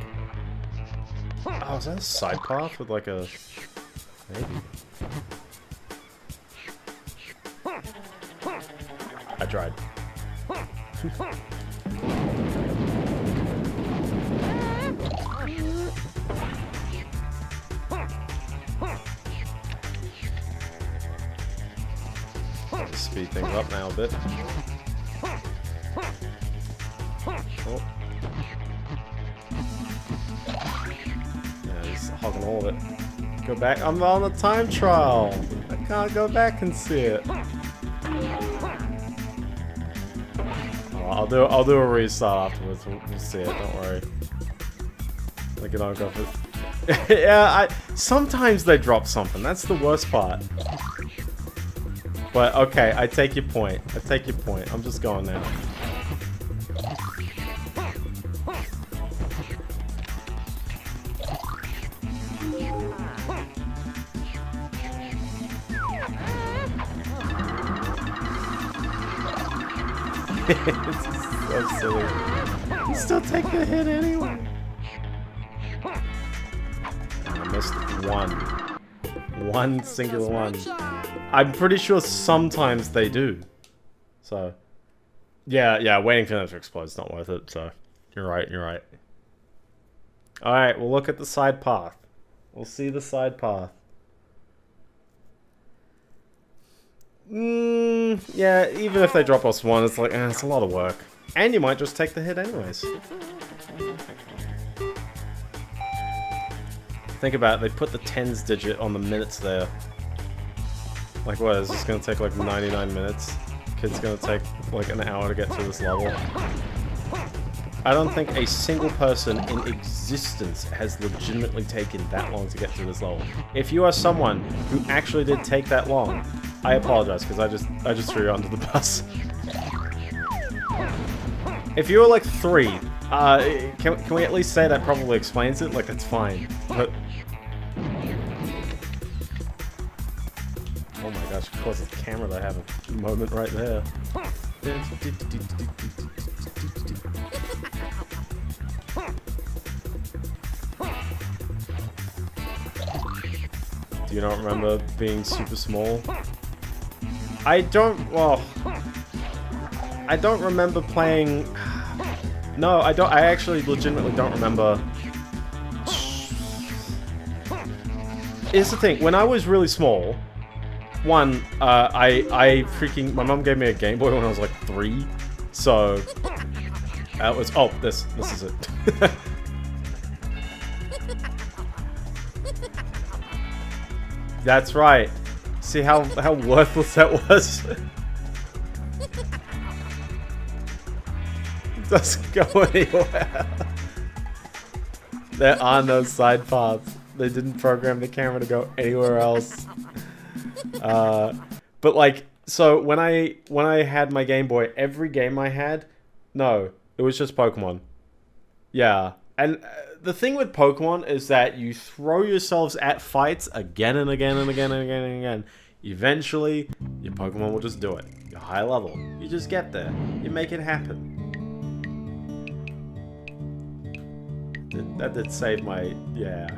Oh, is that a side path with like a... Maybe. I tried. Speed things up now a bit. Oh. Yeah, he's hogging all of it. Go back. I'm on the time trial. I can't go back and see it. Oh, I'll do. I'll do a restart afterwards. We'll, we'll see it. Don't worry. Look at go for. yeah, I. Sometimes they drop something. That's the worst part. But okay, I take your point. I take your point. I'm just going now. this is so silly. You still take the hit anyway. I missed one. One singular one. I'm pretty sure sometimes they do. So, yeah, yeah, waiting for them to explode is not worth it, so you're right, you're right. Alright, we'll look at the side path. We'll see the side path. Mm, yeah, even if they drop us one, it's like, eh, it's a lot of work. And you might just take the hit anyways. Think about it, they put the tens digit on the minutes there. Like what, is this gonna take like 99 minutes? Kid's gonna take like an hour to get to this level. I don't think a single person in existence has legitimately taken that long to get to this level. If you are someone who actually did take that long, I apologize because I just I just threw you under the bus. If you were like three, uh, can, can we at least say that probably explains it? Like that's fine. But oh my gosh, of course it's the camera that I have a moment right there. Do you not remember being super small? I don't, well, I don't remember playing, no, I don't, I actually legitimately don't remember. Here's the thing, when I was really small, one, uh, I, I freaking, my mom gave me a Game Boy when I was like three, so, that was, oh, this, this is it. That's right. See how how worthless that was? it doesn't go anywhere. there are no side paths. They didn't program the camera to go anywhere else. Uh, but like, so when I when I had my Game Boy, every game I had, no, it was just Pokemon. Yeah, and uh, the thing with Pokemon is that you throw yourselves at fights again and again and again and again and again. Eventually, your Pokemon will just do it. You're high level. You just get there. You make it happen. That- That did save my yeah.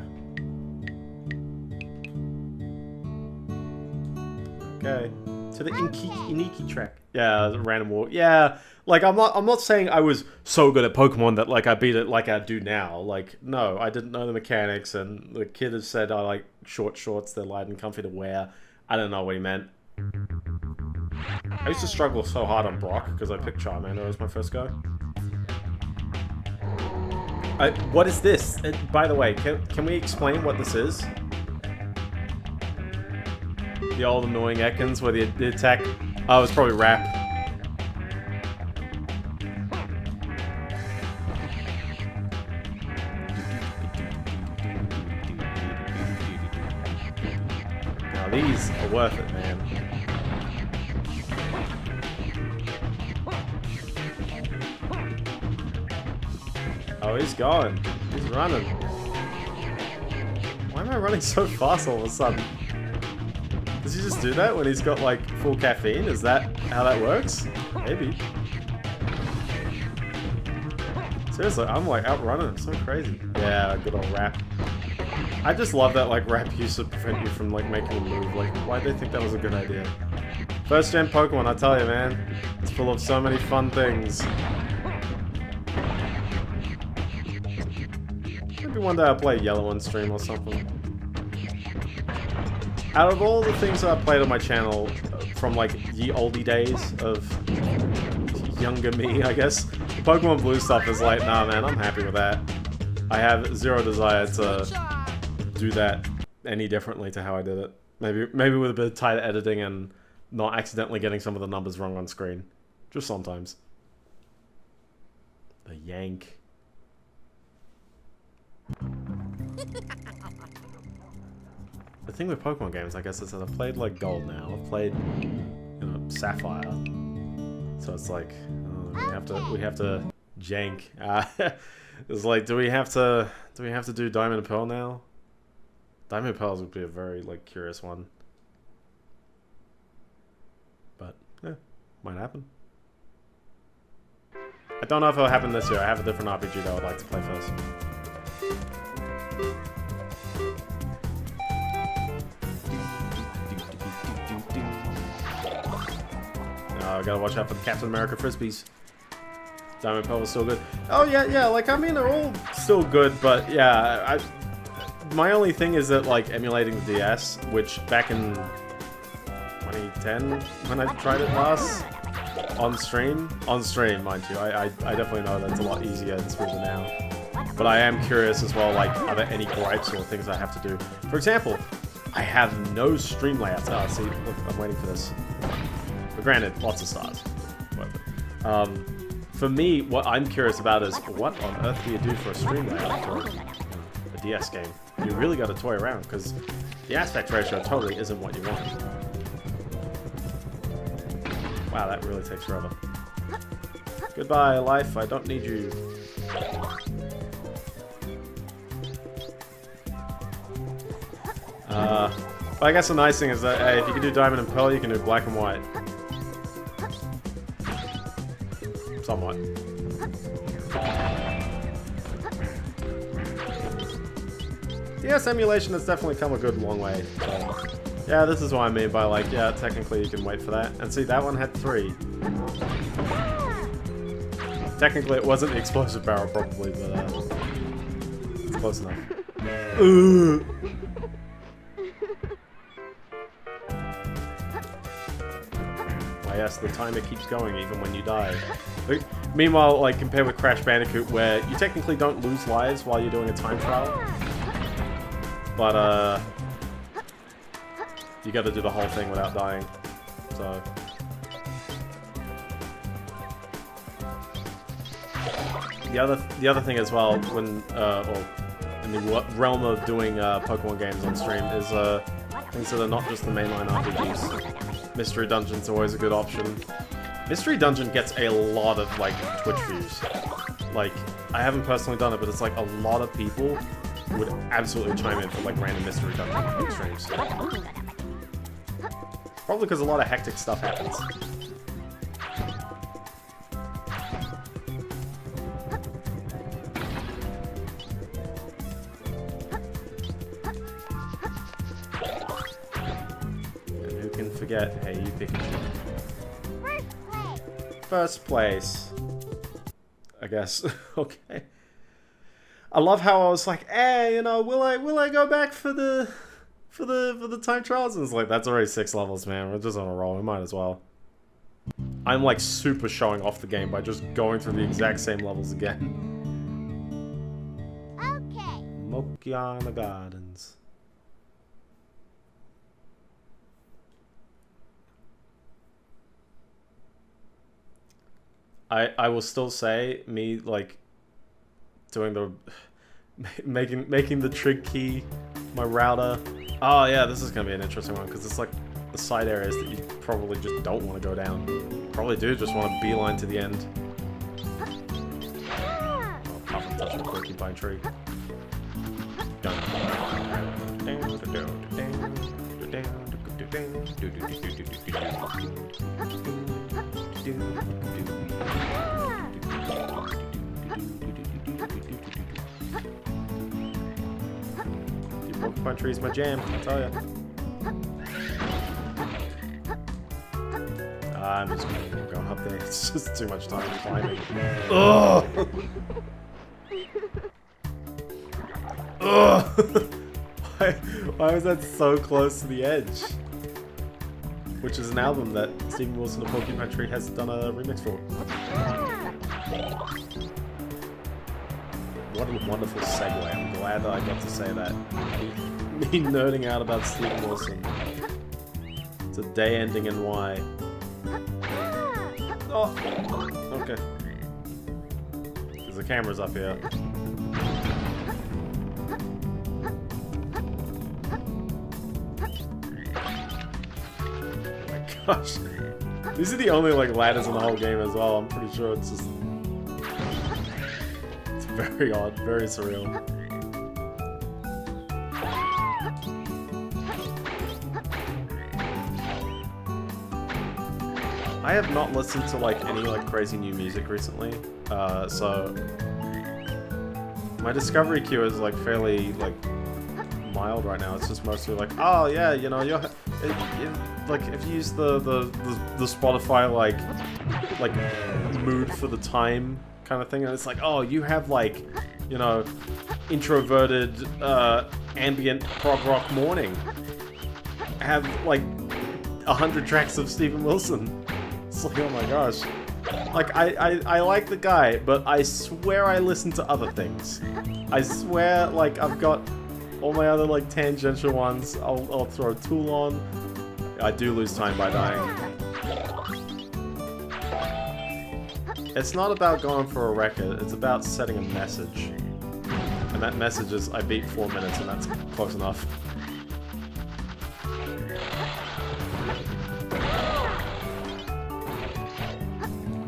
Okay. To the Inki Iniki track. Yeah, random walk. Yeah, like I'm not I'm not saying I was so good at Pokemon that like I beat it like I do now. Like no, I didn't know the mechanics and the kid has said I like short shorts, they're light and comfy to wear. I don't know what he meant. I used to struggle so hard on Brock because I picked Charmander as my first go. I, what is this? Uh, by the way, can, can we explain what this is? The old annoying Ekans where the, the attack... Oh, it's probably Wrap. Worth it, man. Oh, he's gone. He's running. Why am I running so fast all of a sudden? Does he just do that when he's got like full caffeine? Is that how that works? Maybe. Seriously, I'm like outrunning him. So crazy. Yeah, good old Wrap. I just love that like Wrap used to prevent you from like making a move. Like, why'd they think that was a good idea? First gen Pokemon, I tell you, man. It's full of so many fun things. Maybe one day I'll play Yellow on stream or something. Out of all the things that I've played on my channel uh, from like ye oldie days of younger me, I guess, Pokemon Blue stuff is like, nah man, I'm happy with that. I have zero desire to do that any differently to how I did it. Maybe maybe with a bit of tighter editing and not accidentally getting some of the numbers wrong on screen. Just sometimes. The yank. The thing with Pokemon games, I guess, is that I've played like Gold now. I've played, you know, Sapphire. So it's like uh, we have to we have to jank. Uh, it's like, do we have to do we have to do Diamond and Pearl now? Diamond Pearls would be a very like curious one. But yeah, might happen. I don't know if it'll happen this year. I have a different RPG that I would like to play first. I gotta watch out for the Captain America frisbees. Diamond Pearl is still good. Oh yeah, yeah. Like I mean, they're all still good, but yeah. I my only thing is that like emulating the DS, which back in 2010 when I tried it last on stream, on stream, mind you, I I, I definitely know that's a lot easier and smoother now. But I am curious as well. Like, are there any gripes or things I have to do? For example, I have no stream layouts. Oh, see, look, I'm waiting for this. But granted, lots of stars. Um, for me, what I'm curious about is what on earth do you do for a stream layout for a DS game? You really got to toy around because the aspect ratio totally isn't what you want. Wow, that really takes forever. Goodbye, life. I don't need you. Uh, but I guess the nice thing is that hey, if you can do diamond and pearl, you can do black and white. Somewhat. DS emulation has definitely come a good long way. Yeah, this is what I mean by like, yeah, technically you can wait for that. And see, that one had three. Technically, it wasn't the explosive barrel, probably, but uh, it's close enough. Ugh. Why yes, the timer keeps going even when you die. Like, Meanwhile, like compared with Crash Bandicoot, where you technically don't lose lives while you're doing a time trial, but uh, you got to do the whole thing without dying. So. The other, the other thing as well, when, uh, in in the realm of doing uh, Pokemon games on stream is uh, things that are not just the mainline RPGs. Mystery Dungeon's always a good option. Mystery Dungeon gets a lot of like Twitch views. Like, I haven't personally done it, but it's like a lot of people would absolutely chime in for like random Mystery Dungeon streams. Probably because a lot of hectic stuff happens. And who can forget, hey, you place. First place. I guess. okay. I love how I was like, eh, you know, will I will I go back for the for the for the time trials? And it's like that's already six levels, man. We're just on a roll. We might as well. I'm like super showing off the game by just going through the exact same levels again. Okay. Mokiana Gardens. I I will still say me like doing the making making the Trigkey my router. Oh yeah, this is gonna be an interesting one because it's like the side areas that you probably just don't want to go down. Probably do just want to beeline to the end. Oh, apart from touching the porcupine tree. Porcupine tree is my jam, I tell ya. Ah, I'm just gonna go up there. It's just too much time climbing. Ugh! Ugh! why, why was that so close to the edge? Which is an album that Steven Wilson of Porcupine Tree has done a remix for. What a wonderful segue. I'm glad that I got to say that. Me, nerding out about Steven Wilson. It's a day ending in Y. Oh! Okay. Because the camera's up here. Oh my gosh. These are the only like ladders in the whole game as well. I'm pretty sure it's just very odd, very surreal. I have not listened to like any like crazy new music recently, uh, so my discovery queue is like fairly like mild right now. It's just mostly like, oh yeah, you know, you're it, it, like if you use the, the the the Spotify like like mood for the time kind of thing, and it's like, oh, you have like, you know, introverted uh, ambient prog rock morning. Have like a hundred tracks of Steven Wilson. It's like, oh my gosh. Like, I, I, I like the guy, but I swear I listen to other things. I swear, like, I've got all my other, like, tangential ones. I'll, I'll throw Tool on. I do lose time by dying. It's not about going for a record, it's about setting a message. And that message is, I beat four minutes, and that's close enough.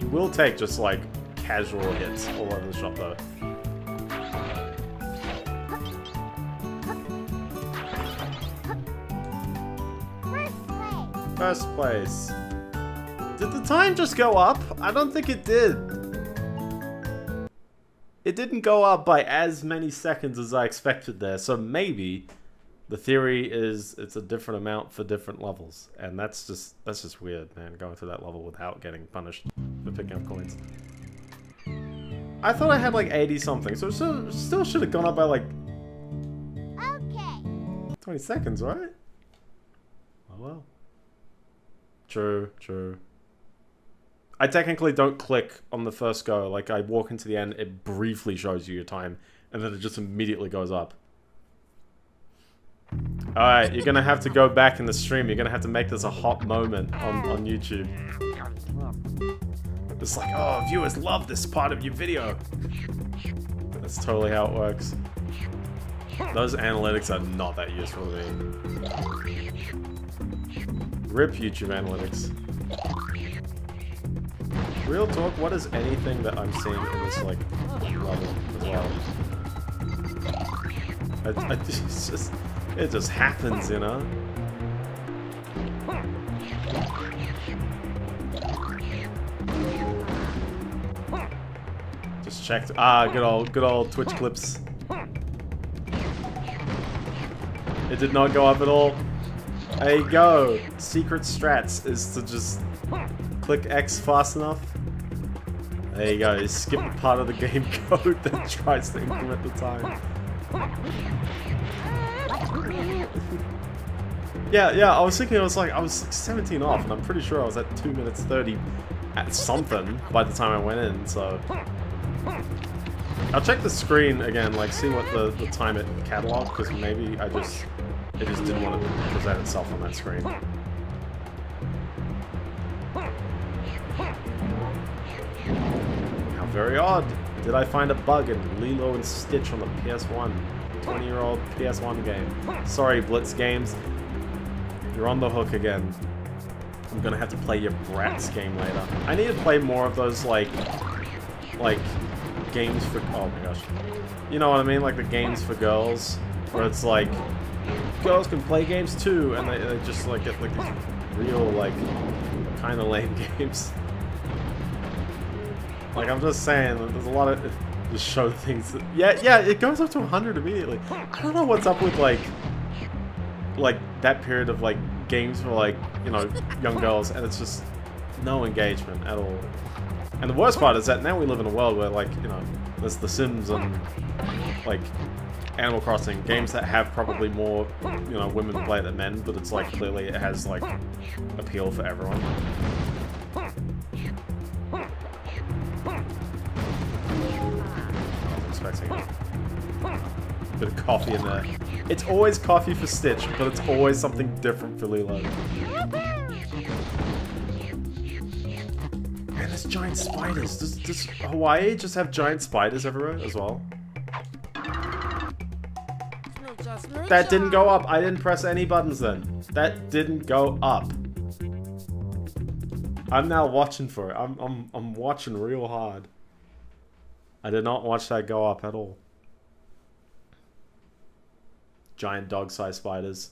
You will take just, like, casual hits all over the shop, though. First place. Did the time just go up? I don't think it did. It didn't go up by as many seconds as I expected there, so maybe the theory is it's a different amount for different levels. And that's just that's just weird, man, going through that level without getting punished for picking up coins. I thought I had like 80 something, so it still, still should have gone up by like Okay. 20 seconds, right? Oh well. True, true. I technically don't click on the first go. Like, I walk into the end, it briefly shows you your time, and then it just immediately goes up. Alright, you're gonna have to go back in the stream. You're gonna have to make this a hot moment on, on YouTube. It's like, oh, viewers love this part of your video. That's totally how it works. Those analytics are not that useful to me. Rip YouTube analytics. Real talk, what is anything that I'm seeing in this, like, level as well? I, I it's just, it just happens, you know? Just checked. Ah, good old, good old Twitch clips. It did not go up at all. There you go. Secret strats is to just click X fast enough. There you go. You skip part of the game code that tries to increment the time. Yeah, yeah, I was thinking I was like, I was 17 off, and I'm pretty sure I was at 2 minutes 30 at something by the time I went in, so... I'll check the screen again, like, see what the, the time it catalog, because maybe I just... It just didn't want to present itself on that screen. Very odd. Did I find a bug in Lilo and Stitch on the PS1? 20-year-old PS1 game. Sorry, Blitz Games. You're on the hook again. I'm gonna have to play your Bratz game later. I need to play more of those, like... Like, games for... Oh my gosh. You know what I mean? Like the games for girls. Where it's like... Girls can play games too, and they, they just, like, get, like, real, like, kind of lame games. Like, I'm just saying, there's a lot of... Just show things that... Yeah, yeah, it goes up to 100 immediately. I don't know what's up with, like... Like, that period of, like, games for, like, you know, young girls, and it's just no engagement at all. And the worst part is that now we live in a world where, like, you know, there's The Sims and, like, Animal Crossing, games that have probably more, you know, women play than men, but it's, like, clearly it has, like, appeal for everyone. Expecting bit of coffee in there. It's always coffee for Stitch, but it's always something different for Lilo. And there's giant spiders. Does, does Hawaii just have giant spiders everywhere as well? That didn't go up. I didn't press any buttons then. That didn't go up. I'm now watching for it. I'm, I'm, I'm watching real hard. I did not watch that go up at all. Giant dog-sized spiders.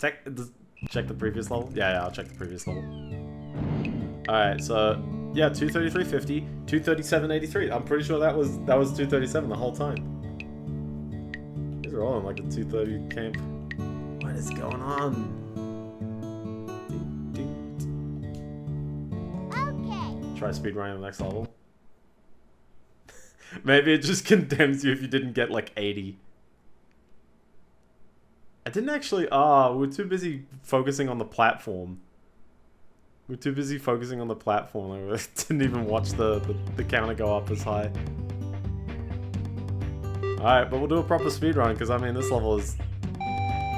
Check, check the previous level? Yeah, yeah, I'll check the previous level. Alright, so yeah, 233.50, 237.83. I'm pretty sure that was that was 237 the whole time. These are all in like a 230 camp. What is going on? Okay. Try speedrunning the next level. Maybe it just condemns you if you didn't get like 80. I didn't actually... Ah, we are too busy focusing on the platform. We are too busy focusing on the platform. I didn't even watch the, the, the counter go up as high. Alright, but we'll do a proper speedrun, because I mean this level is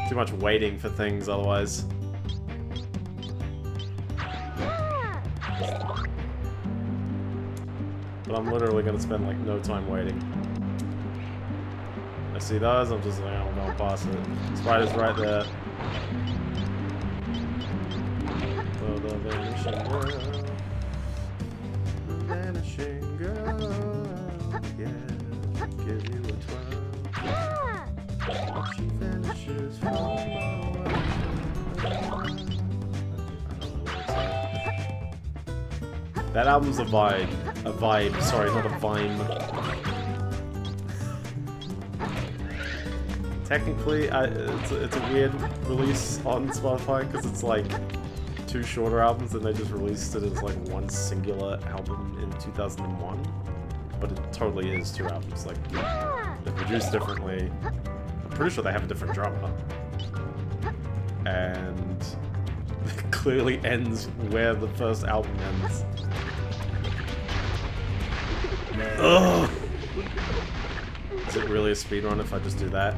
too much waiting for things otherwise. But I'm literally gonna spend like no time waiting. I see those, I'm just like, I'm going past it. Spider's right there. Oh, the vanishing girl. Vanishing girl. Yeah, give you a twirl. She vanishes from That album's a vibe. A vibe, sorry, not a vine. Technically, I, it's, a, it's a weird release on Spotify because it's like two shorter albums and they just released it as like one singular album in 2001. But it totally is two albums. Like, they're produced differently. I'm pretty sure they have a different drummer. And it clearly ends where the first album ends. Ugh. Is it really a speedrun if I just do that?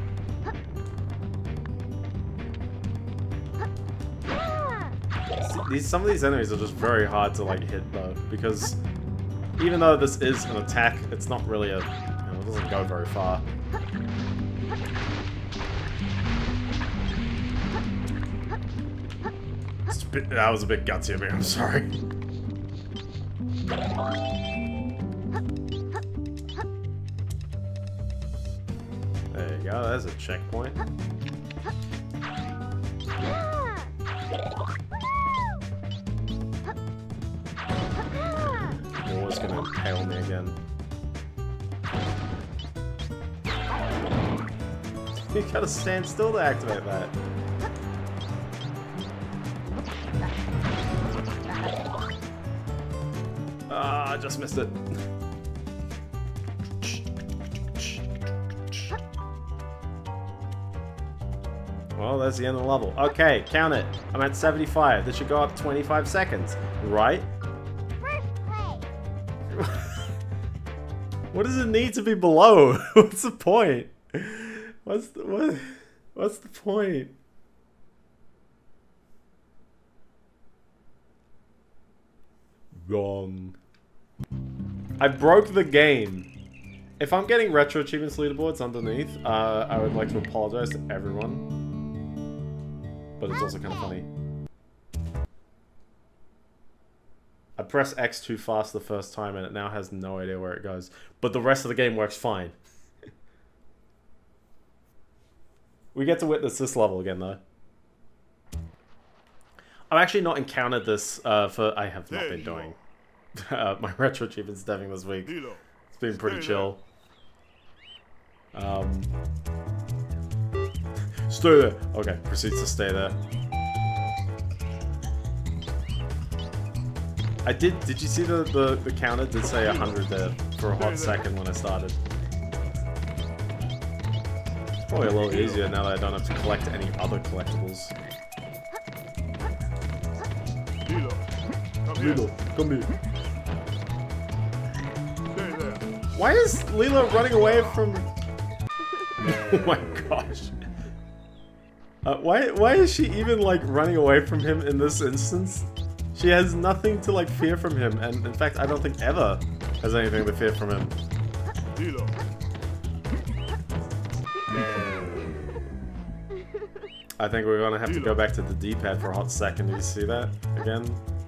These, some of these enemies are just very hard to like hit though, because even though this is an attack, it's not really a, you know, it doesn't go very far. Bit- that was a bit gutsy of me, I'm sorry. Checkpoint. War's gonna impale me again. You gotta stand still to activate that. Ah, I just missed it. That's the end of the level. Okay, count it. I'm at 75. This should go up 25 seconds, right? What does it need to be below? What's the point? What's the what? What's the point? Wrong. I broke the game. If I'm getting retro achievements leaderboards underneath, uh, I would like to apologize to everyone. But it's also kind of funny. I press X too fast the first time and it now has no idea where it goes. But the rest of the game works fine. we get to witness this level again though. I've actually not encountered this uh, for... I have not been doing uh, my retro achievements deving this week. It's been pretty chill. Um, stay there. Okay, proceeds to stay there. I did. Did you see the the, the counter did say 100 there for a hot second when I started? It's probably a little easier now that I don't have to collect any other collectibles. Hilo. Come here. Lilo, come here. Why is Lilo running away from? oh my gosh. Uh, why why is she even like running away from him in this instance? She has nothing to like fear from him, and in fact, I don't think ever has anything to fear from him. I think we're gonna have to go back to the D-pad for a hot second. Did you see that again?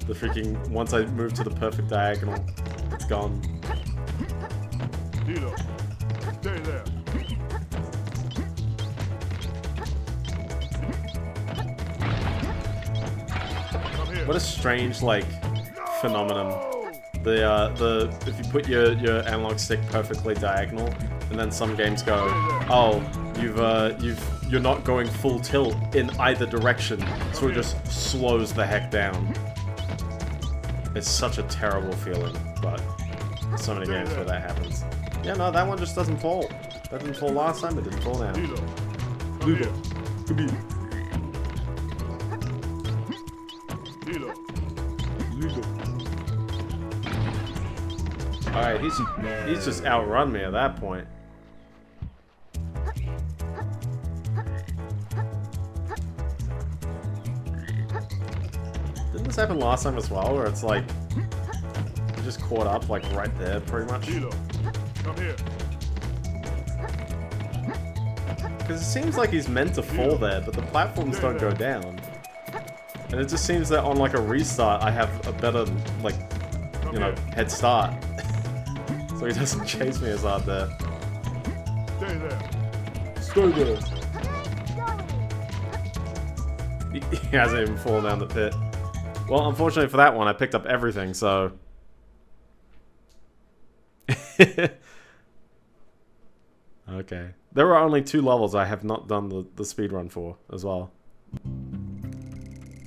The freaking once I move to the perfect diagonal, it's gone. Stay there. What a strange like phenomenon. The uh, the if you put your your analog stick perfectly diagonal, and then some games go, oh, you've uh, you've you're not going full tilt in either direction, so it just slows the heck down. It's such a terrible feeling, but so many games where that happens. Yeah, no, that one just doesn't fall. That didn't fall last time. It didn't fall now. Come here. Alright, he's he's just outrun me at that point. Didn't this happen last time as well, where it's like just caught up like right there pretty much? Come here. Because it seems like he's meant to fall there, but the platforms don't go down. And it just seems that on like a restart I have a better like you know, head start. So he doesn't chase me as hard there. Stay there. Stay there. He, he hasn't even fallen down the pit. Well, unfortunately for that one, I picked up everything, so... okay. There are only two levels I have not done the, the speed run for, as well.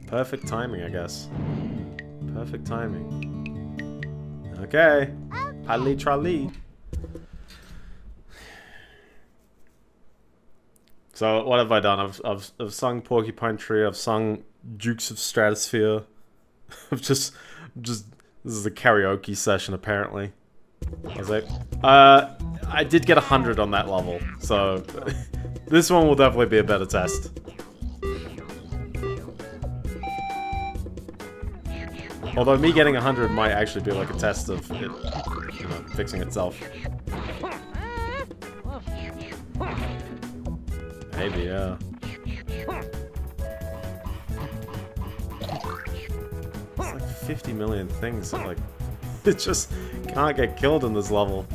Perfect timing, I guess. Perfect timing. Okay. Ali Trali. So what have I done? I've, I've, I've sung Porcupine Tree. I've sung Dukes of Stratosphear. I've just just this is a karaoke session apparently. I was like, uh, I did get a hundred on that level, so this one will definitely be a better test. Although me getting a hundred might actually be like a test of it, you know, fixing itself. Maybe, yeah. It's like 50 million things like, it just can't get killed in this level.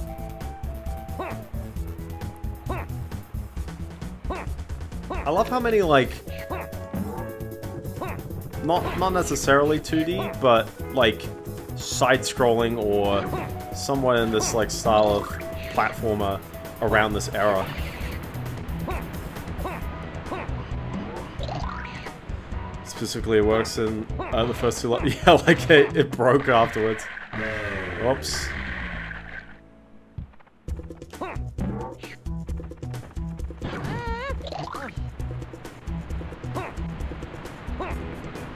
I love how many, like, not not necessarily 2D, but like side-scrolling or somewhat in this like style of platformer around this era. Specifically, it works in uh, the first two. le- Yeah, like it, it broke afterwards. Oops.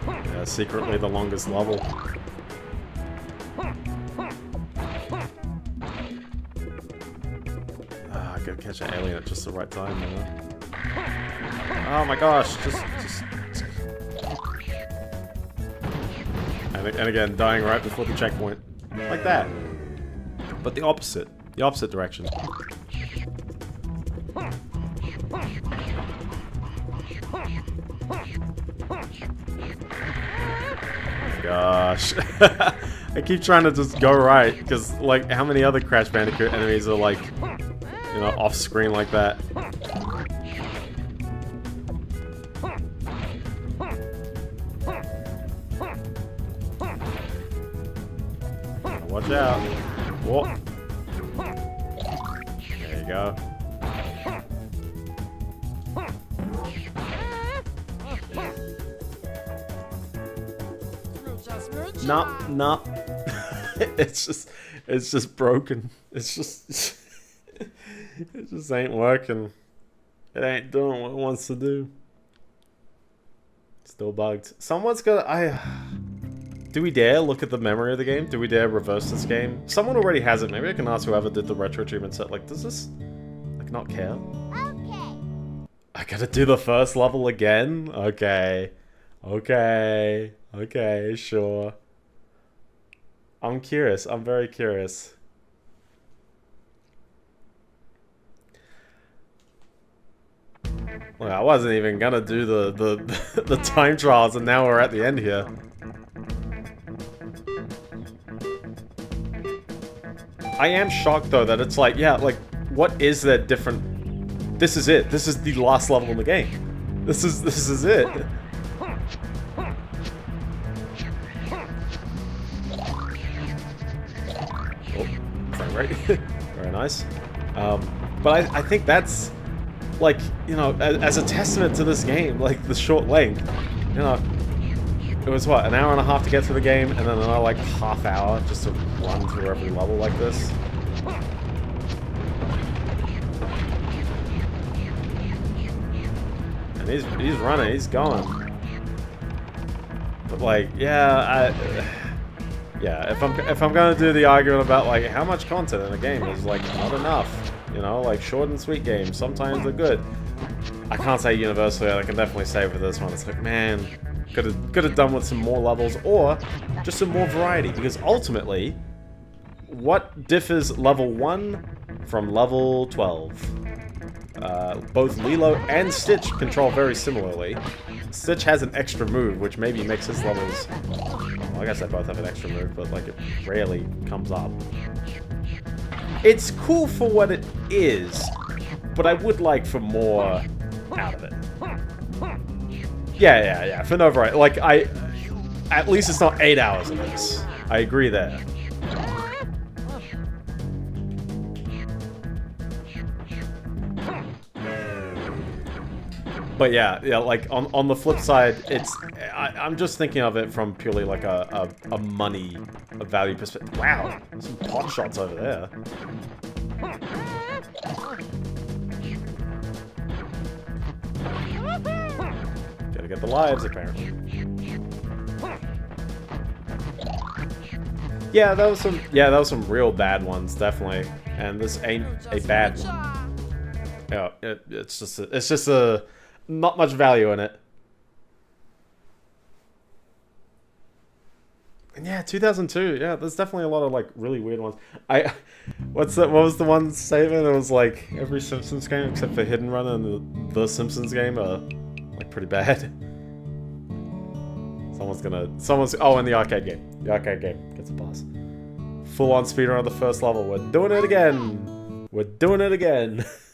Yeah, secretly the longest level. Gotta catch an alien at just the right time. Oh my gosh, just, just... And, and again, dying right before the checkpoint. Like that. But the opposite. The opposite direction. Gosh. I keep trying to just go right, because, like, how many other Crash Bandicoot enemies are, like, know, off screen like that? Watch out. Whoa. There you go. No, no. it's just, it's just broken. It's just, it just ain't working. It ain't doing what it wants to do. Still bugged. Someone's got. I. Do we dare look at the memory of the game? Do we dare reverse this game? Someone already has it. Maybe I can ask whoever did the retro treatment set. Like, does this like not care? Okay. I gotta do the first level again? Okay. Okay. Okay, sure. I'm curious. I'm very curious. Well, I wasn't even gonna do the, the, the time trials and now we're at the end here. I am shocked though that it's like, yeah, like, what is that different this is it. This is the last level in the game. This is this is it. Oh, rate. Very nice. Um, but I, I think that's like you know as, as a testament to this game, like the short length. You know, it was what an hour and a half to get through the game, and then another like half hour just to run through every level like this. And he's he's running, he's going. But like, yeah, I yeah, if I'm if I'm gonna do the argument about like how much content in a game is like not enough, you know, like short and sweet games, sometimes they're good. I can't say universally, I can definitely say for this one, it's like, man, could have could have done with some more levels or just some more variety because ultimately, what differs level one from level twelve? Uh, both Lilo and Stitch control very similarly. Stitch has an extra move, which maybe makes his levels... Well, I guess they both have an extra move, but like it rarely comes up. It's cool for what it is, but I would like for more out of it. Yeah, yeah, yeah, for no variety. Like, I... At least it's not eight hours of this. I agree there. But yeah, yeah, like on on the flip side, it's I, I'm just thinking of it from purely like a a, a money, a value perspective. Wow, some pot shots over there. Gotta get the lives apparently. Yeah, that was some yeah, that was some real bad ones, definitely. And this ain't a bad one. Yeah, it, it's just a, it's just a not much value in it. Yeah, 2002. Yeah, there's definitely a lot of like really weird ones. I, what's that? What was the one statement? It was like every Simpsons game except for Hit and Run and the, the Simpsons game are like pretty bad. Someone's gonna, someone's. Oh, in the arcade game. The arcade game gets a pass. Full on speedrun of the first level. We're doing it again. We're doing it again.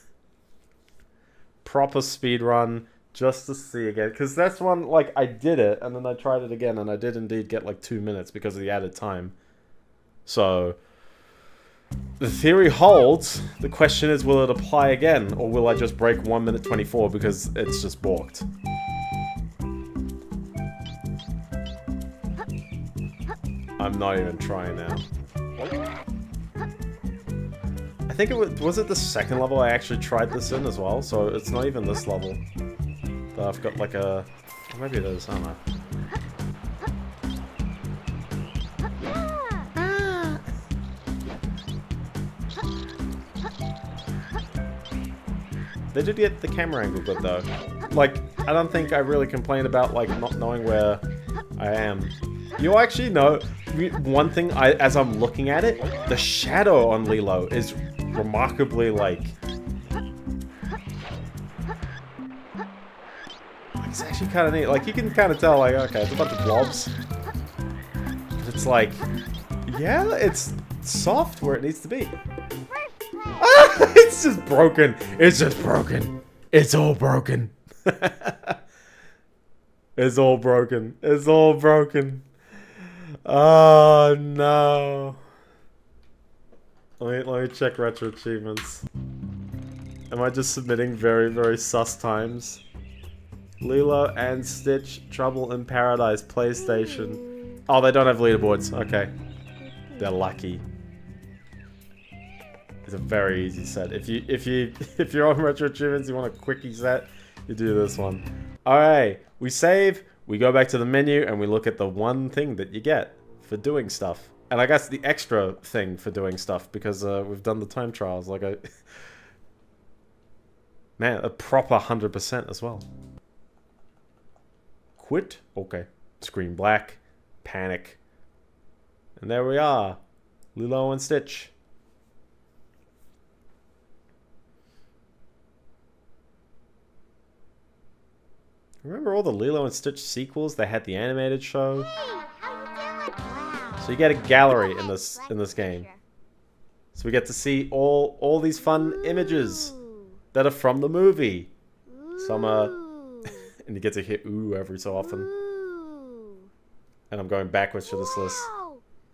Proper speed run just to see again because that's one like I did it and then I tried it again and I did indeed get like two minutes because of the added time. So the theory holds. The question is, will it apply again, or will I just break one minute twenty-four because it's just balked? I'm not even trying now. I think it was was it the second level I actually tried this in as well, so it's not even this level. But I've got like a... Maybe it is, I don't know. They did get the camera angle good though. Like, I don't think I really complained about like not knowing where I am. You actually know, one thing I, as I'm looking at it, the shadow on Lilo is remarkably like It's actually kind of neat. Like, you can kind of tell, like, okay, it's a bunch of blobs. But it's like, yeah, it's soft where it needs to be. it's just broken. It's just broken. It's all broken. it's all broken. It's all broken. Oh, no. Let me, let me check retro achievements. Am I just submitting very, very sus times? Lilo and Stitch Trouble in Paradise PlayStation. Oh, they don't have leaderboards. Okay. They're lucky. It's a very easy set. If you if you if you're on Retro Achievements, you want a quickie set, you do this one. Alright, we save, we go back to the menu, and we look at the one thing that you get for doing stuff. And I guess the extra thing for doing stuff, because uh, we've done the time trials, like a Man, a proper 100% as well. Quit. Okay. Screen black. Panic. And there we are. Lilo and Stitch. Remember all the Lilo and Stitch sequels? They had the animated show. So you get a gallery in this in this game. So we get to see all all these fun images that are from the movie. Some are and you get to hit ooh every so often. Ooh. And I'm going backwards to this list.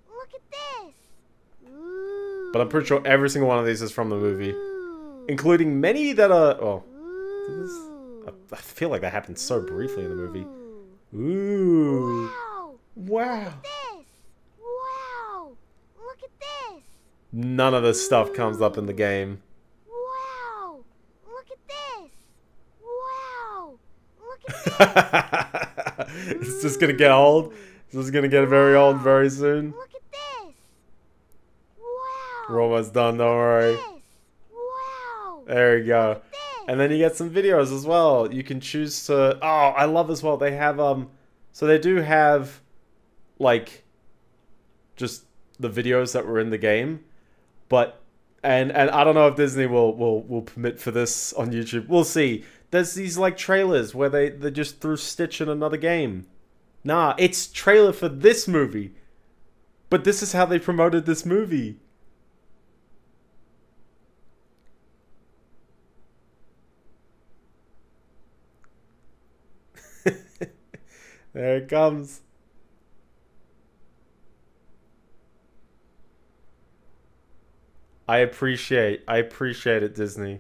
Look at this. Ooh. But I'm pretty sure every single one of these is from the movie. Including many that are... Oh. I feel like that happened so briefly in the movie. Ooh. Wow. Wow. Wow. Look at this. None of this stuff comes up in the game. Wow! Look at this! Wow! Look at this! it's just gonna get old. This is gonna get very old very soon. Look at this. Wow. We're almost done, don't worry. Wow. There you go. And then you get some videos as well. You can choose to Oh, I love as well. They have um so they do have like just the videos that were in the game. But and and I don't know if Disney will will will permit for this on YouTube. We'll see. There's these like trailers where they, they just threw Stitch in another game. Nah, it's trailer for this movie. But this is how they promoted this movie. there it comes. I appreciate I appreciate it Disney.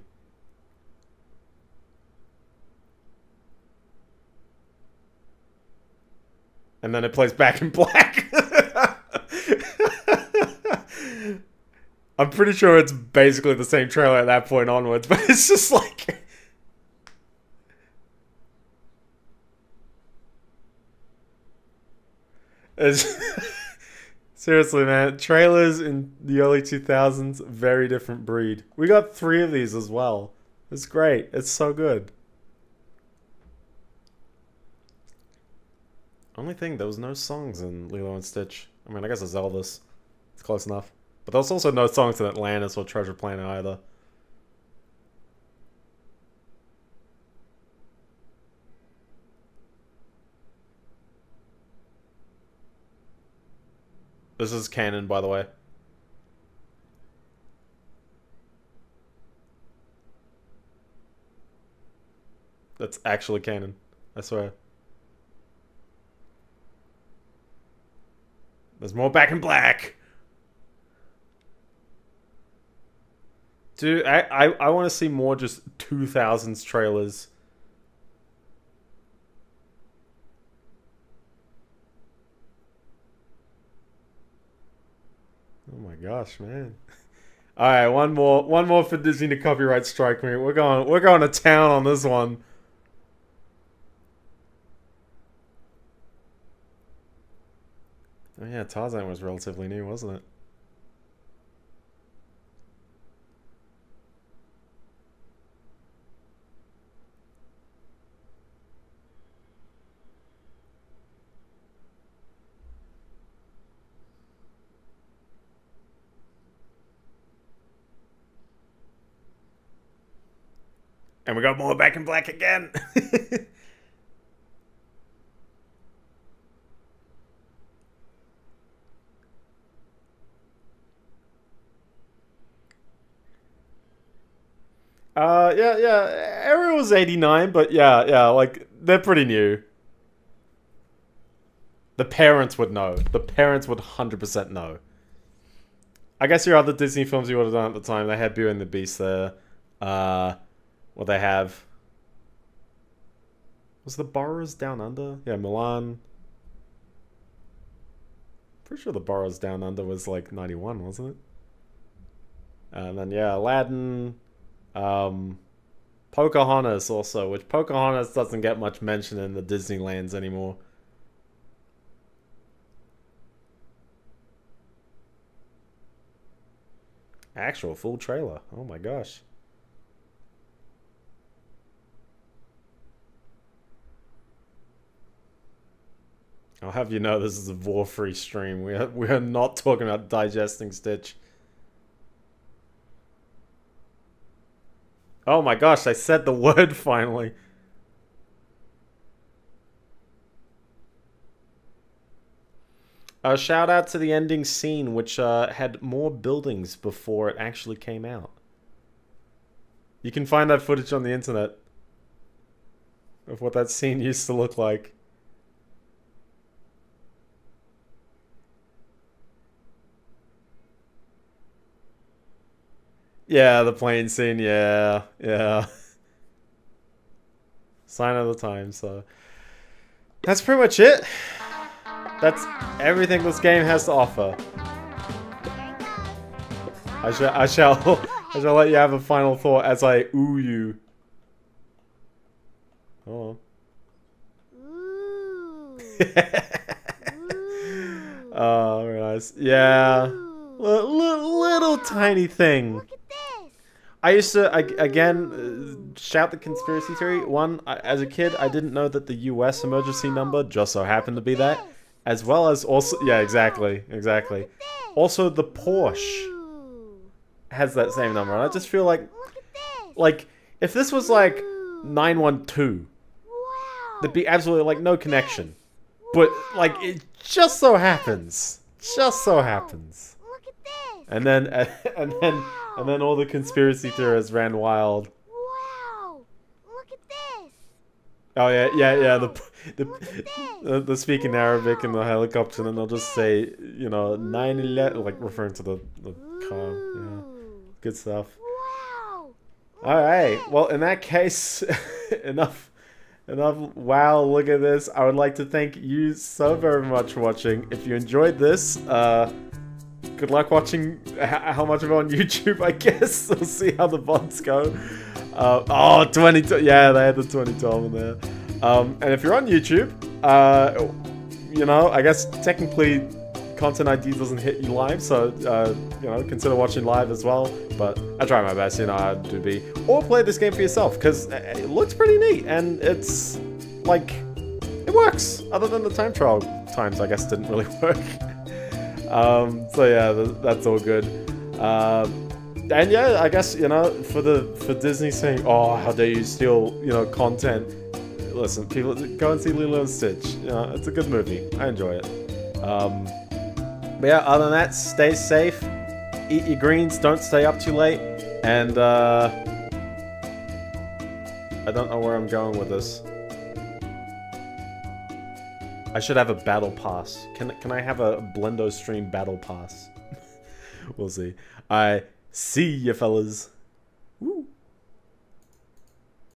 and then it plays back in black. I'm pretty sure it's basically the same trailer at that point onwards, but it's just like. It's Seriously, man, trailers in the early 2000s, very different breed. We got three of these as well. It's great. It's so good. Only thing, there was no songs in Lilo and Stitch. I mean, I guess it's Elvis. It's close enough. But there was also no songs in Atlantis or Treasure Planet either. This is canon, by the way. That's actually canon. I swear. There's more back in black. Dude, I, I, I want to see more just 2000s trailers. Oh my gosh, man. All right, one more, one more for Disney to copyright strike me. We're going, we're going to town on this one. Oh yeah, Tarzan was relatively new, wasn't it? We got more back in black again. Uh, yeah, yeah. Ariel was 89, but yeah, yeah, like, they're pretty new. The parents would know. The parents would 100% know. I guess your other Disney films you would have done at the time, they had Beauty and the Beast there. Uh, what they have. Was the Burrows Down Under? Yeah, Mulan. Pretty sure the Burrows Down Under was like 91, wasn't it? And then, yeah, Aladdin. Um, Pocahontas also, which Pocahontas doesn't get much mention in the Disneylands anymore. Actual full trailer. Oh my gosh. I'll have you know this is a war-free stream. We are, we are not talking about digesting Stitch. Oh my gosh, I said the word finally. A shout out to the ending scene, which uh, had more buildings before it actually came out. You can find that footage on the internet of what that scene used to look like. Yeah, the plane scene, yeah, yeah. Sign of the time, so. That's pretty much it. That's everything this game has to offer. I shall, I shall, I shall let you have a final thought as I ooh you. Oh. Ooh. oh, very nice. Yeah. L little tiny thing. I used to ag- again uh, shout the conspiracy theory. One, I, as a kid, I didn't know that the U.S. emergency number just so happened to be that, as well as also yeah, exactly, exactly. Also, the Porsche has that same number, and I just feel like like if this was like nine one two, there'd be absolutely like no connection. But like it just so happens, just so happens. And then and then and then all the conspiracy theorists ran wild. Wow. Look at this. Oh yeah, yeah, yeah. The the Look at this. the, the speak Arabic in the helicopter, and they'll just say, you know, 9/11, like referring to the the car. Yeah, good stuff. Wow. All right. Well, in that case, enough. Enough. Wow, look at this. I would like to thank you so very much for watching. If you enjoyed this, uh, good luck watching how much of it on YouTube, I guess. We'll see how the VODs go. Uh, oh, 20, yeah, they had the 2012 in there. Um, and if you're on YouTube, uh, you know, I guess technically content ID doesn't hit you live, so, uh, you know, consider watching live as well. But I try my best, you know, how to be. Or play this game for yourself, because it looks pretty neat, and it's, like, it works. Other than the time trial times, I guess, didn't really work. Um, so yeah, that's all good. Um, and yeah, I guess you know for the for Disney saying, "Oh, how dare you steal you know content." Listen, people go and see Lilo and Stitch. You know, it's a good movie. I enjoy it. Um, but yeah, other than that, stay safe, eat your greens, don't stay up too late, and uh, I don't know where I'm going with this. I should have a battle pass. Can can I have a Biendeo stream battle pass? we'll see. I see you fellas.